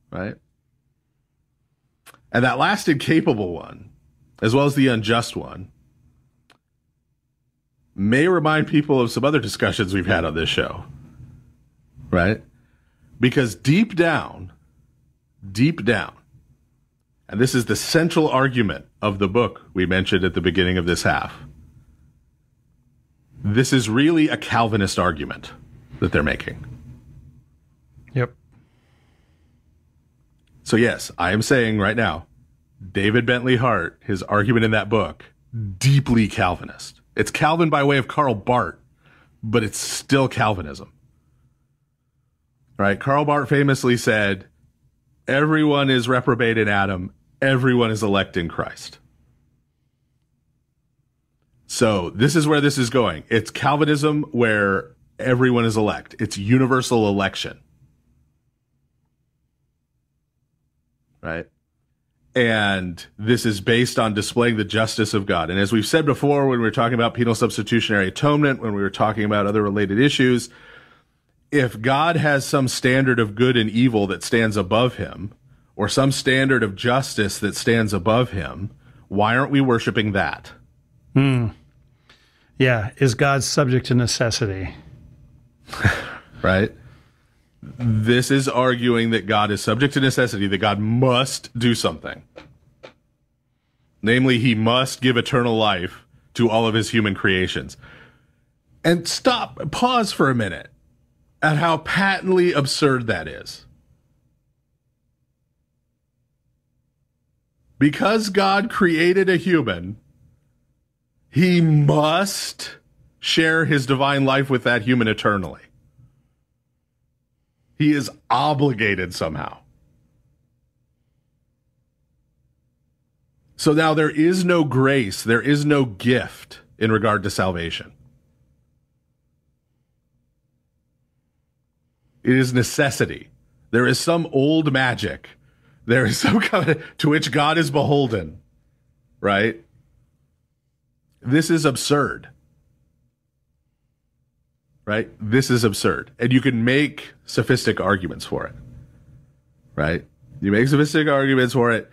Right? And that last incapable one, as well as the unjust one, may remind people of some other discussions we've had on this show. Right? Because deep down, deep down, and this is the central argument of the book we mentioned at the beginning of this half. This is really a Calvinist argument that they're making. Yep. So, yes, I am saying right now, David Bentley Hart, his argument in that book, deeply Calvinist. It's Calvin by way of Karl Barth, but it's still Calvinism. Right? Karl Barth famously said, Everyone is reprobate in Adam, everyone is elect in Christ. So this is where this is going. It's Calvinism where everyone is elect. It's universal election. Right? And this is based on displaying the justice of God. And as we've said before, when we were talking about penal substitutionary atonement, when we were talking about other related issues, if God has some standard of good and evil that stands above him, or some standard of justice that stands above him, why aren't we worshiping that? Hmm. Yeah. Is God subject to necessity? (laughs) right? This is arguing that God is subject to necessity, that God must do something. Namely, he must give eternal life to all of his human creations. And stop, pause for a minute at how patently absurd that is. Because God created a human, he must share his divine life with that human eternally. He is obligated somehow. So now there is no grace, there is no gift in regard to salvation. It is necessity. There is some old magic. There is (laughs) some kind to which God is beholden, right? This is absurd. Right? This is absurd. And you can make sophistic arguments for it. Right? You make sophistic arguments for it,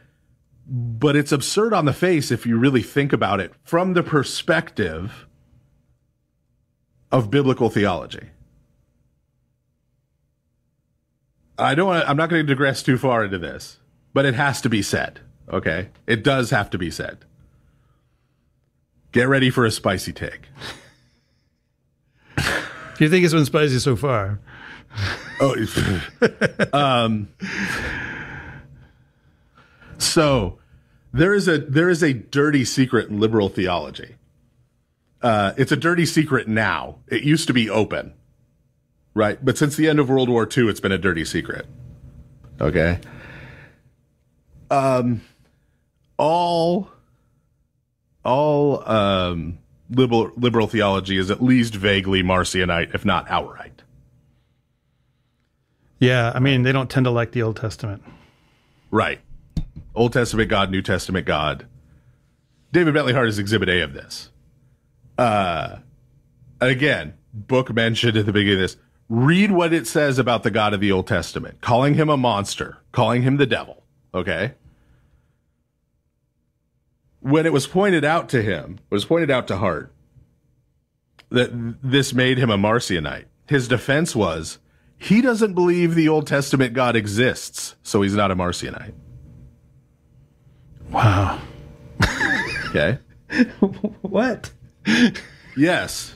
but it's absurd on the face if you really think about it from the perspective of biblical theology. I don't want I'm not going to digress too far into this, but it has to be said. Okay. It does have to be said. Get ready for a spicy take. (laughs) Do you think it's been spicy so far? (laughs) Oh, um, so there is a there is a dirty secret in liberal theology. Uh, it's a dirty secret now. It used to be open, right? But since the end of World War II, it's been a dirty secret. Okay. Um, all all um liberal liberal theology is at least vaguely Marcionite, if not outright. Yeah. I mean, they don't tend to like the Old Testament. Right. Old Testament God, New Testament God. David Bentley Hart is exhibit A of this. Uh, again, book mentioned at the beginning of this. Read what it says about the God of the Old Testament, calling him a monster, calling him the devil. Okay. When it was pointed out to him, it was pointed out to Hart that this made him a Marcionite. His defense was he doesn't believe the Old Testament God exists, so he's not a Marcionite. Wow. Okay. (laughs) What? Yes.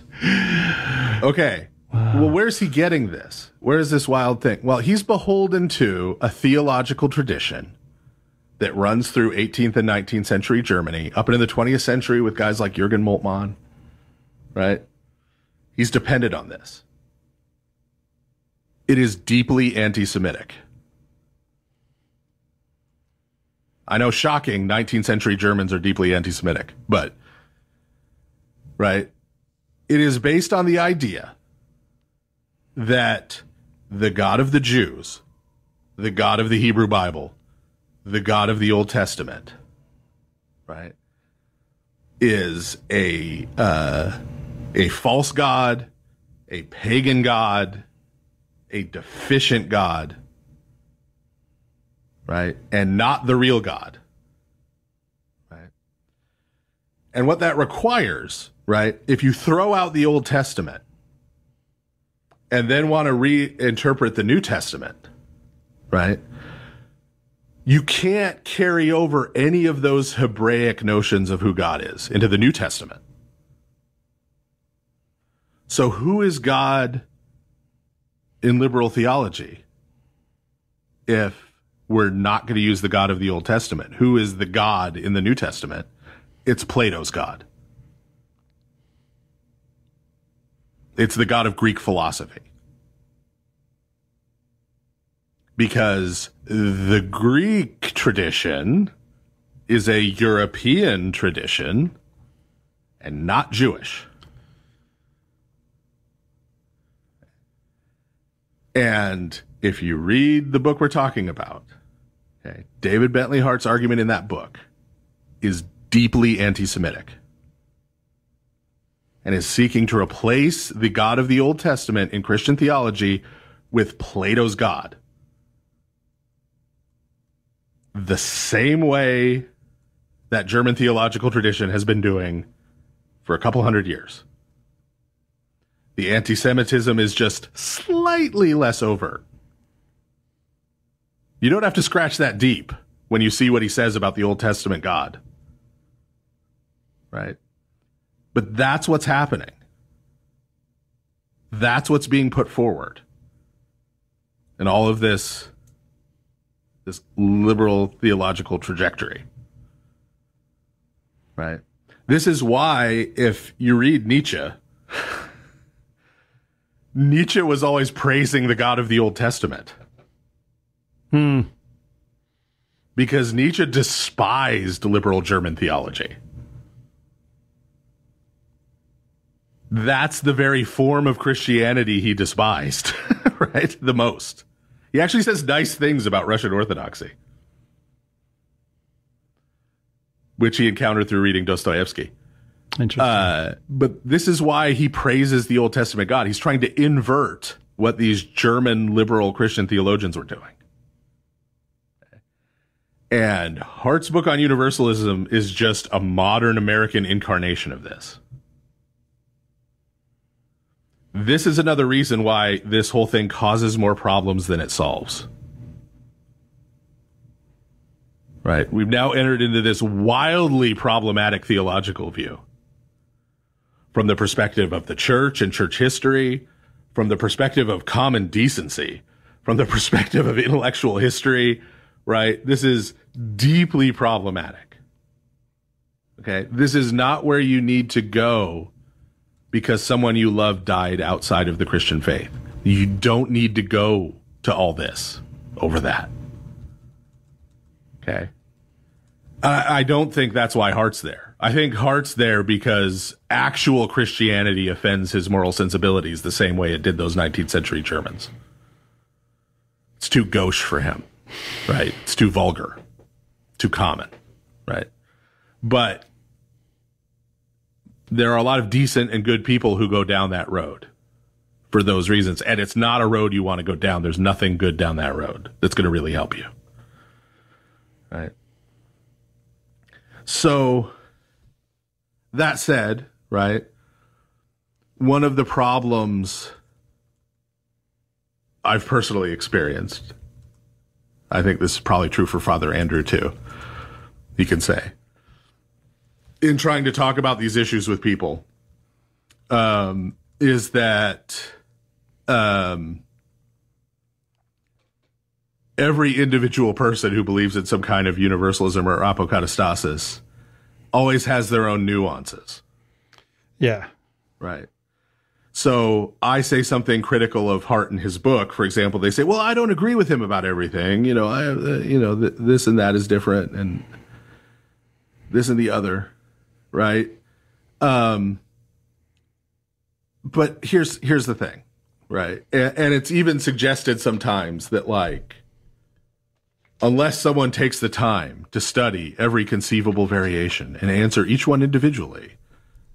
Okay. Well, where's he getting this? Where is this wild thing? Well, he's beholden to a theological tradition that runs through 18th and 19th century Germany, up into the 20th century with guys like Jürgen Moltmann, right? He's dependent on this. It is deeply anti Semitic. I know, shocking, 19th century Germans are deeply anti Semitic, but, right? It is based on the idea that the God of the Jews, the God of the Hebrew Bible, the God of the Old Testament, right, is a uh, a false God, a pagan God, a deficient God, right, and not the real God, right. And what that requires, right, if you throw out the Old Testament and then want to reinterpret the New Testament, right? You can't carry over any of those Hebraic notions of who God is into the New Testament. So, who is God in liberal theology if we're not going to use the God of the Old Testament? Who is the God in the New Testament? It's Plato's God. It's the God of Greek philosophy. Because the Greek tradition is a European tradition and not Jewish. And if you read the book we're talking about, okay, David Bentley Hart's argument in that book is deeply anti Semitic and is seeking to replace the God of the Old Testament in Christian theology with Plato's God. The same way that German theological tradition has been doing for a couple hundred years. The anti Semitism is just slightly less overt. You don't have to scratch that deep when you see what he says about the Old Testament God. Right? But that's what's happening. That's what's being put forward. And all of this this liberal theological trajectory. Right? This is why if you read Nietzsche, (laughs) Nietzsche was always praising the God of the Old Testament. Hmm. Because Nietzsche despised liberal German theology. that's the very form of Christianity he despised, (laughs) right? The most. He actually says nice things about Russian Orthodoxy, which he encountered through reading Dostoevsky. Interesting. Uh, but this is why he praises the Old Testament God. He's trying to invert what these German liberal Christian theologians were doing. And Hart's book on universalism is just a modern American incarnation of this. This is another reason why this whole thing causes more problems than it solves. Right. We've now entered into this wildly problematic theological view from the perspective of the church and church history, from the perspective of common decency, from the (laughs) perspective of intellectual history, right? This is deeply problematic. Okay. This is not where you need to go because someone you love died outside of the Christian faith. You don't need to go to all this over that. Okay. I, I don't think that's why Hart's there. I think Hart's there because actual Christianity offends his moral sensibilities the same way it did those 19th century Germans. It's too gauche for him, right? It's too vulgar, too common, right? But there are a lot of decent and good people who go down that road for those reasons. And it's not a road you want to go down. There's nothing good down that road that's going to really help you. Right. So that said, right, one of the problems I've personally experienced, I think this is probably true for Father Andrew too, you can say, in trying to talk about these issues with people, um, is that um, every individual person who believes in some kind of universalism or apokatastasis always has their own nuances. Yeah. Right. So I say something critical of Hart in his book. For example, they say, "Well, I don't agree with him about everything. You know, I, uh, you know, th- this and that is different, and this and the other, right?" Um, but here's here's the thing, right? And, and it's even suggested sometimes that like, unless someone takes the time to study every conceivable variation and answer each one individually,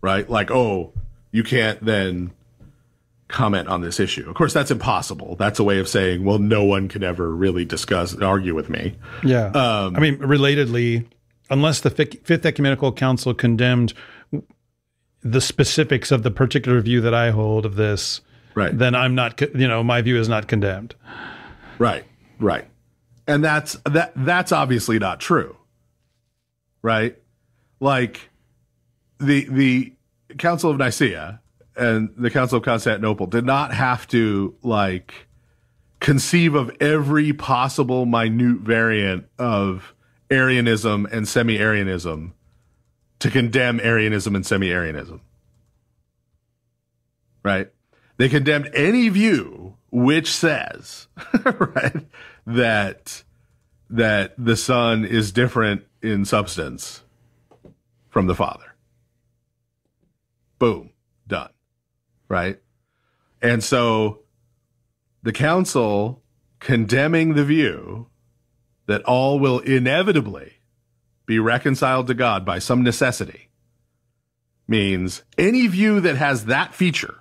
right? Like, oh, you can't then comment on this issue. Of course, that's impossible. That's a way of saying, well, no one can ever really discuss and argue with me. Yeah. I mean, relatedly, unless the Fifth Ecumenical Council condemned the specifics of the particular view that I hold of this, Right. then I'm not, you know, my view is not condemned. Right. Right. And that's that that's obviously not true. Right? Like the the Council of Nicaea and the Council of Constantinople did not have to like conceive of every possible minute variant of Arianism and semi-Arianism to condemn Arianism and semi-Arianism. Right? They condemned any view which says, (laughs) right, that that the son is different in substance from the father. Boom, done. Right? And so the council condemning the view that all will inevitably be reconciled to God by some necessity means any view that has that feature,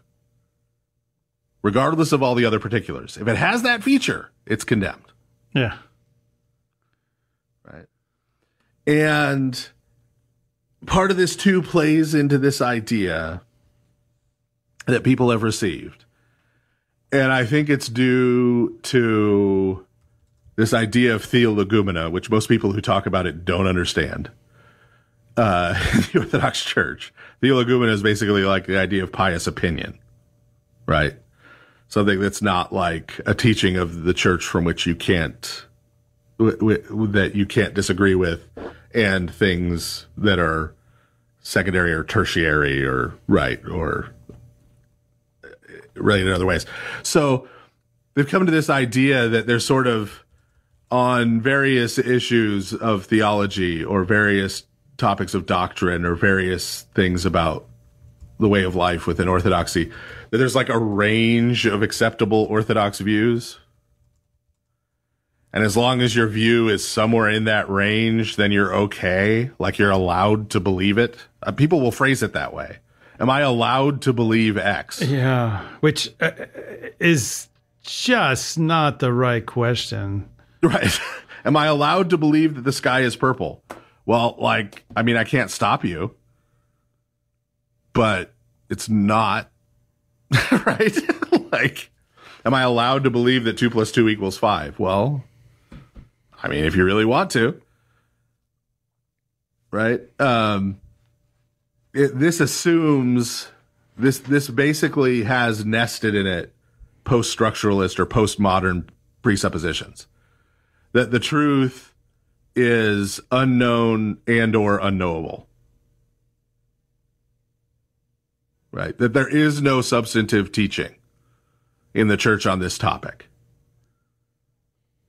regardless of all the other particulars, if it has that feature, it's condemned. Yeah. Right. And part of this too plays into this idea that people have received. And I think it's due to this idea of theologoumena, which most people who talk about it don't understand. Uh, (laughs) the Orthodox Church. Theologoumena is basically like the idea of pious opinion, right? Something that's not like a teaching of the church from which you can't w- w- that you can't disagree with, and things that are secondary or tertiary or right or uh, related in other ways. So they've come to this idea that they're sort of on various issues of theology or various topics of doctrine or various things about the way of life within orthodoxy that there's like a range of acceptable orthodox views and as long as your view is somewhere in that range, then you're okay. Like you're allowed to believe it. Uh, people will phrase it that way. Am I allowed to believe X? Yeah. Which uh, is just not the right question. Right. (laughs) Am I allowed to believe that the sky is purple? Well, like, I mean, I can't stop you, but it's not. (laughs) right? (laughs) like, am I allowed to believe that two plus two equals five? Well, I mean, if you really want to, right? Um, it, this assumes this this basically has nested in it post structuralist or postmodern presuppositions that the truth is unknown and or unknowable. Right? That there is no substantive teaching in the church on this topic.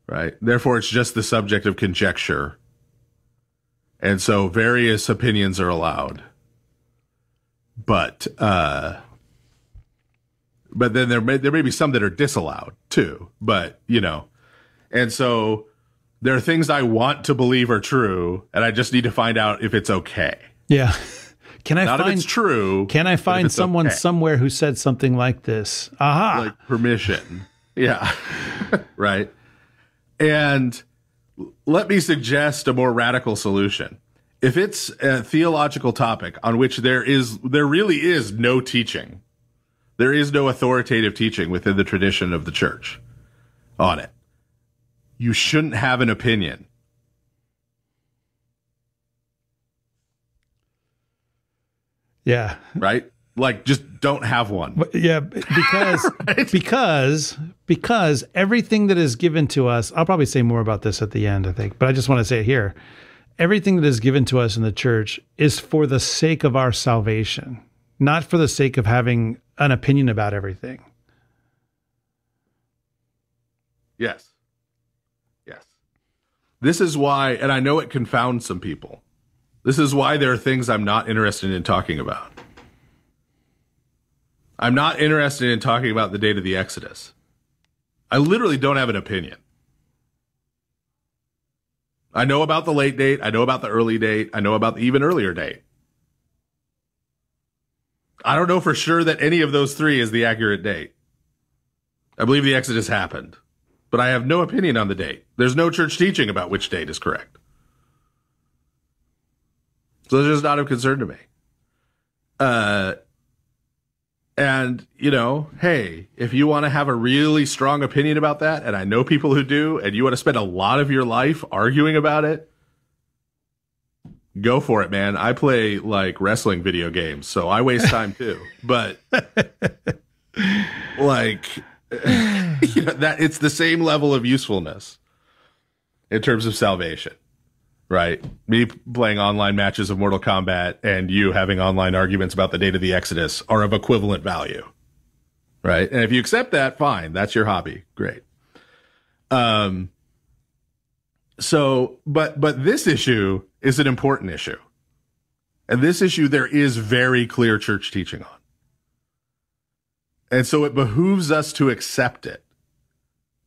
Right? Therefore it's just the subject of conjecture. And so various opinions are allowed. But uh but then there may there may be some that are disallowed too. But you know. And so there are things i want to believe are true and i just need to find out if it's okay Yeah. (laughs) Can I not find if it's true Can I find someone okay. somewhere who said something like this? Aha. like permission yeah (laughs) right and let me suggest a more radical solution if it's a theological topic on which there is there really is no teaching There is no authoritative teaching within the tradition of the church on it. You shouldn't have an opinion. Yeah. Right? Like just don't have one. But yeah, because (laughs) because because everything that is given to us, I'll probably say more about this at the end, I think, but I just want to say it here. Everything that is given to us in the church is for the sake of our salvation, not for the sake of having an opinion about everything. Yes. This is why, and I know it confounds some people. This is why there are things I'm not interested in talking about. I'm not interested in talking about the date of the Exodus. I literally don't have an opinion. I know about the late date. I know about the early date. I know about the even earlier date. I don't know for sure that any of those three is the accurate date. I believe the Exodus happened, but I have no opinion on the date. There's no church teaching about which date is correct. So it's just not of concern to me. Uh, and, you know, hey, if you want to have a really strong opinion about that, and I know people who do, and you want to spend a lot of your life arguing about it, go for it, man. I play like wrestling video games, so I waste time too. but (laughs) like (laughs) you know, that it's the same level of usefulness in terms of salvation right? Me playing online matches of Mortal Kombat and you having online arguments about the date of the Exodus are of equivalent value, right? And if you accept that, fine, that's your hobby, great. Um, so, but but this issue is an important issue, and this issue there is very clear church teaching on, and so it behooves us to accept it,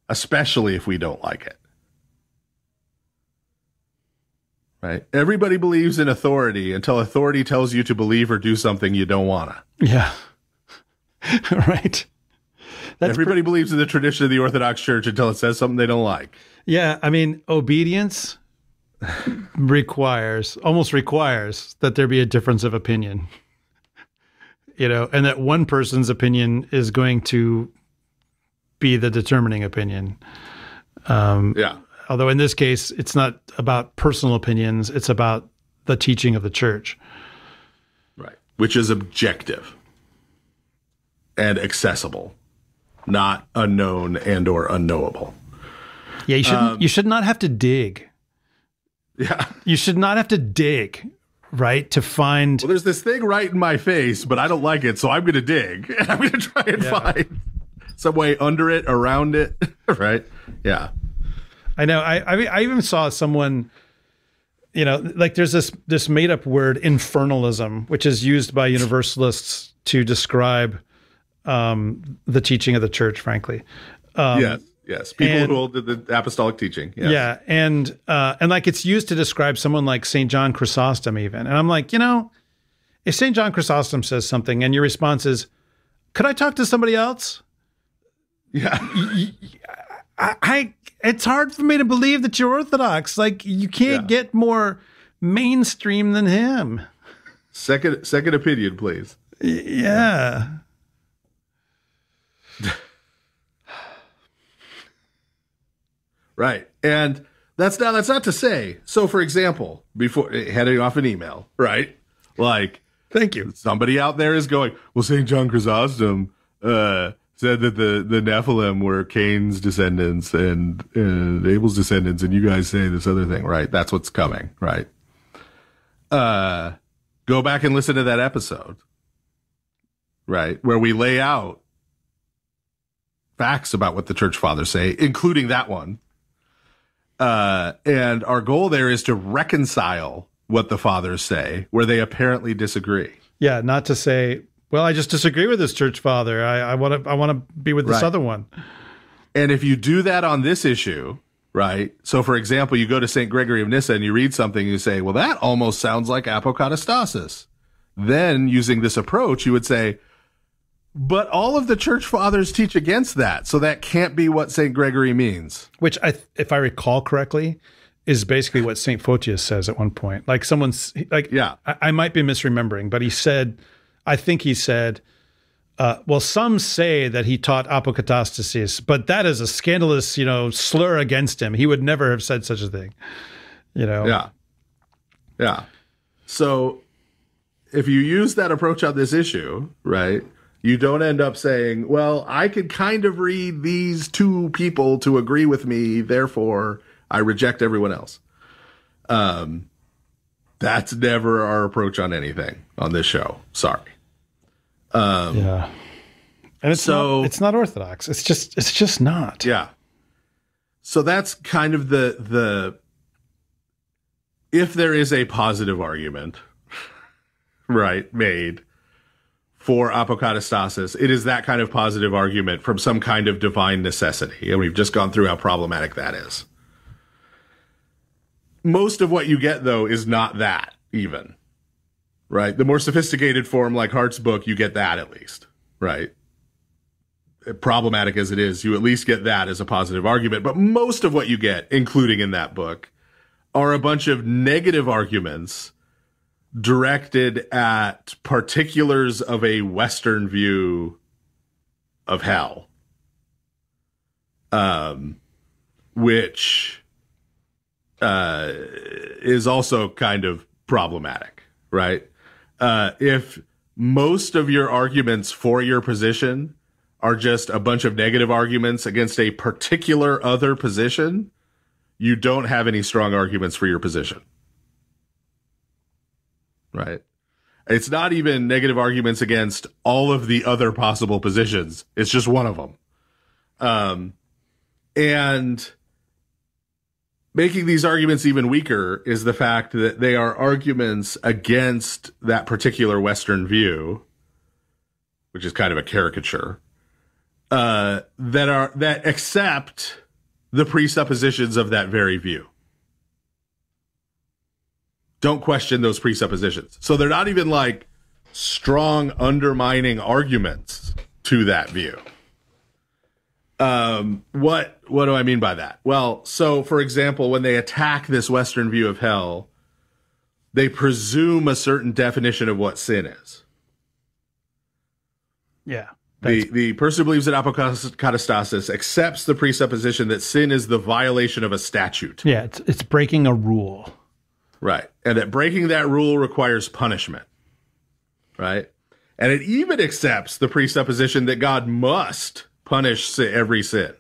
especially if we don't like it. right? Everybody believes in authority until authority tells you to believe or do something you don't wanna. Yeah. (laughs) right. That's Everybody believes in the tradition of the Orthodox Church until it says something they don't like. Yeah, I mean, obedience (laughs) requires almost requires that there be a difference of opinion. You know, and that one person's opinion is going to be the determining opinion. Um, yeah Although in this case, it's not about personal opinions, it's about the teaching of the church. Right. Which is objective and accessible, not unknown and or unknowable. Yeah, you should um, you should not have to dig. (laughs) Yeah. You should not have to dig, right? To find Well, there's this thing right in my face, but I don't like it, so I'm going to dig. (laughs) I'm going to try and yeah. find some way under it, around it, (laughs) right? Yeah. I know. I, I I even saw someone, you know, like there's this this made up word infernalism, which is used by universalists to describe um, the teaching of the church. Frankly, um, yes, yes, people and, who hold the apostolic teaching. Yes. Yeah, and uh, and like it's used to describe someone like Saint John Chrysostom, even. And I'm like, you know, if Saint John Chrysostom says something, and your response is, "Could I talk to somebody else?" Yeah. I, I it's hard for me to believe that you're Orthodox. Like you can't yeah. get more mainstream than him. Second second opinion, please. Yeah. (laughs) right. And that's now that's not to say. So for example, before heading off an email, right? Like Thank you. Somebody out there is going, well, St. John Chrysostom, uh, said that the, the Nephilim were Cain's descendants and, and Abel's descendants, and you guys say this other thing, right? That's what's coming, right? Uh, go back and listen to that episode, right? Where we lay out facts about what the church fathers say, including that one. Uh, and our goal there is to reconcile what the fathers say, where they apparently disagree. Yeah, not to say well, I just disagree with this church father. I want to I want to be with this right. other one. And if you do that on this issue, right? So, for example, you go to St. Gregory of Nyssa and you read something, and you say, well, that almost sounds like apokatastasis. Then, using this approach, you would say, but all of the church fathers teach against that. So that can't be what St. Gregory means. Which, I, if I recall correctly, is basically what St. Photius says at one point. Like someone's, like, yeah, I, I might be misremembering, but he said, I think he said, Uh, well, some say that he taught apokatastasis, but that is a scandalous, you know, slur against him. He would never have said such a thing. You know. Yeah. Yeah. So if you use that approach on this issue, right, you don't end up saying, well, I could kind of read these two people to agree with me, therefore I reject everyone else. Um, that's never our approach on anything on this show. Sorry. Yeah. And it's So- not, it's not orthodox. It's just it's just not. Yeah. So that's kind of the the if there is a positive argument, (laughs) right, made for apokatastasis, it is that kind of positive argument from some kind of divine necessity. And we've just gone through how problematic that is. Most of what you get though is not that even. Right? The more sophisticated form like Hart's book, you get that at least. Right? problematic as it is, you at least get that as a positive argument. But most of what you get, including in that book, are a bunch of negative arguments directed at particulars of a Western view of hell. Um, which, uh, is also kind of problematic, right? Uh, if most of your arguments for your position are just a bunch of negative arguments against a particular other position, you don't have any strong arguments for your position. Right? It's not even negative arguments against all of the other possible positions. It's just one of them. Um, and making these arguments even weaker is the fact that they are arguments against that particular Western view, which is kind of a caricature uh, that are that accept the presuppositions of that very view. Don't question those presuppositions. So they're not even like strong undermining arguments to that view. Um, what what do I mean by that? Well, so for example, when they attack this Western view of hell, they presume a certain definition of what sin is. Yeah. The, the person who believes in apokatastasis accepts the presupposition that sin is the violation of a statute. Yeah, it's it's breaking a rule. Right. And that breaking that rule requires punishment. Right. And it even accepts the presupposition that God must punish every sin.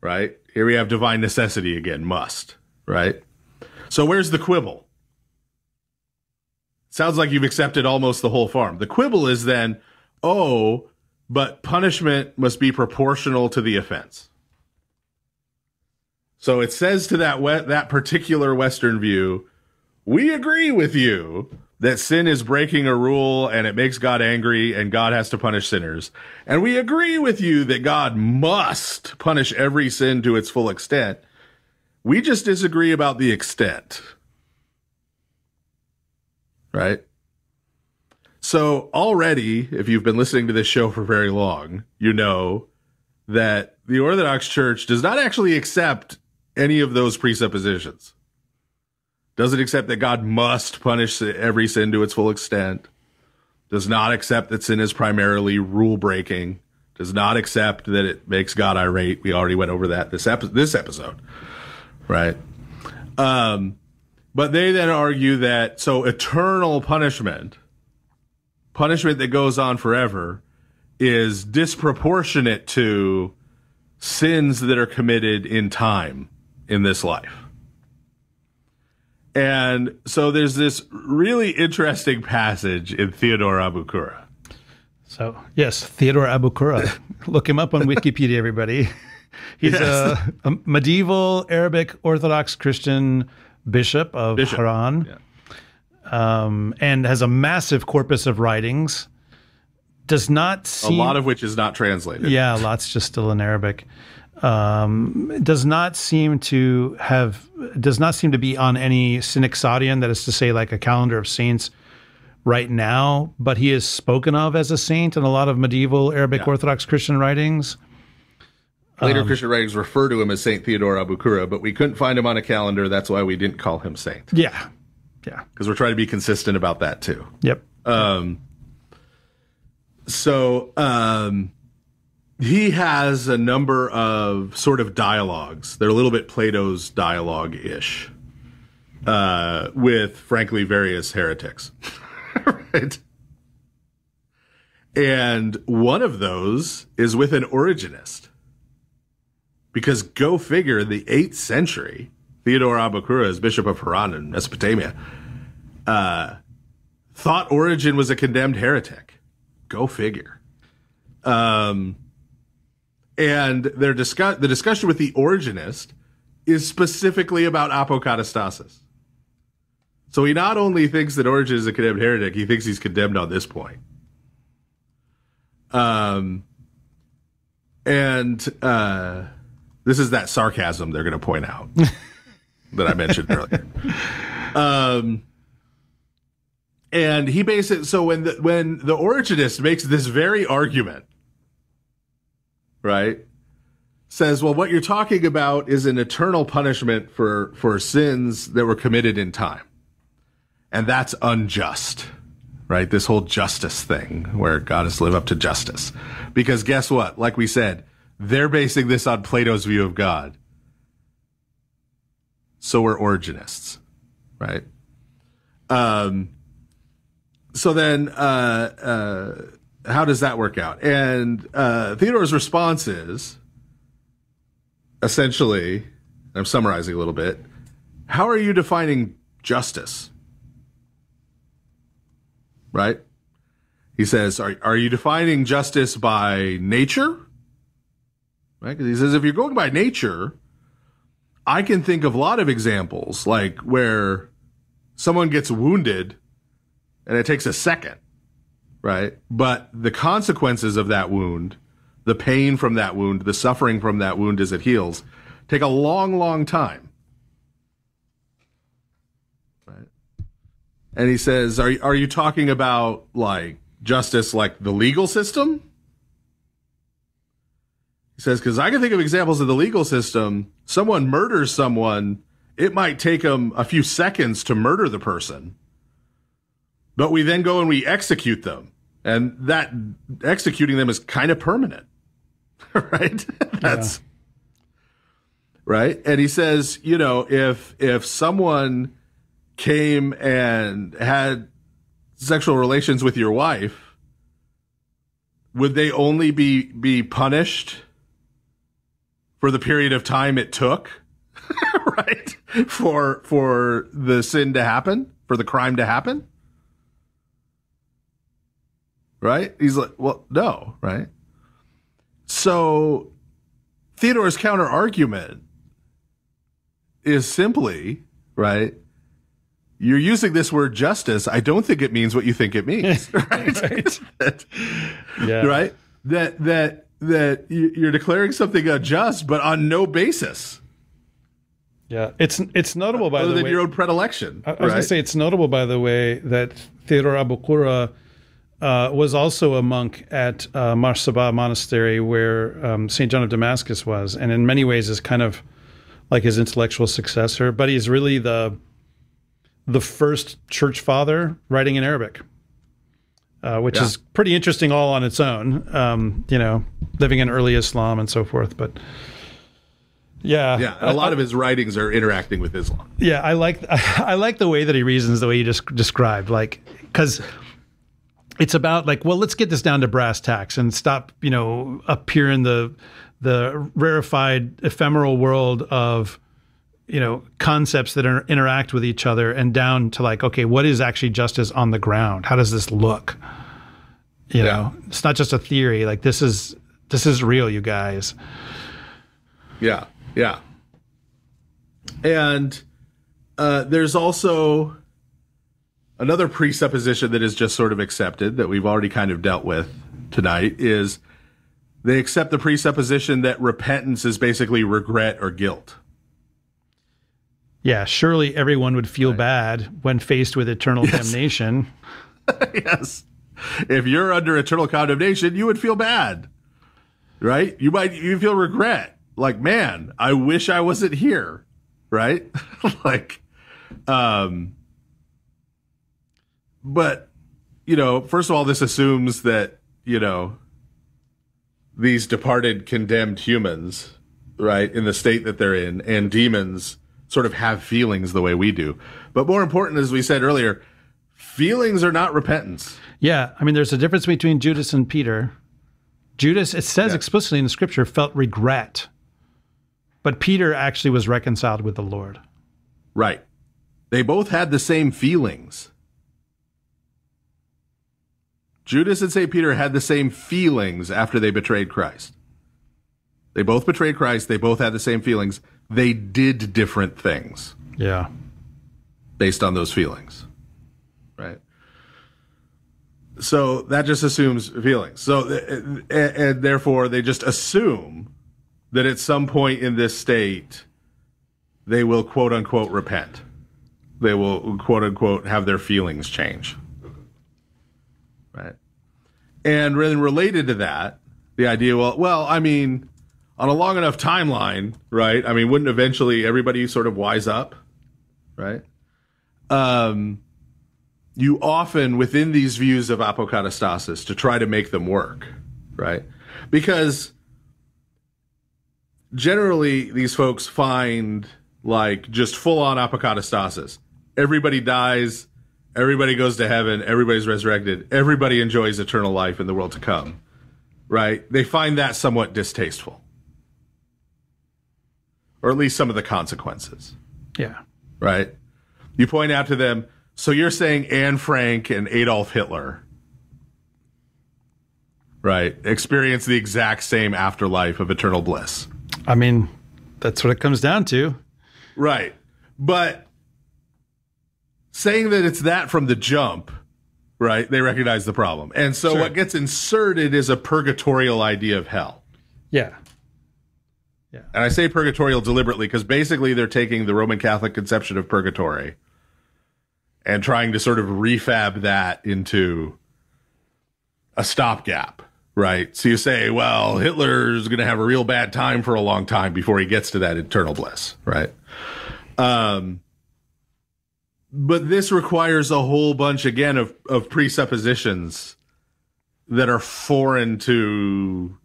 Right. Here we have divine necessity again, must. Right. So where's the quibble? Sounds like you've accepted almost the whole farm. The quibble is then, oh, but punishment must be proportional to the offense. So it says to that we- that particular Western view, we agree with you that sin is breaking a rule and it makes God angry and God has to punish sinners. And we agree with you that God must punish every sin to its full extent. We just disagree about the extent. Right? So already, if you've been listening to this show for very long, you know that the Orthodox Church does not actually accept any of those presuppositions. Doesn't accept that God must punish every sin to its full extent. Does not accept that sin is primarily rule breaking. Does not accept that it makes God irate. We already went over that this epi- this episode, right? Um, but they then argue that so eternal punishment, punishment that goes on forever, is disproportionate to sins that are committed in time in this life. And so there's this really interesting passage in Theodore Abu Qurrah. So yes, Theodore Abu Qurrah. (laughs) Look him up on Wikipedia, everybody. (laughs) He's Yes. a, a medieval Arabic Orthodox Christian bishop of Bishop, Haran, um, and has a massive corpus of writings. Does not A lot of which is not translated. yeah, lots just still in Arabic. Um, does not seem to have does not seem to be on any Synaxarion, that is to say, like a calendar of saints right now. But he is spoken of as a saint in a lot of medieval Arabic Orthodox Christian writings. Later Um, Christian writings refer to him as Saint Theodore Abu Qurrah, but we couldn't find him on a calendar. That's why we didn't call him saint Yeah, yeah, because we're trying to be consistent about that too. yep. so um, he has a number of sort of dialogues. They're a little bit Plato's dialogue ish, uh, with frankly various heretics, (laughs) right? And one of those is with an Origenist. Because go figure, the 8th century, Theodore Abu Qurrah, as Bishop of Haran in Mesopotamia, uh, thought Origen was a condemned heretic. Go figure. Um, and their discuss the discussion with the Origenist is specifically about apokatastasis. So he not only thinks that Origen is a condemned heretic, he thinks he's condemned on this point. Um, and uh, this is that sarcasm they're going to point out (laughs) that I mentioned earlier. Um, and he basically so when the when the Origenist makes this very argument, right? Says, well, what you're talking about is an eternal punishment for for sins that were committed in time, and that's unjust right? This whole justice thing where God has live up to justice. Because guess what? Like we said, they're basing this on Plato's view of God. So we're Origenists, right? Um, so then, uh, uh, how does that work out? And uh, Theodore's response is essentially, I'm summarizing a little bit. How are you defining justice? right? He says, are, are you defining justice by nature? Right? Because he says, if you're going by nature, I can think of a lot of examples, like where someone gets wounded and it takes a second, right? But the consequences of that wound, the pain from that wound, the suffering from that wound as it heals, take a long, long time. Right? And he says, "Are are you talking about like justice, like the legal system?" He says, "Because I can think of examples of the legal system. Someone murders someone, it might take them a few seconds to murder the person, but we then go and we execute them, and that executing them is kind of permanent, (laughs) right? That's." Yeah. Right. And he says, you know, if, if someone, came and had sexual relations with your wife, would they only be be punished for the period of time it took, (laughs) right? For for the sin to happen, for the crime to happen? Right? He's like, well, no, right? So Theodore's counter argument is simply, right? you're using this word justice. I don't think it means what you think it means. (laughs) Right? right. that, yeah. Right. That that that you're declaring something unjust, but on no basis. Yeah, it's it's notable by Other the than way your own predilection. I, I was right? going to say it's notable by the way that Theodore Abu Qurrah uh, was also a monk at uh, Mar Saba Monastery, where um, Saint John of Damascus was, and in many ways is kind of like his intellectual successor. But he's really the the first church father writing in Arabic, uh, which yeah. is pretty interesting all on its own. Um, you know, living in early Islam and so forth. But yeah, yeah, a lot of his writings are interacting with Islam. Yeah, I like (laughs) I like the way that he reasons, the way you just described, like because it's about like, well, let's get this down to brass tacks and stop, you know, up here in the the rarefied ephemeral world of you know concepts that are, interact with each other and down to like okay what is actually justice on the ground? How does this look? You yeah. know it's not just a theory. Like this is this is real you guys. Yeah yeah. And uh, there's also another presupposition that is just sort of accepted that we've already kind of dealt with tonight is they accept the presupposition that repentance is basically regret or guilt yeah, surely everyone would feel right. bad when faced with eternal yes. damnation. (laughs) yes. If you're under eternal condemnation, you would feel bad. Right? You might you feel regret. Like, man, I wish I wasn't here. Right? (laughs) like um but you know, first of all, this assumes that you know, these departed condemned humans, right, in the state that they're in, and demons sort of have feelings the way we do. But more important, as we said earlier, feelings are not repentance. Yeah, I mean, there's a difference between Judas and Peter. Judas, it says Yeah. explicitly in the scripture, felt regret, but Peter actually was reconciled with the Lord. Right. They both had the same feelings. Judas and St. Peter had the same feelings after they betrayed Christ. They both betrayed Christ. They both had the same feelings. They did different things Yeah. based on those feelings. Right. So that just assumes feelings. So, and, and therefore, they just assume that at some point in this state, they will quote unquote repent. They will quote unquote have their feelings change. Right. And related to that, the idea, well, well, I mean, on a long enough timeline, right? I mean, wouldn't eventually everybody sort of wise up, right? Um, you often within these views of apokatastasis to try to make them work, right? Because generally these folks find like just full on apokatastasis. Everybody dies, everybody goes to heaven, everybody's resurrected, everybody enjoys eternal life in the world to come, right? They find that somewhat distasteful. Or at least some of the consequences Yeah. right? You point out to them, so you're saying Anne Frank and Adolf Hitler, right, experience the exact same afterlife of eternal bliss. I mean, that's what it comes down to. Right. But saying that it's that from the jump, right, they recognize the problem. And so Sure. what gets inserted is a purgatorial idea of hell. Yeah. Yeah. And I say purgatorial deliberately because basically they're taking the Roman Catholic conception of purgatory and trying to sort of refab that into a stopgap, right? So you say, well, Hitler's going to have a real bad time for a long time before he gets to that eternal bliss, right? Um, but this requires a whole bunch again of, of presuppositions that are foreign to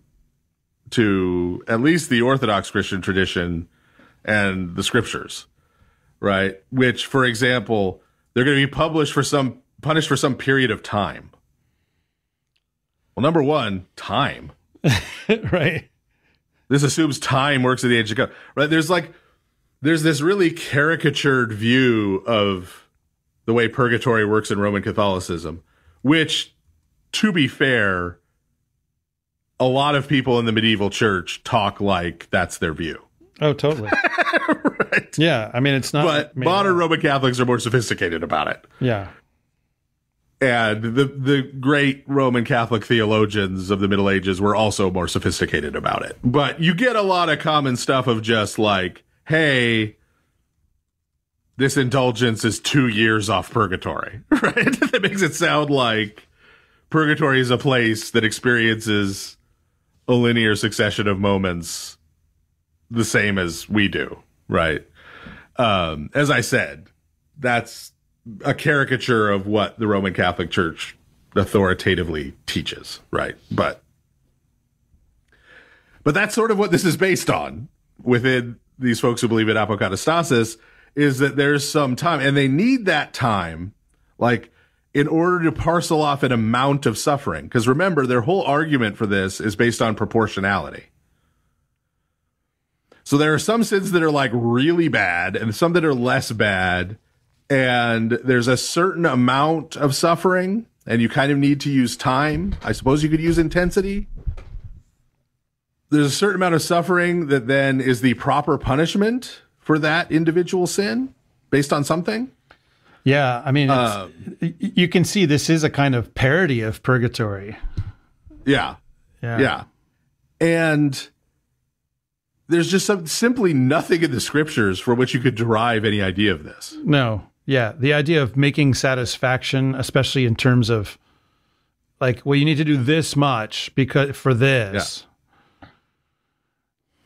to at least the Orthodox Christian tradition and the scriptures, right? Which, for example, they're going to be published for some punished for some period of time. Well, number one, time. (laughs) right. This assumes time works at the age of God, right? There's like, there's this really caricatured view of the way purgatory works in Roman Catholicism, which, to be fair, a lot of people in the medieval church talk like that's their view. Oh, totally. (laughs) right. Yeah. I mean, it's not. But modern. Roman Catholics are more sophisticated about it. Yeah. And the, the great Roman Catholic theologians of the Middle Ages were also more sophisticated about it. But you get a lot of common stuff of just like, hey, this indulgence is two years off purgatory, (laughs) right? (laughs) that makes it sound like purgatory is a place that experiences a linear succession of moments the same as we do, right? Um, as I said, that's a caricature of what the Roman Catholic Church authoritatively teaches, right? But but that's sort of what this is based on within these folks who believe in apokatastasis is that there's some time and they need that time like in order to parcel off an amount of suffering because remember their whole argument for this is based on proportionality. So there are some sins that are like really bad and some that are less bad and there's a certain amount of suffering and you kind of need to use time. I suppose you could use intensity. There's a certain amount of suffering that then is the proper punishment for that individual sin based on something. Yeah. I mean, it's, Uh, you can see this is a kind of parody of purgatory. Yeah. Yeah. Yeah. And there's just some, simply nothing in the scriptures for which you could derive any idea of this. No. Yeah. The idea of making satisfaction, especially in terms of like, well, you need to do this much because for this.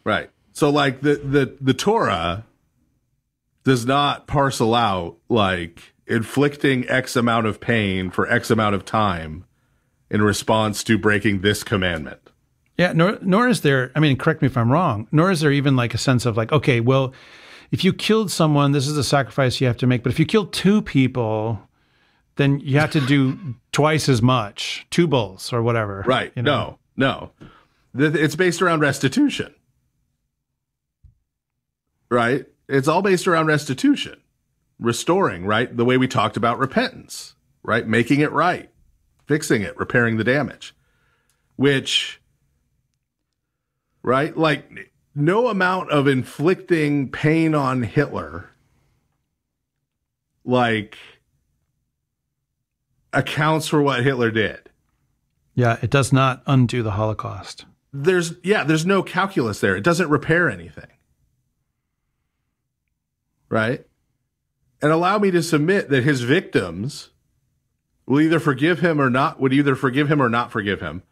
Right. So like the the the Torah does not parcel out like inflicting X amount of pain for X amount of time in response to breaking this commandment. Yeah, nor nor is there. I mean, correct me if I'm wrong. Nor is there even like a sense of like, okay, well, if you killed someone, this is a sacrifice you have to make. But if you kill two people, then you have to do (laughs) twice as much, two bulls or whatever. Right. you know? No, no. It's based around restitution. Right? It's all based around restitution, restoring, right? The way we talked about repentance, right? Making it right, fixing it, repairing the damage, which, right? Like, no amount of inflicting pain on Hitler, like, accounts for what Hitler did. Yeah, it does not undo the Holocaust. there's yeah there's no calculus there it doesn't repair anything right? And allow me to submit that his victims will either forgive him or not would either forgive him or not forgive him.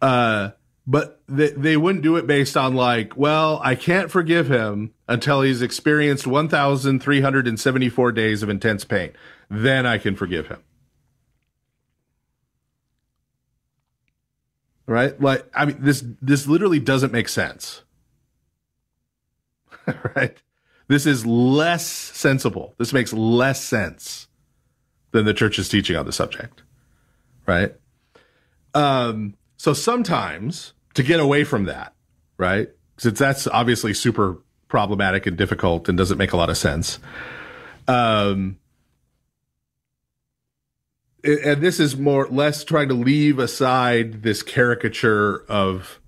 Uh but they, they wouldn't do it based on like well i can't forgive him until he's experienced 1374 days of intense pain. Then i can forgive him. Right? Like, I mean, this this literally doesn't make sense, (laughs) right? This is less sensible. This makes less sense than the church's teaching on the subject, right? Um, so sometimes to get away from that, right? Since that's obviously super problematic and difficult and doesn't make a lot of sense. Um, and this is more less trying to leave aside this caricature of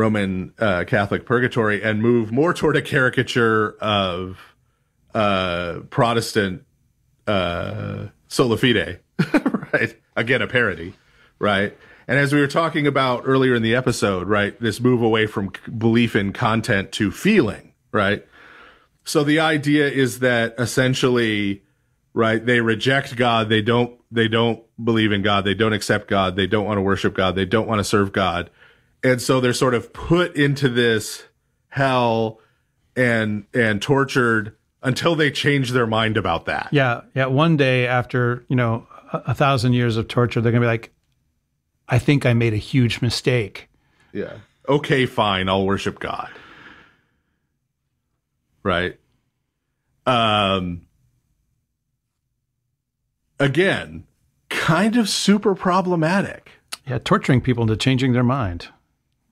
Roman uh, Catholic purgatory and move more toward a caricature of uh, Protestant uh, sola fide, (laughs) right? Again, a parody, right? And as we were talking about earlier in the episode, right, this move away from belief in content to feeling, right? So the idea is that essentially, right, they reject God, they don't they don't believe in God, they don't accept God, they don't want to worship God, they don't want to serve God. And so they're sort of put into this hell and and tortured until they change their mind about that. Yeah, yeah. One day after you know a, a thousand years of torture, they're gonna be like, I think I made a huge mistake. Yeah. Okay, fine, I'll worship God. Right. Um again, kind of super problematic. Yeah, torturing people into changing their mind.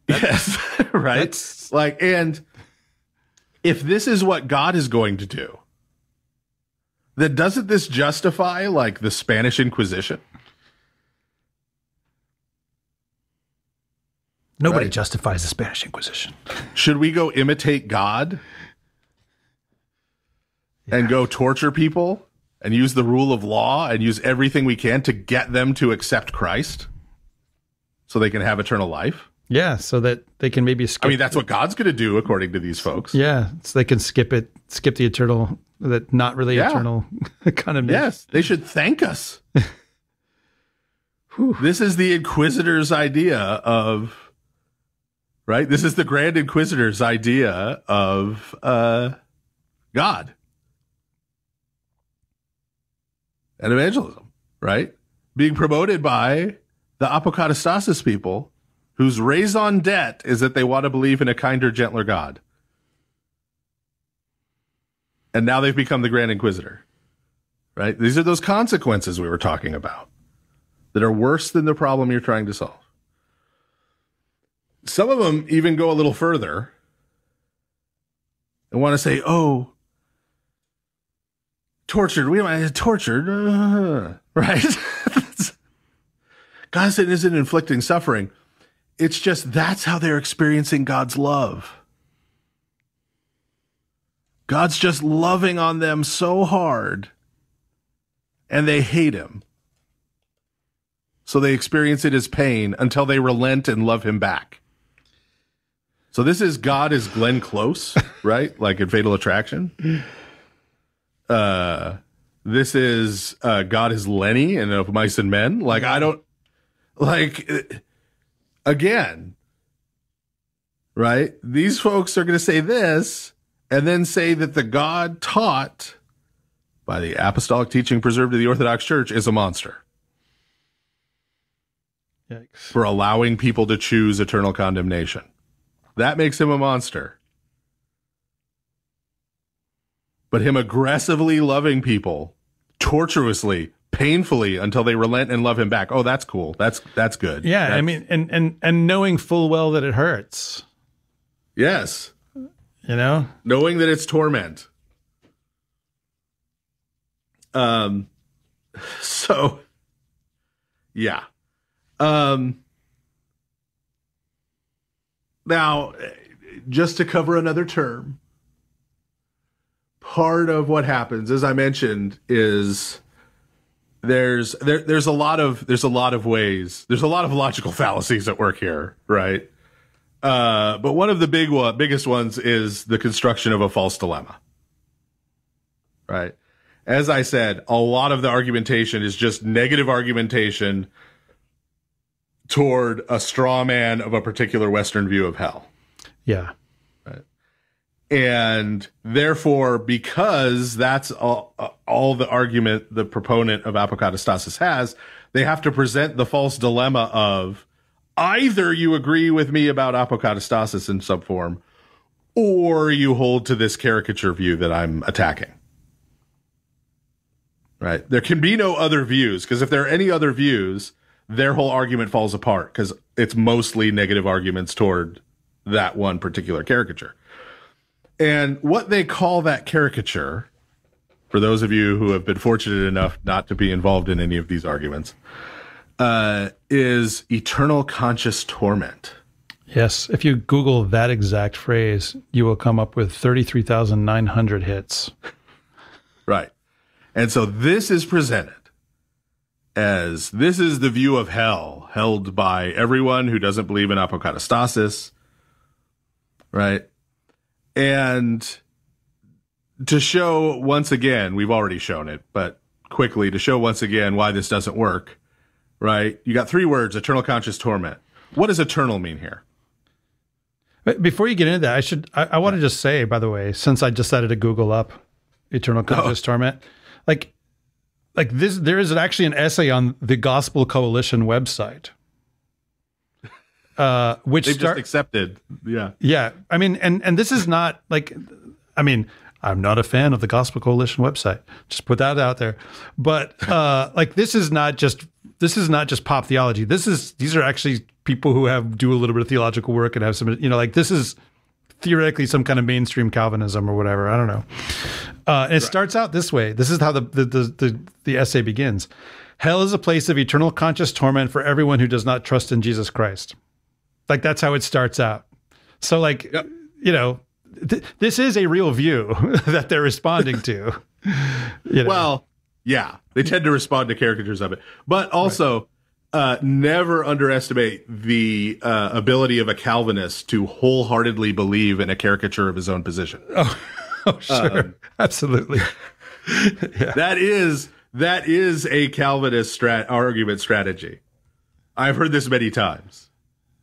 Yes, (laughs) right. that's- like, and if this is what God is going to do, then doesn't this justify like the Spanish Inquisition? Nobody Right. justifies the Spanish Inquisition. Should we go imitate God and go torture people and use the rule of law and use everything we can to get them to accept Christ so they can have eternal life? Yeah, so that they can maybe skip. I mean, that's what God's going to do, according to these folks. yeah, so they can skip it, skip the eternal, that not really Yeah. eternal (laughs) condemnation. Yes, they should thank us. (laughs) this is the Inquisitor's idea of, right? This is the Grand Inquisitor's idea of uh, God and evangelism, right? Being promoted by the apokatastasis people whose raison d'etre is that they want to believe in a kinder, gentler God. And now they've become the Grand Inquisitor right? These are those consequences we were talking about that are worse than the problem you're trying to solve. Some of them even go a little further and want to say, oh, tortured. We don't tortured, uh, (laughs) right? (laughs) God isn't inflicting suffering. It's just that's how they're experiencing God's love. God's just loving on them so hard and they hate him. So they experience it as pain until they relent and love him back. So this is God is Glenn Close, (laughs) right? Like in Fatal Attraction. Uh this is uh God is Lennie in Of Mice and Men. Like I don't like again, right? These folks are going to say this and then say that the God taught by the apostolic teaching preserved to the Orthodox Church is a monster. Yikes. for allowing people to choose eternal condemnation. That makes him a monster. But him aggressively loving people, tortuously, painfully until they relent and love him back. Oh, that's cool. That's that's good. Yeah, I mean, and and and knowing full well that it hurts, yes, you know. knowing that it's torment. Um, (laughs) so yeah. Um, now, just to cover another term, part of what happens, as I mentioned, is there's there there's a lot of there's a lot of ways there's a lot of logical (laughs) fallacies at work here, right? Uh, but one of the big one, biggest ones is the construction of a false dilemma. Right. As I said, a lot of the argumentation is just negative argumentation toward a straw man of a particular Western view of hell. Yeah. And therefore, because that's all, all the argument the proponent of apokatastasis has, they have to present the false dilemma of either you agree with me about apokatastasis in some form, or you hold to this caricature view that I'm attacking. Right? There can be no other views, because if there are any other views, their whole argument falls apart, because it's mostly negative arguments toward that one particular caricature. And what they call that caricature, for those of you who have been fortunate enough not to be involved in any of these arguments, uh, is eternal conscious torment. Yes. If you Google that exact phrase, you will come up with thirty-three thousand nine hundred hits. Right. And so this is presented as this is the view of hell held by everyone who doesn't believe in apokatastasis. Right. And to show once again, we've already shown it, but quickly to show once again why this doesn't work. Right. You got three words, eternal conscious torment. What does eternal mean here? Before you get into that, I should I, I want to just say, by the way, since I decided to Google up eternal oh. conscious torment, like like this there is actually an essay on the Gospel Coalition website. Uh, which They've start, just accepted. Yeah. Yeah, I mean, and and this is not like, I mean, I'm not a fan of the Gospel Coalition website. Just put that out there. But uh, (laughs) like, this is not just this is not just pop theology. This is these are actually people who have do a little bit of theological work and have some, you know, like this is theoretically some kind of mainstream Calvinism or whatever. I don't know. Uh, and it starts out this way. This is how the the, the the the essay begins. Hell is a place of eternal conscious torment for everyone who does not trust in Jesus Christ. Like that's how it starts out. So like Yep. you know, th- this is a real view (laughs) that they're responding to. (laughs) You know? Well, yeah, they tend to respond to caricatures of it, but also uh, never underestimate the uh, ability of a Calvinist to wholeheartedly believe in a caricature of his own position. (laughs) oh oh sure, um, absolutely. That is that is a Calvinist strat- argument strategy. I've heard this many times,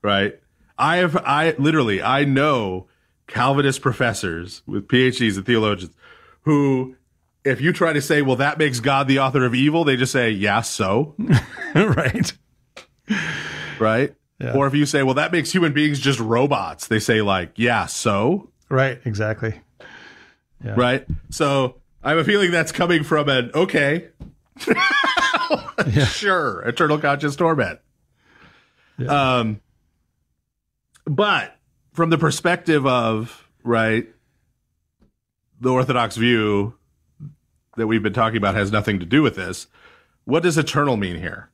right? I have I literally I know Calvinist professors with PhDs and theologians who if you try to say, well, that makes God the author of evil, they just say, yeah, so. (laughs) right. right? Yeah. Or if you say, well, that makes human beings just robots, they say, like, yeah, so, Right. Exactly. right? So I have a feeling that's coming from an, okay, (laughs) (laughs) sure, eternal conscious torment. Um, but from the perspective of, right, the Orthodox view that we've been talking about has nothing to do with this. What does eternal mean here?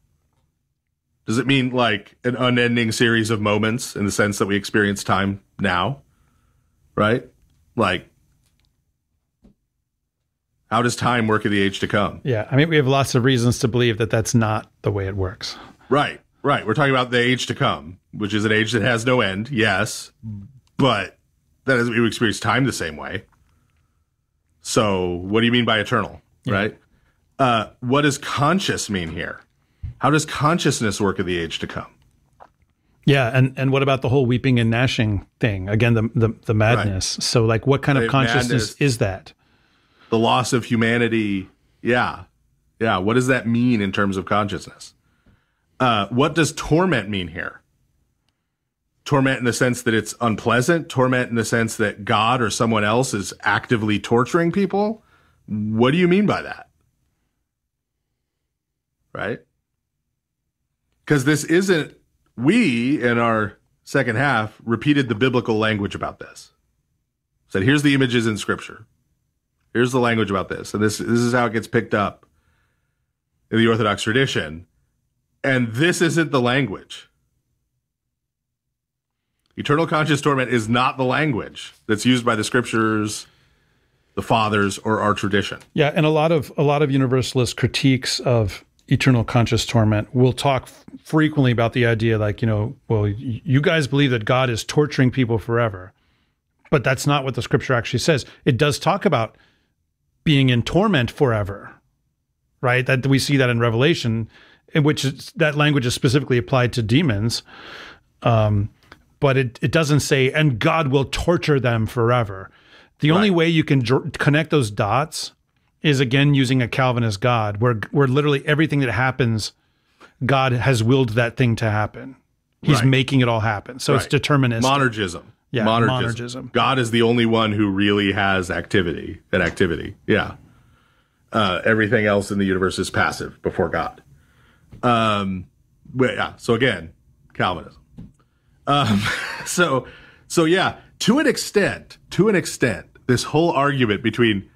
Does it mean like an unending series of moments in the sense that we experience time now? Right? Like, how does time work in the age to come? Yeah. I mean, we have lots of reasons to believe that that's not the way it works. Right, right. We're talking about the age to come, which is an age that has no end, yes, but that doesn't mean we experience time the same way. So, what do you mean by eternal? Right? Uh, what does conscious mean here? How does consciousness work in the age to come? Yeah, and and what about the whole weeping and gnashing thing? Again, the the, the madness. So, like, what kind of consciousness madness. is that? The loss of humanity. Yeah. Yeah. What does that mean in terms of consciousness? Uh, what does torment mean here? Torment in the sense that it's unpleasant, torment in the sense that God or someone else is actively torturing people. What do you mean by that? Right? Because this isn't, we in our second half repeated the biblical language about this. Said, here's the images in scripture. Here's the language about this. And this, this is how it gets picked up in the Orthodox tradition. And this isn't the language. Eternal conscious torment is not the language that's used by the scriptures, the fathers, or our tradition. Yeah, and a lot of a lot of universalist critiques of eternal conscious torment will talk frequently about the idea like, you know, well, you guys believe that God is torturing people forever. But that's not what the scripture actually says. It does talk about being in torment forever. Right? That we see that in Revelation, in which it's, that language is specifically applied to demons. Um, but it, it doesn't say, and God will torture them forever. The only way you can dr- connect those dots is again using a Calvinist God, where where literally everything that happens, God has willed that thing to happen. He's Right. making it all happen. So it's Right. deterministic. Monergism. Yeah, monergism. God is the only one who really has activity and activity. Yeah. Uh, everything else in the universe is passive before God. Um, but yeah. So again, Calvinism. Um, (laughs) so, so yeah, to an extent, to an extent, this whole argument between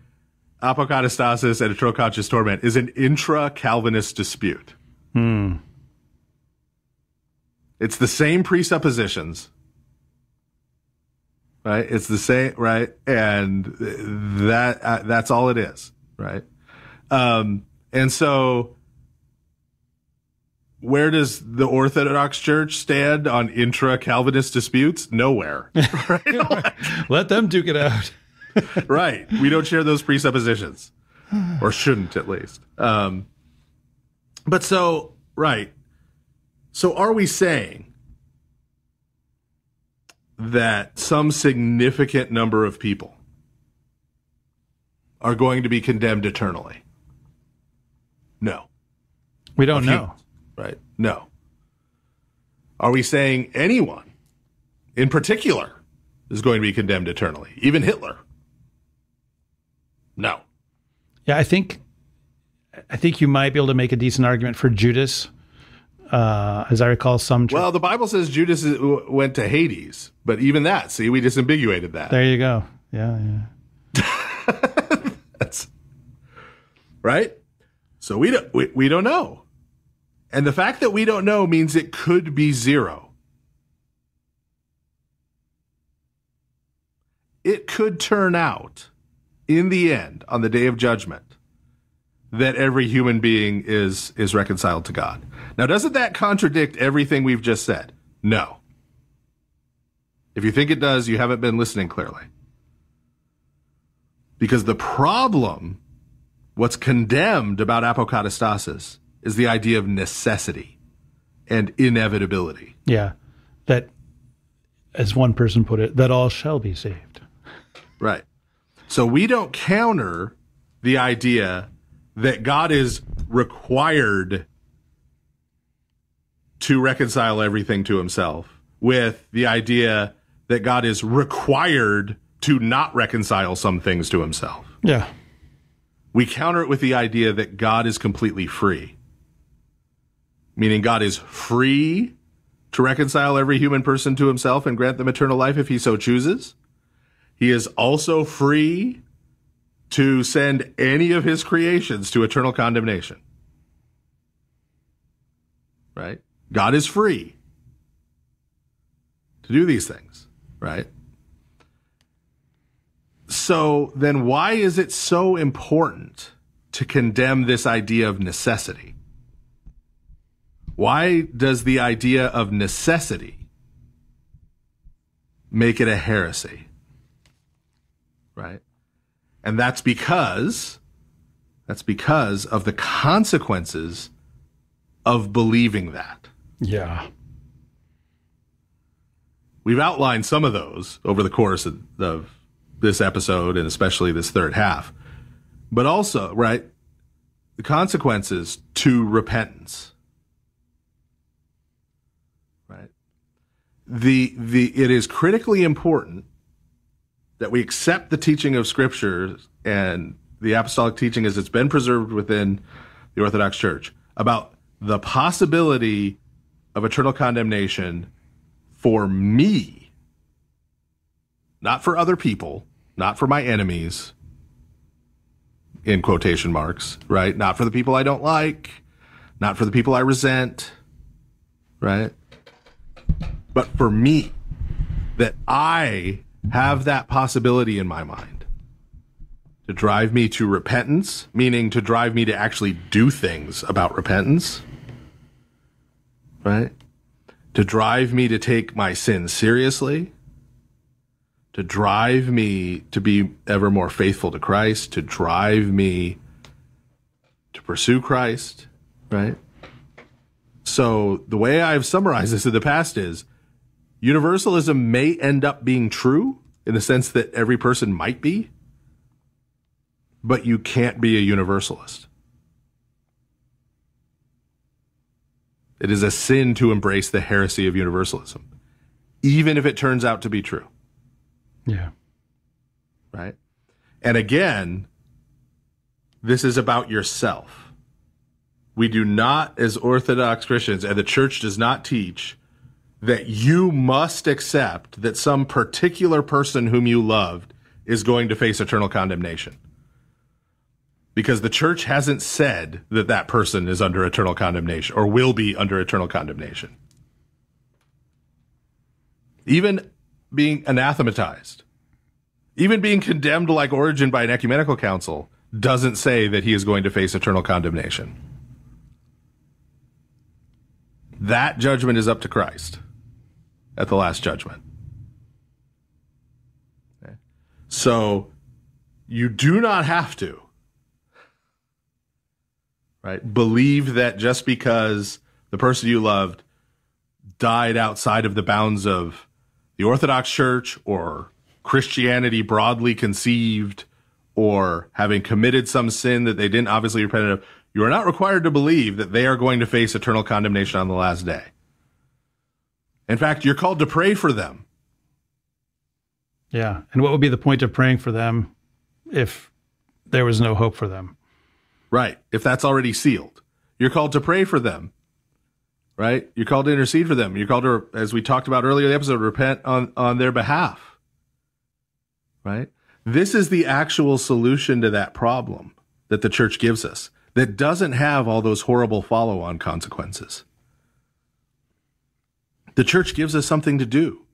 apokatastasis and eternal conscious torment is an intra-Calvinist dispute. Hmm. It's the same presuppositions, right? It's the same, right? And that uh, that's all it is, right? Um, and so, where does the Orthodox Church stand on intra-Calvinist disputes? Nowhere, (laughs) Let them duke it out. (laughs) right? We don't share those presuppositions, or shouldn't at least. Um, but so, right. So, are we saying that some significant number of people are going to be condemned eternally? No. We don't know. Right? No. Are we saying anyone in particular is going to be condemned eternally? Even Hitler? No. Yeah, I think I think you might be able to make a decent argument for Judas. Uh, as I recall, some Well, the Bible says Judas is- went to Hades, but even that, see, we disambiguated that. there you go. Yeah, yeah. (laughs) That's right. So we don't we, we don't know, and the fact that we don't know means it could be zero. It could turn out, in the end, on the day of judgment, that every human being is is reconciled to God. Now, doesn't that contradict everything we've just said? No. If you think it does, you haven't been listening clearly. Because the problem, what's condemned about apokatastasis, is the idea of necessity and inevitability. Yeah. That, as one person put it, that all shall be saved. Right. So we don't counter the idea that God is required to reconcile everything to himself with the idea that God is required to not reconcile some things to himself. Yeah. We counter it with the idea that God is completely free. Meaning God is free to reconcile every human person to himself and grant them eternal life if he so chooses. He is also free to send any of his creations to eternal condemnation. Right? God is free to do these things, right? So then why is it so important to condemn this idea of necessity? Why does the idea of necessity make it a heresy? Right? And that's because that's because of the consequences of believing that. Yeah. We've outlined some of those over the course of, of this episode and especially this third half. But also, right, the consequences to repentance. The the it is critically important that we accept the teaching of Scripture and the apostolic teaching as it's been preserved within the Orthodox Church about the possibility of eternal condemnation for me, not for other people, not for my enemies, in quotation marks, right? Not for the people I don't like, not for the people I resent, right? But for me, that I have that possibility in my mind to drive me to repentance, meaning to drive me to actually do things about repentance, right? To drive me to take my sin seriously, to drive me to be ever more faithful to Christ, to drive me to pursue Christ, right? So the way I've summarized this in the past is universalism may end up being true in the sense that every person might be, but you can't be a universalist. It is a sin to embrace the heresy of universalism, even if it turns out to be true. Yeah. Right. And again, this is about yourself. We do not, as Orthodox Christians, and the church does not teach that you must accept that some particular person whom you loved is going to face eternal condemnation. Because the church hasn't said that that person is under eternal condemnation or will be under eternal condemnation. Even being anathematized, even being condemned like Origen by an ecumenical council, doesn't say that he is going to face eternal condemnation. That judgment is up to Christ at the last judgment. Okay. So you do not have to right believe that just because the person you loved died outside of the bounds of the Orthodox Church or Christianity broadly conceived or having committed some sin that they didn't obviously repent of, you are not required to believe that they are going to face eternal condemnation on the last day. In fact, you're called to pray for them. Yeah. And what would be the point of praying for them if there was no hope for them? Right. If that's already sealed, you're called to pray for them. Right. You're called to intercede for them. You're called to, as we talked about earlier in the episode, repent on, on their behalf. Right. This is the actual solution to that problem that the church gives us that doesn't have all those horrible follow on consequences. The church gives us something to do.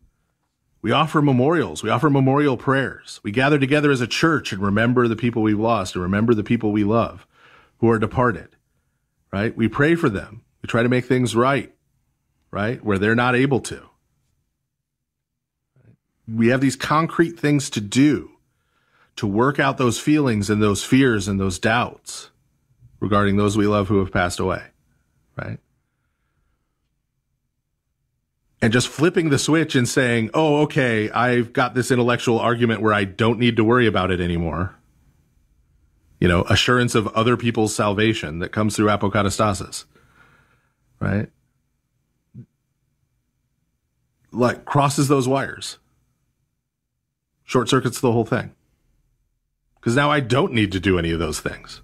We offer memorials. We offer memorial prayers. We gather together as a church and remember the people we've lost and remember the people we love who are departed, right? We pray for them. We try to make things right, right? Where they're not able to. We have these concrete things to do to work out those feelings and those fears and those doubts regarding those we love who have passed away, right? And just flipping the switch and saying, oh, okay, I've got this intellectual argument where I don't need to worry about it anymore. You know, assurance of other people's salvation that comes through apokatastasis, right? Like crosses those wires, short circuits the whole thing. Because now I don't need to do any of those things.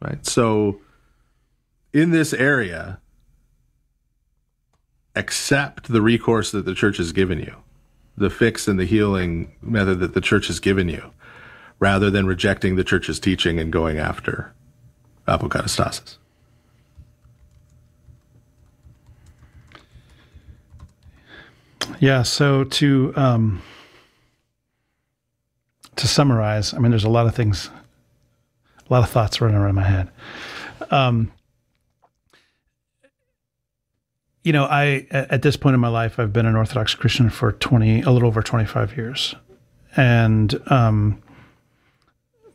Right. So, in this area, accept the recourse that the church has given you, the fix and the healing method that the church has given you, rather than rejecting the church's teaching and going after apokatastasis. Yeah. So to um, to summarize, I mean, there's a lot of things, a lot of thoughts running around my head. Um, you know, I at this point in my life, I've been an Orthodox Christian for twenty, a little over twenty five years, and um,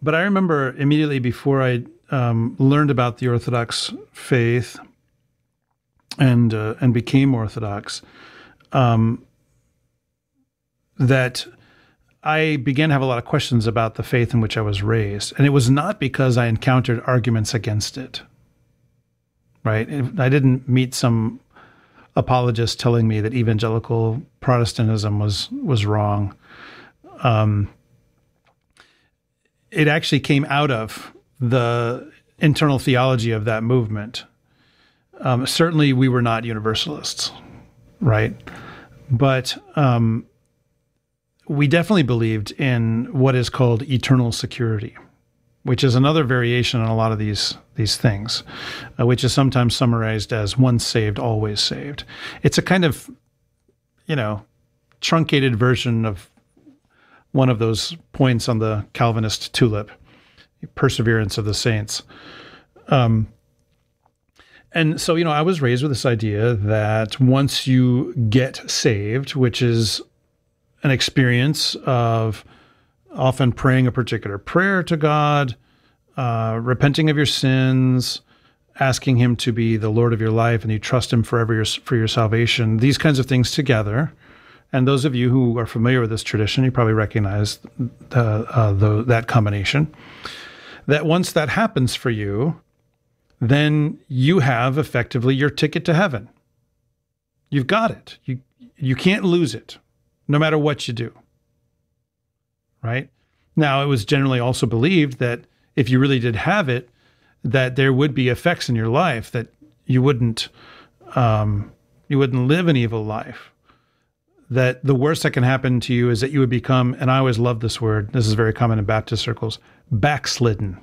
but I remember immediately before I um, learned about the Orthodox faith and uh, and became Orthodox, um, that I began to have a lot of questions about the faith in which I was raised, and it was not because I encountered arguments against it. Right, I didn't meet some apologists telling me that evangelical Protestantism was was wrong. Um, it actually came out of the internal theology of that movement. Um, certainly, we were not universalists, right? But um, we definitely believed in what is called eternal security, which is another variation on a lot of these these things, uh, which is sometimes summarized as once saved, always saved. It's a kind of, you know, truncated version of one of those points on the Calvinist tulip, perseverance of the saints. Um, and so, you know, I was raised with this idea that once you get saved, which is an experience of often praying a particular prayer to God, uh, repenting of your sins, asking Him to be the Lord of your life, and you trust Him forever your, for your salvation. These kinds of things together. And those of you who are familiar with this tradition, you probably recognize the, uh, the, that combination. That once that happens for you, then you have effectively your ticket to heaven. You've got it. You you can't lose it, no matter what you do. Right? Now, it was generally also believed that if you really did have it, that there would be effects in your life that you wouldn't um, you wouldn't live an evil life. That the worst that can happen to you is that you would become, and I always love this word. This is very common in Baptist circles, backslidden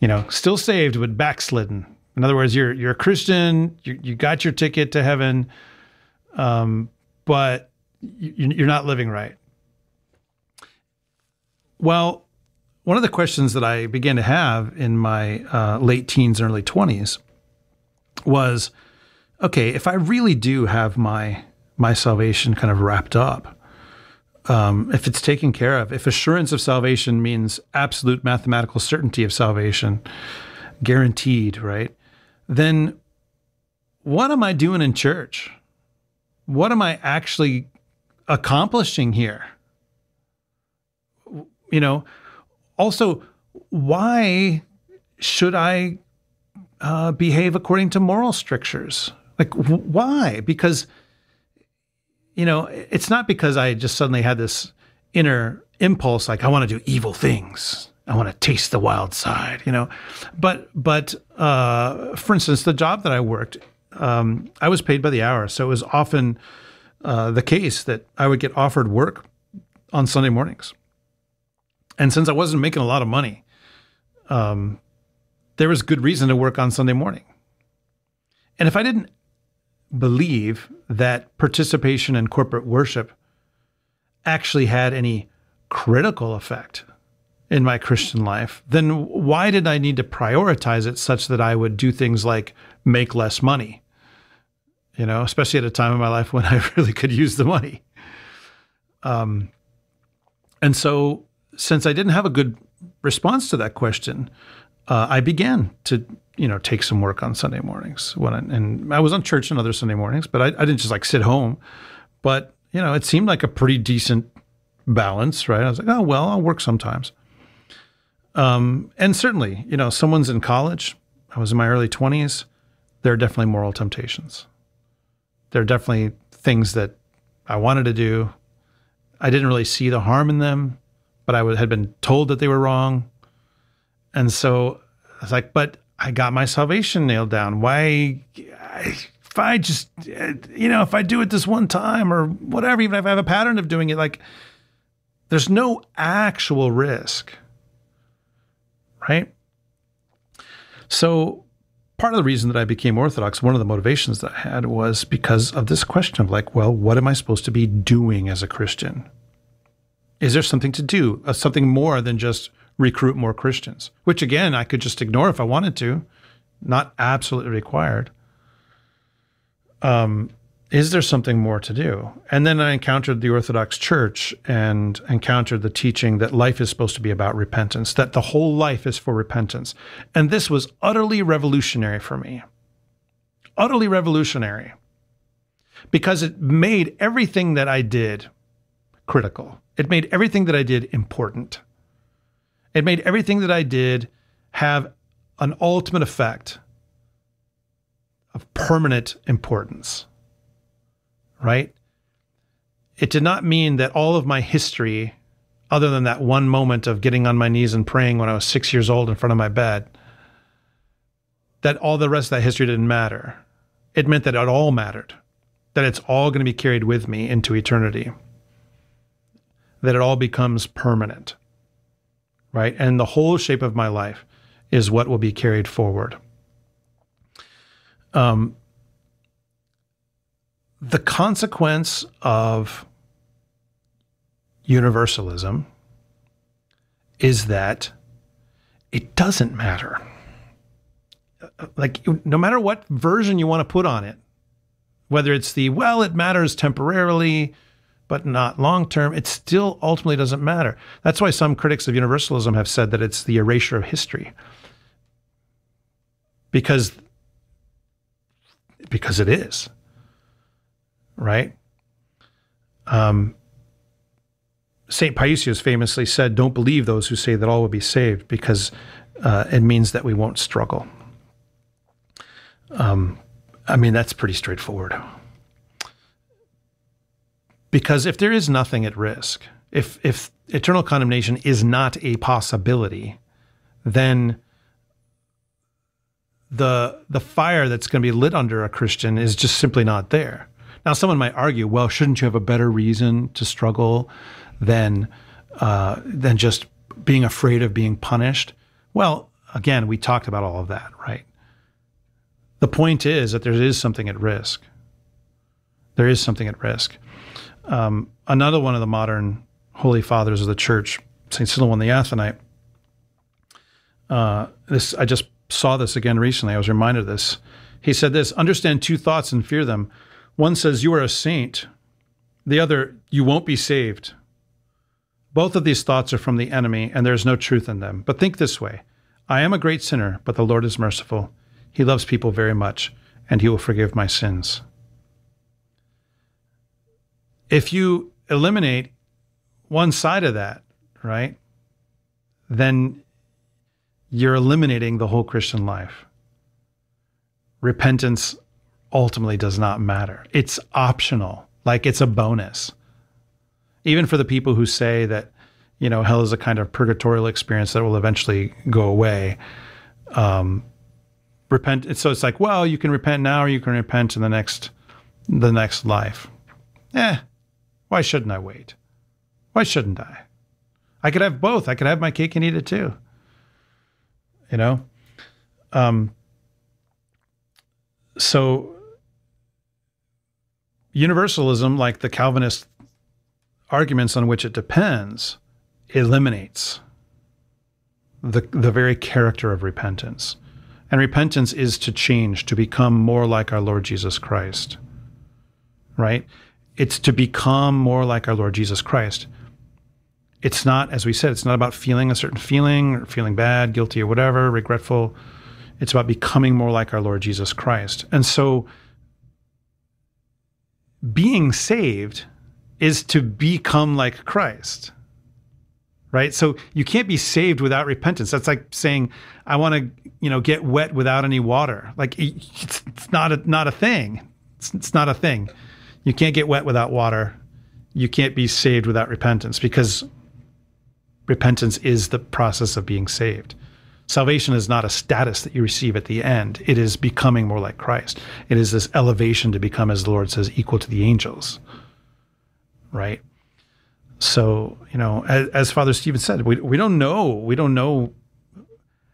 you know, still saved but backslidden. In other words, you're you're a Christian, you, you got your ticket to heaven, um, but you, you're not living right. Well, one of the questions that I began to have in my uh, late teens and early 20s was okay, if I really do have my my salvation kind of wrapped up, um, if it's taken care of, if assurance of salvation means absolute mathematical certainty of salvation, guaranteed, right? Then what am I doing in church? What am I actually accomplishing here? You know, also, why should I uh, behave according to moral strictures? Like, why? Because you know, it's not because I just suddenly had this inner impulse like I want to do evil things. I want to taste the wild side, you know. But but uh, for instance, the job that I worked, um, I was paid by the hour, so it was often uh, the case that I would get offered work on Sunday mornings. And since I wasn't making a lot of money, um, there was good reason to work on Sunday morning. And if I didn't believe that participation in corporate worship actually had any critical effect in my Christian life, then why did I need to prioritize it such that I would do things like make less money? You know, especially at a time in my life when (laughs) I really could use the money. Um, and so, since I didn't have a good response to that question, uh, I began to you know, take some work on Sunday mornings. When I, and I was on church on other Sunday mornings, but I, I didn't just like sit home. But you know, it seemed like a pretty decent balance, right? I was like, oh well, I'll work sometimes. Um, and certainly, you know, someone's in college. I was in my early twenties. There are definitely moral temptations. There are definitely things that I wanted to do. I didn't really see the harm in them, but I had been told that they were wrong. And so I was like, but I got my salvation nailed down. Why, if I just, you know, if I do it this one time or whatever, even if I have a pattern of doing it, like there's no actual risk, right? So, part of the reason that I became Orthodox, one of the motivations that I had was because of this question of like, well, what am I supposed to be doing as a Christian? Is there something to do, uh, something more than just recruit more Christians, which again, I could just ignore if I wanted to, not absolutely required. Um, is there something more to do? And then I encountered the Orthodox Church and encountered the teaching that life is supposed to be about repentance, that the whole life is for repentance. And this was utterly revolutionary for me. Utterly revolutionary. Because it made everything that I did critical. It made everything that I did important. It made everything that I did have an ultimate effect of permanent importance. right? It did not mean that all of my history, other than that one moment of getting on my knees and praying when I was six years old in front of my bed, that all the rest of that history didn't matter. It meant that it all mattered, that it's all going to be carried with me into eternity, that it all becomes permanent, right? And the whole shape of my life is what will be carried forward. Um, the consequence of universalism is that it doesn't matter. Like, no matter what version you want to put on it, whether it's the, well, it matters temporarily, but not long term, it still ultimately doesn't matter. That's why some critics of universalism have said that it's the erasure of history. Because because it is. Right? Um, St. Paisius famously said, Don't believe those who say that all will be saved, because uh, it means that we won't struggle. Um, I mean, that's pretty straightforward. Because if there is nothing at risk, if, if eternal condemnation is not a possibility, then the the fire that's going to be lit under a Christian is just simply not there. Now, someone might argue, well, shouldn't you have a better reason to struggle than uh, than just being afraid of being punished? Well, again, we talked about all of that, right? The point is that there is something at risk. There is something at risk. Um, another one of the modern holy fathers of the church, Saint Silouan the Athonite. Uh, this I just saw this again recently. I was reminded of this. He said this Understand two thoughts and fear them. One says, You are a saint. The other, You won't be saved. Both of these thoughts are from the enemy, and there is no truth in them. But think this way I am a great sinner, but the Lord is merciful. He loves people very much, and He will forgive my sins. If you eliminate one side of that, right, then you're eliminating the whole Christian life. Repentance ultimately does not matter. It's optional, like it's a bonus. Even for the people who say that, you know, hell is a kind of purgatorial experience that will eventually go away. Um, repent. So it's like, well, you can repent now, or you can repent in the next, the next life. Eh, why shouldn't I wait? Why shouldn't I? I could have both. I could have my cake and eat it too you know um, so universalism like the calvinist arguments on which it depends eliminates the the very character of repentance and repentance is to change to become more like our lord jesus christ right it's to become more like our lord jesus christ it's not, as we said, it's not about feeling a certain feeling or feeling bad, guilty, or whatever, regretful. It's about becoming more like our Lord Jesus Christ. And so being saved is to become like Christ. Right? So you can't be saved without repentance. That's like saying, I want to, you know, get wet without any water. Like it's, it's not a not a thing. It's, it's not a thing. You can't get wet without water. You can't be saved without repentance because repentance is the process of being saved. Salvation is not a status that you receive at the end. It is becoming more like Christ. It is this elevation to become, as the Lord says, equal to the angels. Right? So, you know, as, as Father Stephen said, we, we don't know. We don't know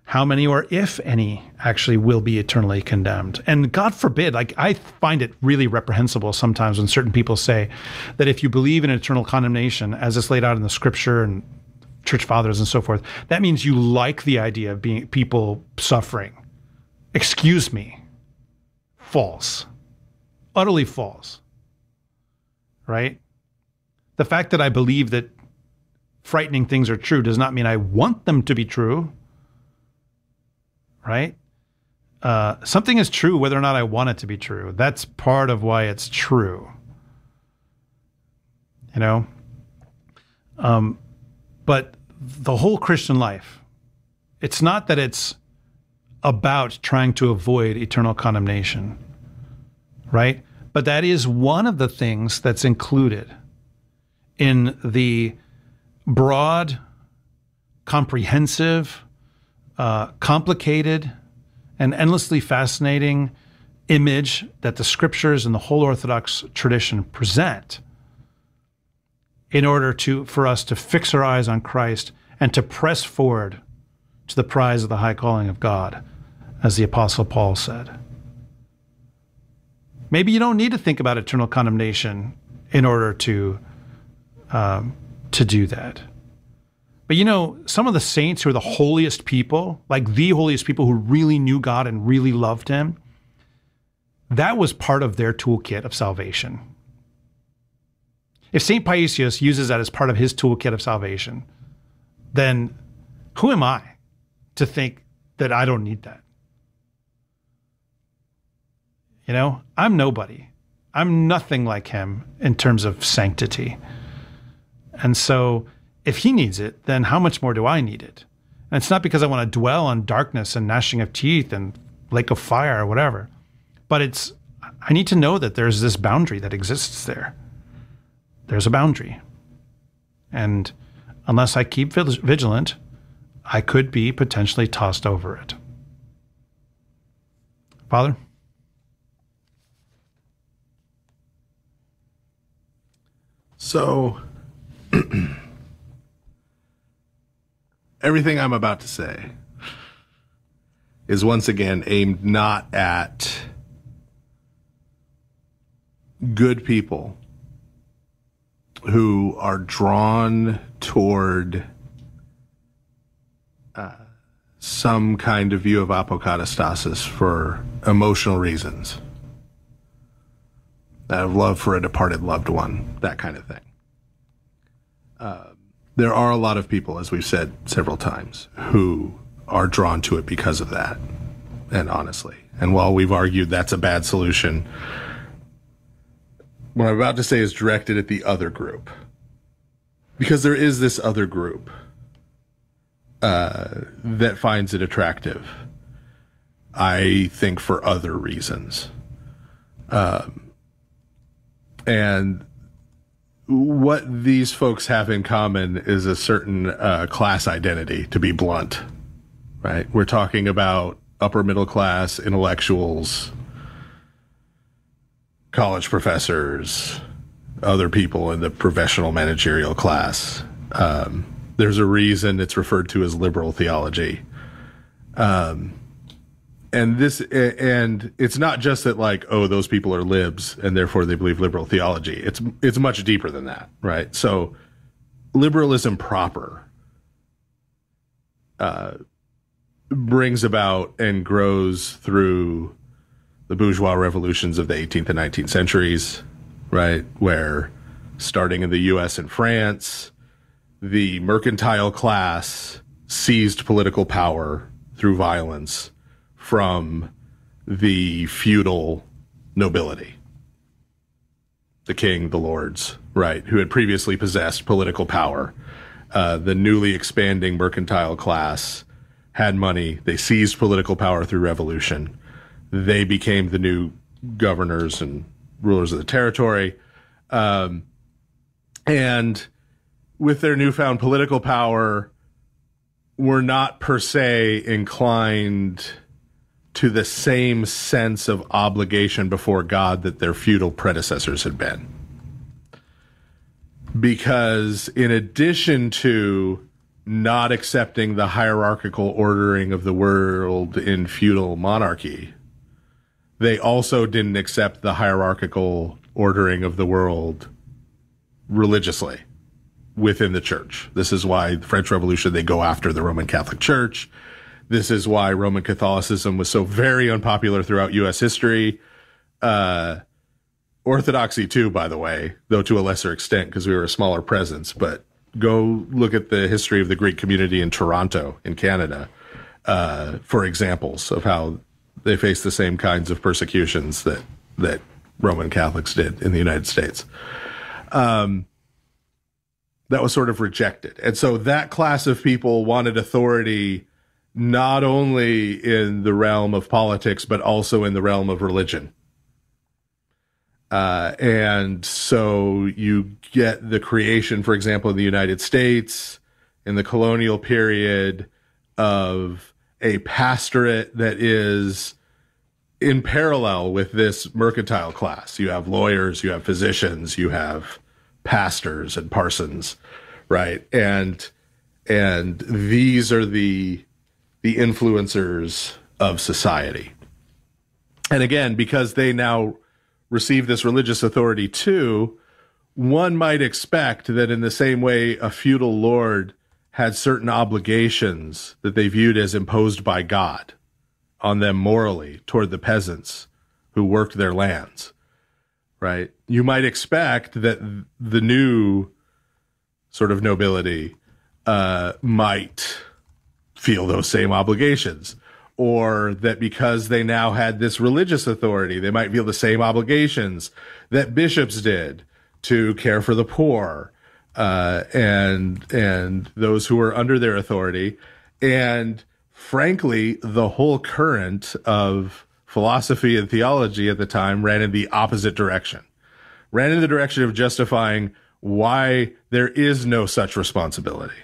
how many or if any actually will be eternally condemned. And God forbid, like I find it really reprehensible sometimes when certain people say that if you believe in eternal condemnation, as it's laid out in the scripture and church fathers and so forth, that means you like the idea of being people suffering. Excuse me. False. Utterly false. Right? The fact that I believe that frightening things are true does not mean I want them to be true. Right? Uh, something is true whether or not I want it to be true. That's part of why it's true. You know? Um, but the whole Christian life, it's not that it's about trying to avoid eternal condemnation, right? But that is one of the things that's included in the broad, comprehensive, uh, complicated, and endlessly fascinating image that the scriptures and the whole Orthodox tradition present in order to for us to fix our eyes on Christ and to press forward to the prize of the high calling of God, as the Apostle Paul said. Maybe you don't need to think about eternal condemnation in order to um, to do that. But you know, some of the saints who are the holiest people, like the holiest people who really knew God and really loved Him, that was part of their toolkit of salvation. If St. Paisius uses that as part of his toolkit of salvation, then who am I to think that I don't need that? You know, I'm nobody. I'm nothing like him in terms of sanctity. And so if he needs it, then how much more do I need it? And it's not because I want to dwell on darkness and gnashing of teeth and lake of fire or whatever, but it's, I need to know that there's this boundary that exists there. There's a boundary. And unless I keep vigilant, I could be potentially tossed over it. Father? So, (clears throat) everything I'm about to say is once again aimed not at good people who are drawn toward uh, some kind of view of apokatastasis for emotional reasons out of love for a departed loved one, that kind of thing. Uh, there are a lot of people, as we've said several times, who are drawn to it because of that. And honestly, and while we've argued that's a bad solution, what I'm about to say is directed at the other group. Because there is this other group uh, that finds it attractive. I think for other reasons. Um, and what these folks have in common is a certain uh, class identity, to be blunt. Right? We're talking about upper middle class intellectuals, college professors, other people in the professional managerial class. Um, there's a reason it's referred to as liberal theology. Um, and this and it's not just that like oh those people are libs and therefore they believe liberal theology. It's it's much deeper than that right? So liberalism proper uh, brings about and grows through the bourgeois revolutions of the 18th and 19th centuries right? Where starting in the US and France the mercantile class seized political power through violence from the feudal nobility. The king, the lords, right, who had previously possessed political power. Uh, the newly expanding mercantile class had money. They seized political power through revolution. They became the new governors and rulers of the territory. Um, and with their newfound political power, were not per se inclined to the same sense of obligation before God that their feudal predecessors had been. Because in addition to not accepting the hierarchical ordering of the world in feudal monarchy, they also didn't accept the hierarchical ordering of the world religiously within the church. This is why the French Revolution, they go after the Roman Catholic Church this is why Roman Catholicism was so very unpopular throughout U.S. history. Uh, Orthodoxy too, by the way, though to a lesser extent because we were a smaller presence. But go look at the history of the Greek community in Toronto, in Canada, uh, for examples of how they faced the same kinds of persecutions that that Roman Catholics did in the United States. Um, that was sort of rejected, and so that class of people wanted authority not only in the realm of politics, but also in the realm of religion. Uh, and so you get the creation, for example, in the United States in the colonial period of a pastorate that is in parallel with this mercantile class. You have lawyers, you have physicians, you have pastors and parsons, right? And and these are the the influencers of society. And again, because they now receive this religious authority too, one might expect that in the same way a feudal lord had certain obligations that they viewed as imposed by God on them morally toward the peasants who worked their lands, right? You might expect that the new sort of nobility uh, might feel those same obligations. Or that because they now had this religious authority, they might feel the same obligations that bishops did to care for the poor uh, and and those who were under their authority, and frankly, the whole current of philosophy and theology at the time ran in the opposite direction, ran in the direction of justifying why there is no such responsibility.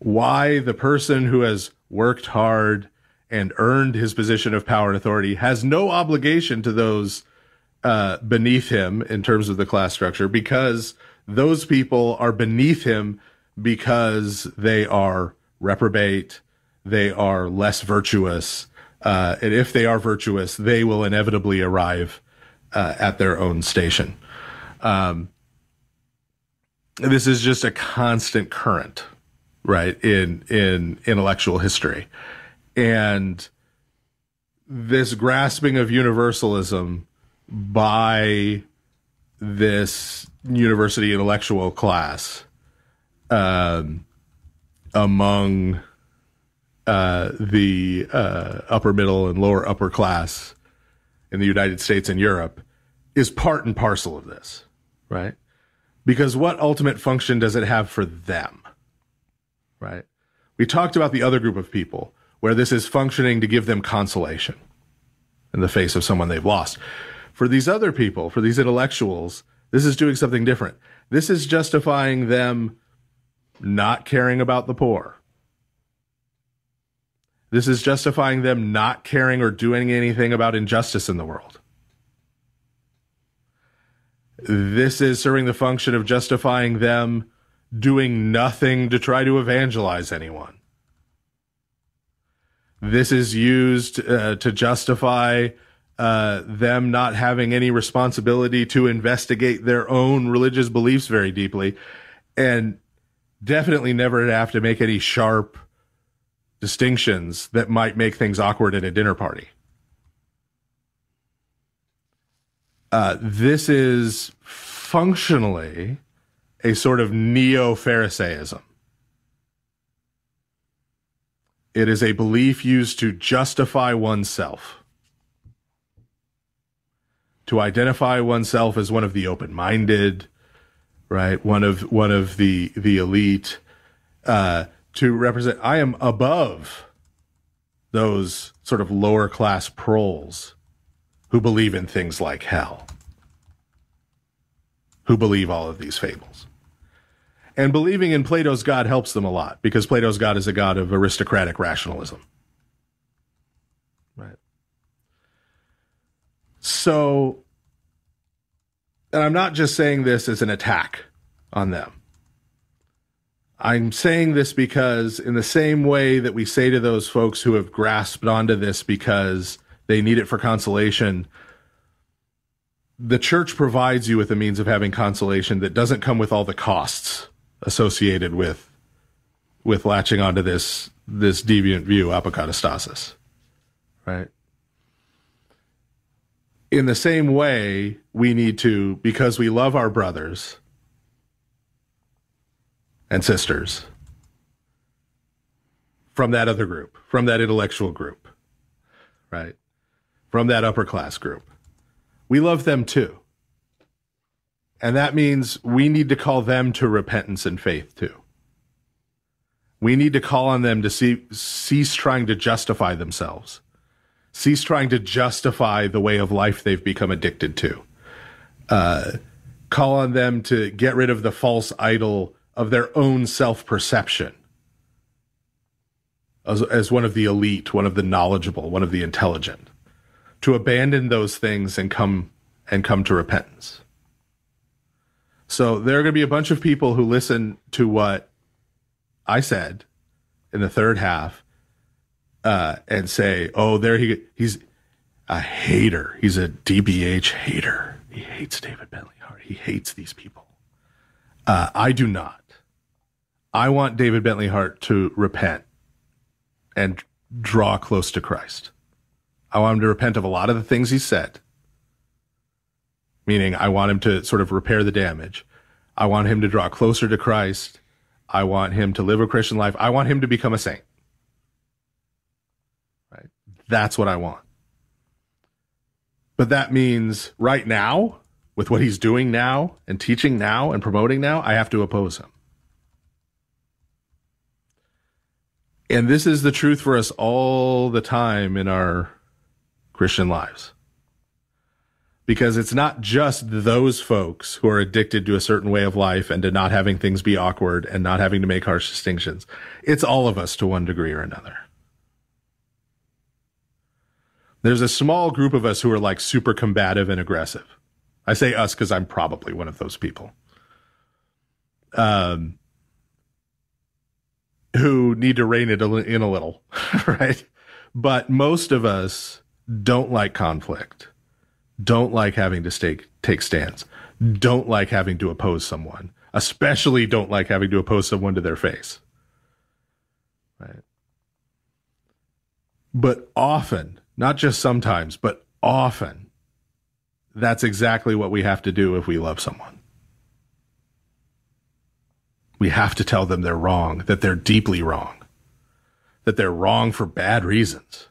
Why the person who has worked hard and earned his position of power and authority has no obligation to those uh, beneath him in terms of the class structure because those people are beneath him because they are reprobate, they are less virtuous, uh, and if they are virtuous, they will inevitably arrive uh, at their own station. Um, this is just a constant current right in in intellectual history and this grasping of universalism by this university intellectual class um, among uh, the uh, upper middle and lower upper class in the United States and Europe is part and parcel of this, right? Because what ultimate function does it have for them? Right? We talked about the other group of people where this is functioning to give them consolation in the face of someone they've lost. For these other people, for these intellectuals, this is doing something different. This is justifying them not caring about the poor. This is justifying them not caring or doing anything about injustice in the world. This is serving the function of justifying them doing nothing to try to evangelize anyone. This is used uh, to justify uh, them not having any responsibility to investigate their own religious beliefs very deeply, and definitely never have to make any sharp distinctions that might make things awkward at a dinner party. Uh, this is functionally a sort of neo Pharisaism. It is a belief used to justify oneself, to identify oneself as one of the open-minded, right? One of one of the the elite, uh, to represent. I am above those sort of lower class proles who believe in things like hell, who believe all of these fables. And believing in Plato's God helps them a lot because Plato's God is a God of aristocratic rationalism. Right. So, and I'm not just saying this as an attack on them. I'm saying this because, in the same way that we say to those folks who have grasped onto this because they need it for consolation, the church provides you with a means of having consolation that doesn't come with all the costs associated with with latching onto this this deviant view, apokatastasis. Right. In the same way, we need to, because we love our brothers and sisters from that other group, from that intellectual group, right? From that upper class group. We love them too. And that means we need to call them to repentance and faith too. We need to call on them to see, cease trying to justify themselves cease trying to justify the way of life they've become addicted to. Uh, call on them to get rid of the false idol of their own self perception as, as one of the elite, one of the knowledgeable, one of the intelligent, to abandon those things and come and come to repentance. So there are going to be a bunch of people who listen to what I said in the third half uh, and say, "Oh, there he he's a hater. He's a DBH hater. He hates David Bentley Hart. He hates these people." Uh, I do not. I want David Bentley Hart to repent and draw close to Christ. I want him to repent of a lot of the things he said. Meaning, I want him to sort of repair the damage. I want him to draw closer to Christ. I want him to live a Christian life. I want him to become a saint. Right? That's what I want. But that means right now, with what he's doing now and teaching now and promoting now, I have to oppose him. And this is the truth for us all the time in our Christian lives. Because it's not just those folks who are addicted to a certain way of life and to not having things be awkward and not having to make harsh distinctions. It's all of us to one degree or another. There's a small group of us who are like super combative and aggressive. I say us because I'm probably one of those people. Um, who need to rein it in a little, (laughs) right? But most of us don't like conflict, don't like having to stake, take stands, don't like having to oppose someone, especially don't like having to oppose someone to their face, right? But often, not just sometimes, but often, that's exactly what we have to do if we love someone we have to tell them they're wrong, that they're deeply wrong, that they're wrong for bad reasons.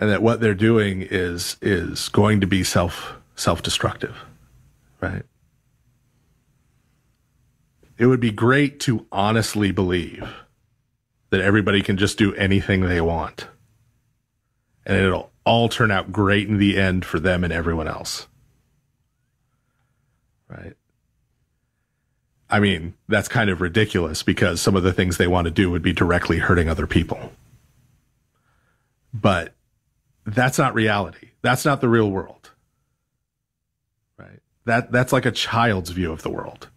And that what they're doing is is going to be self self-destructive, right? It would be great to honestly believe that everybody can just do anything they want. And it'll all turn out great in the end for them and everyone else right? I mean, that's kind of ridiculous because some of the things they want to do would be directly hurting other people. But that's not reality. That's not the real world. Right? That that's like a child's view of the world.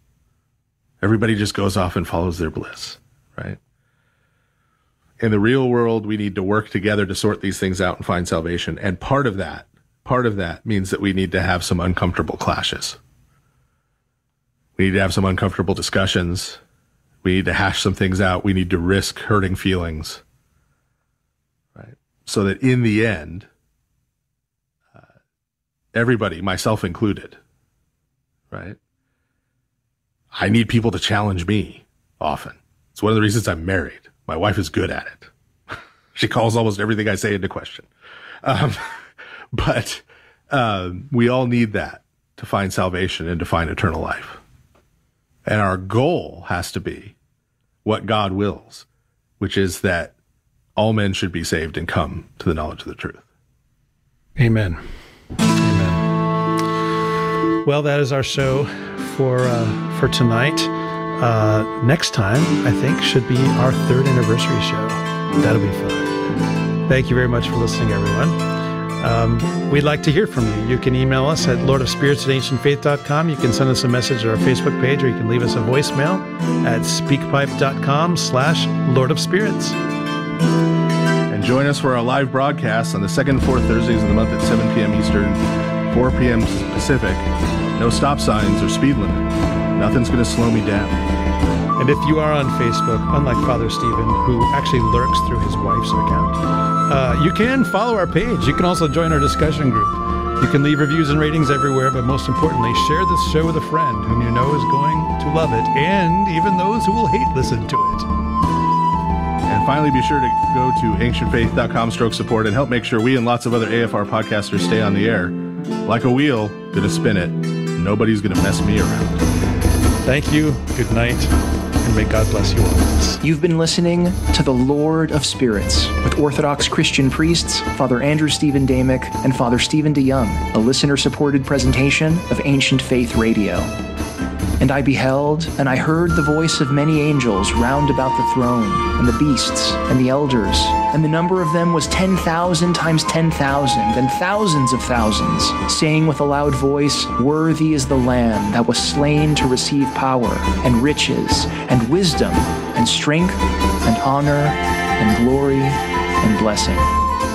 Everybody just goes off and follows their bliss, right? In the real world, we need to work together to sort these things out and find salvation. And part of that, part of that means that we need to have some uncomfortable clashes. We need to have some uncomfortable discussions. We need to hash some things out. We need to risk hurting feelings. So that in the end, uh, everybody, myself included, right? I need people to challenge me often. It's one of the reasons I'm married. My wife is good at it. (laughs) she calls almost everything I say into question. Um, (laughs) but um, we all need that to find salvation and to find eternal life. And our goal has to be what God wills, which is that all men should be saved and come to the knowledge of the truth. Amen. Amen. Well, that is our show for uh, for tonight. Uh, next time, I think, should be our third anniversary show. That'll be fun. Thank you very much for listening, everyone. Um, we'd like to hear from you. You can email us at lordofspirits at ancientfaith.com. You can send us a message at our Facebook page, or you can leave us a voicemail at speakpipe.com slash Lord of Spirits. And join us for our live broadcasts on the second and fourth Thursdays of the month at 7 p.m. Eastern, 4 p.m. Pacific. No stop signs or speed limit. Nothing's going to slow me down. And if you are on Facebook, unlike Father Stephen, who actually lurks through his wife's account, uh, you can follow our page. You can also join our discussion group. You can leave reviews and ratings everywhere, but most importantly, share this show with a friend whom you know is going to love it, and even those who will hate listen to it. And finally, be sure to go to ancientfaith.com stroke support and help make sure we and lots of other AFR podcasters stay on the air. Like a wheel, gonna spin it. Nobody's gonna mess me around. Thank you. Good night. And and may God bless you all. You've been listening to The Lord of Spirits with Orthodox Christian priests Father Andrew Stephen Damick and Father Stephen DeYoung, a listener supported presentation of Ancient Faith Radio. And I beheld, and I heard the voice of many angels round about the throne, and the beasts, and the elders, and the number of them was ten thousand times ten thousand, and thousands of thousands, saying with a loud voice, Worthy is the Lamb that was slain to receive power, and riches, and wisdom, and strength, and honor, and glory, and blessing.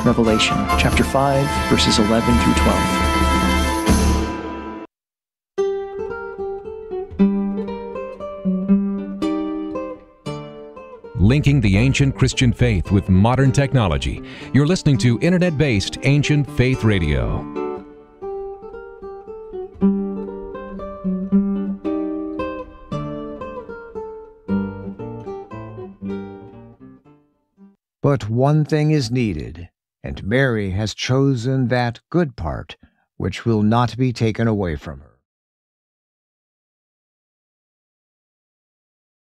Revelation chapter 5, verses 11 through 12. Linking the ancient Christian faith with modern technology. You're listening to internet based Ancient Faith Radio. But one thing is needed, and Mary has chosen that good part which will not be taken away from her.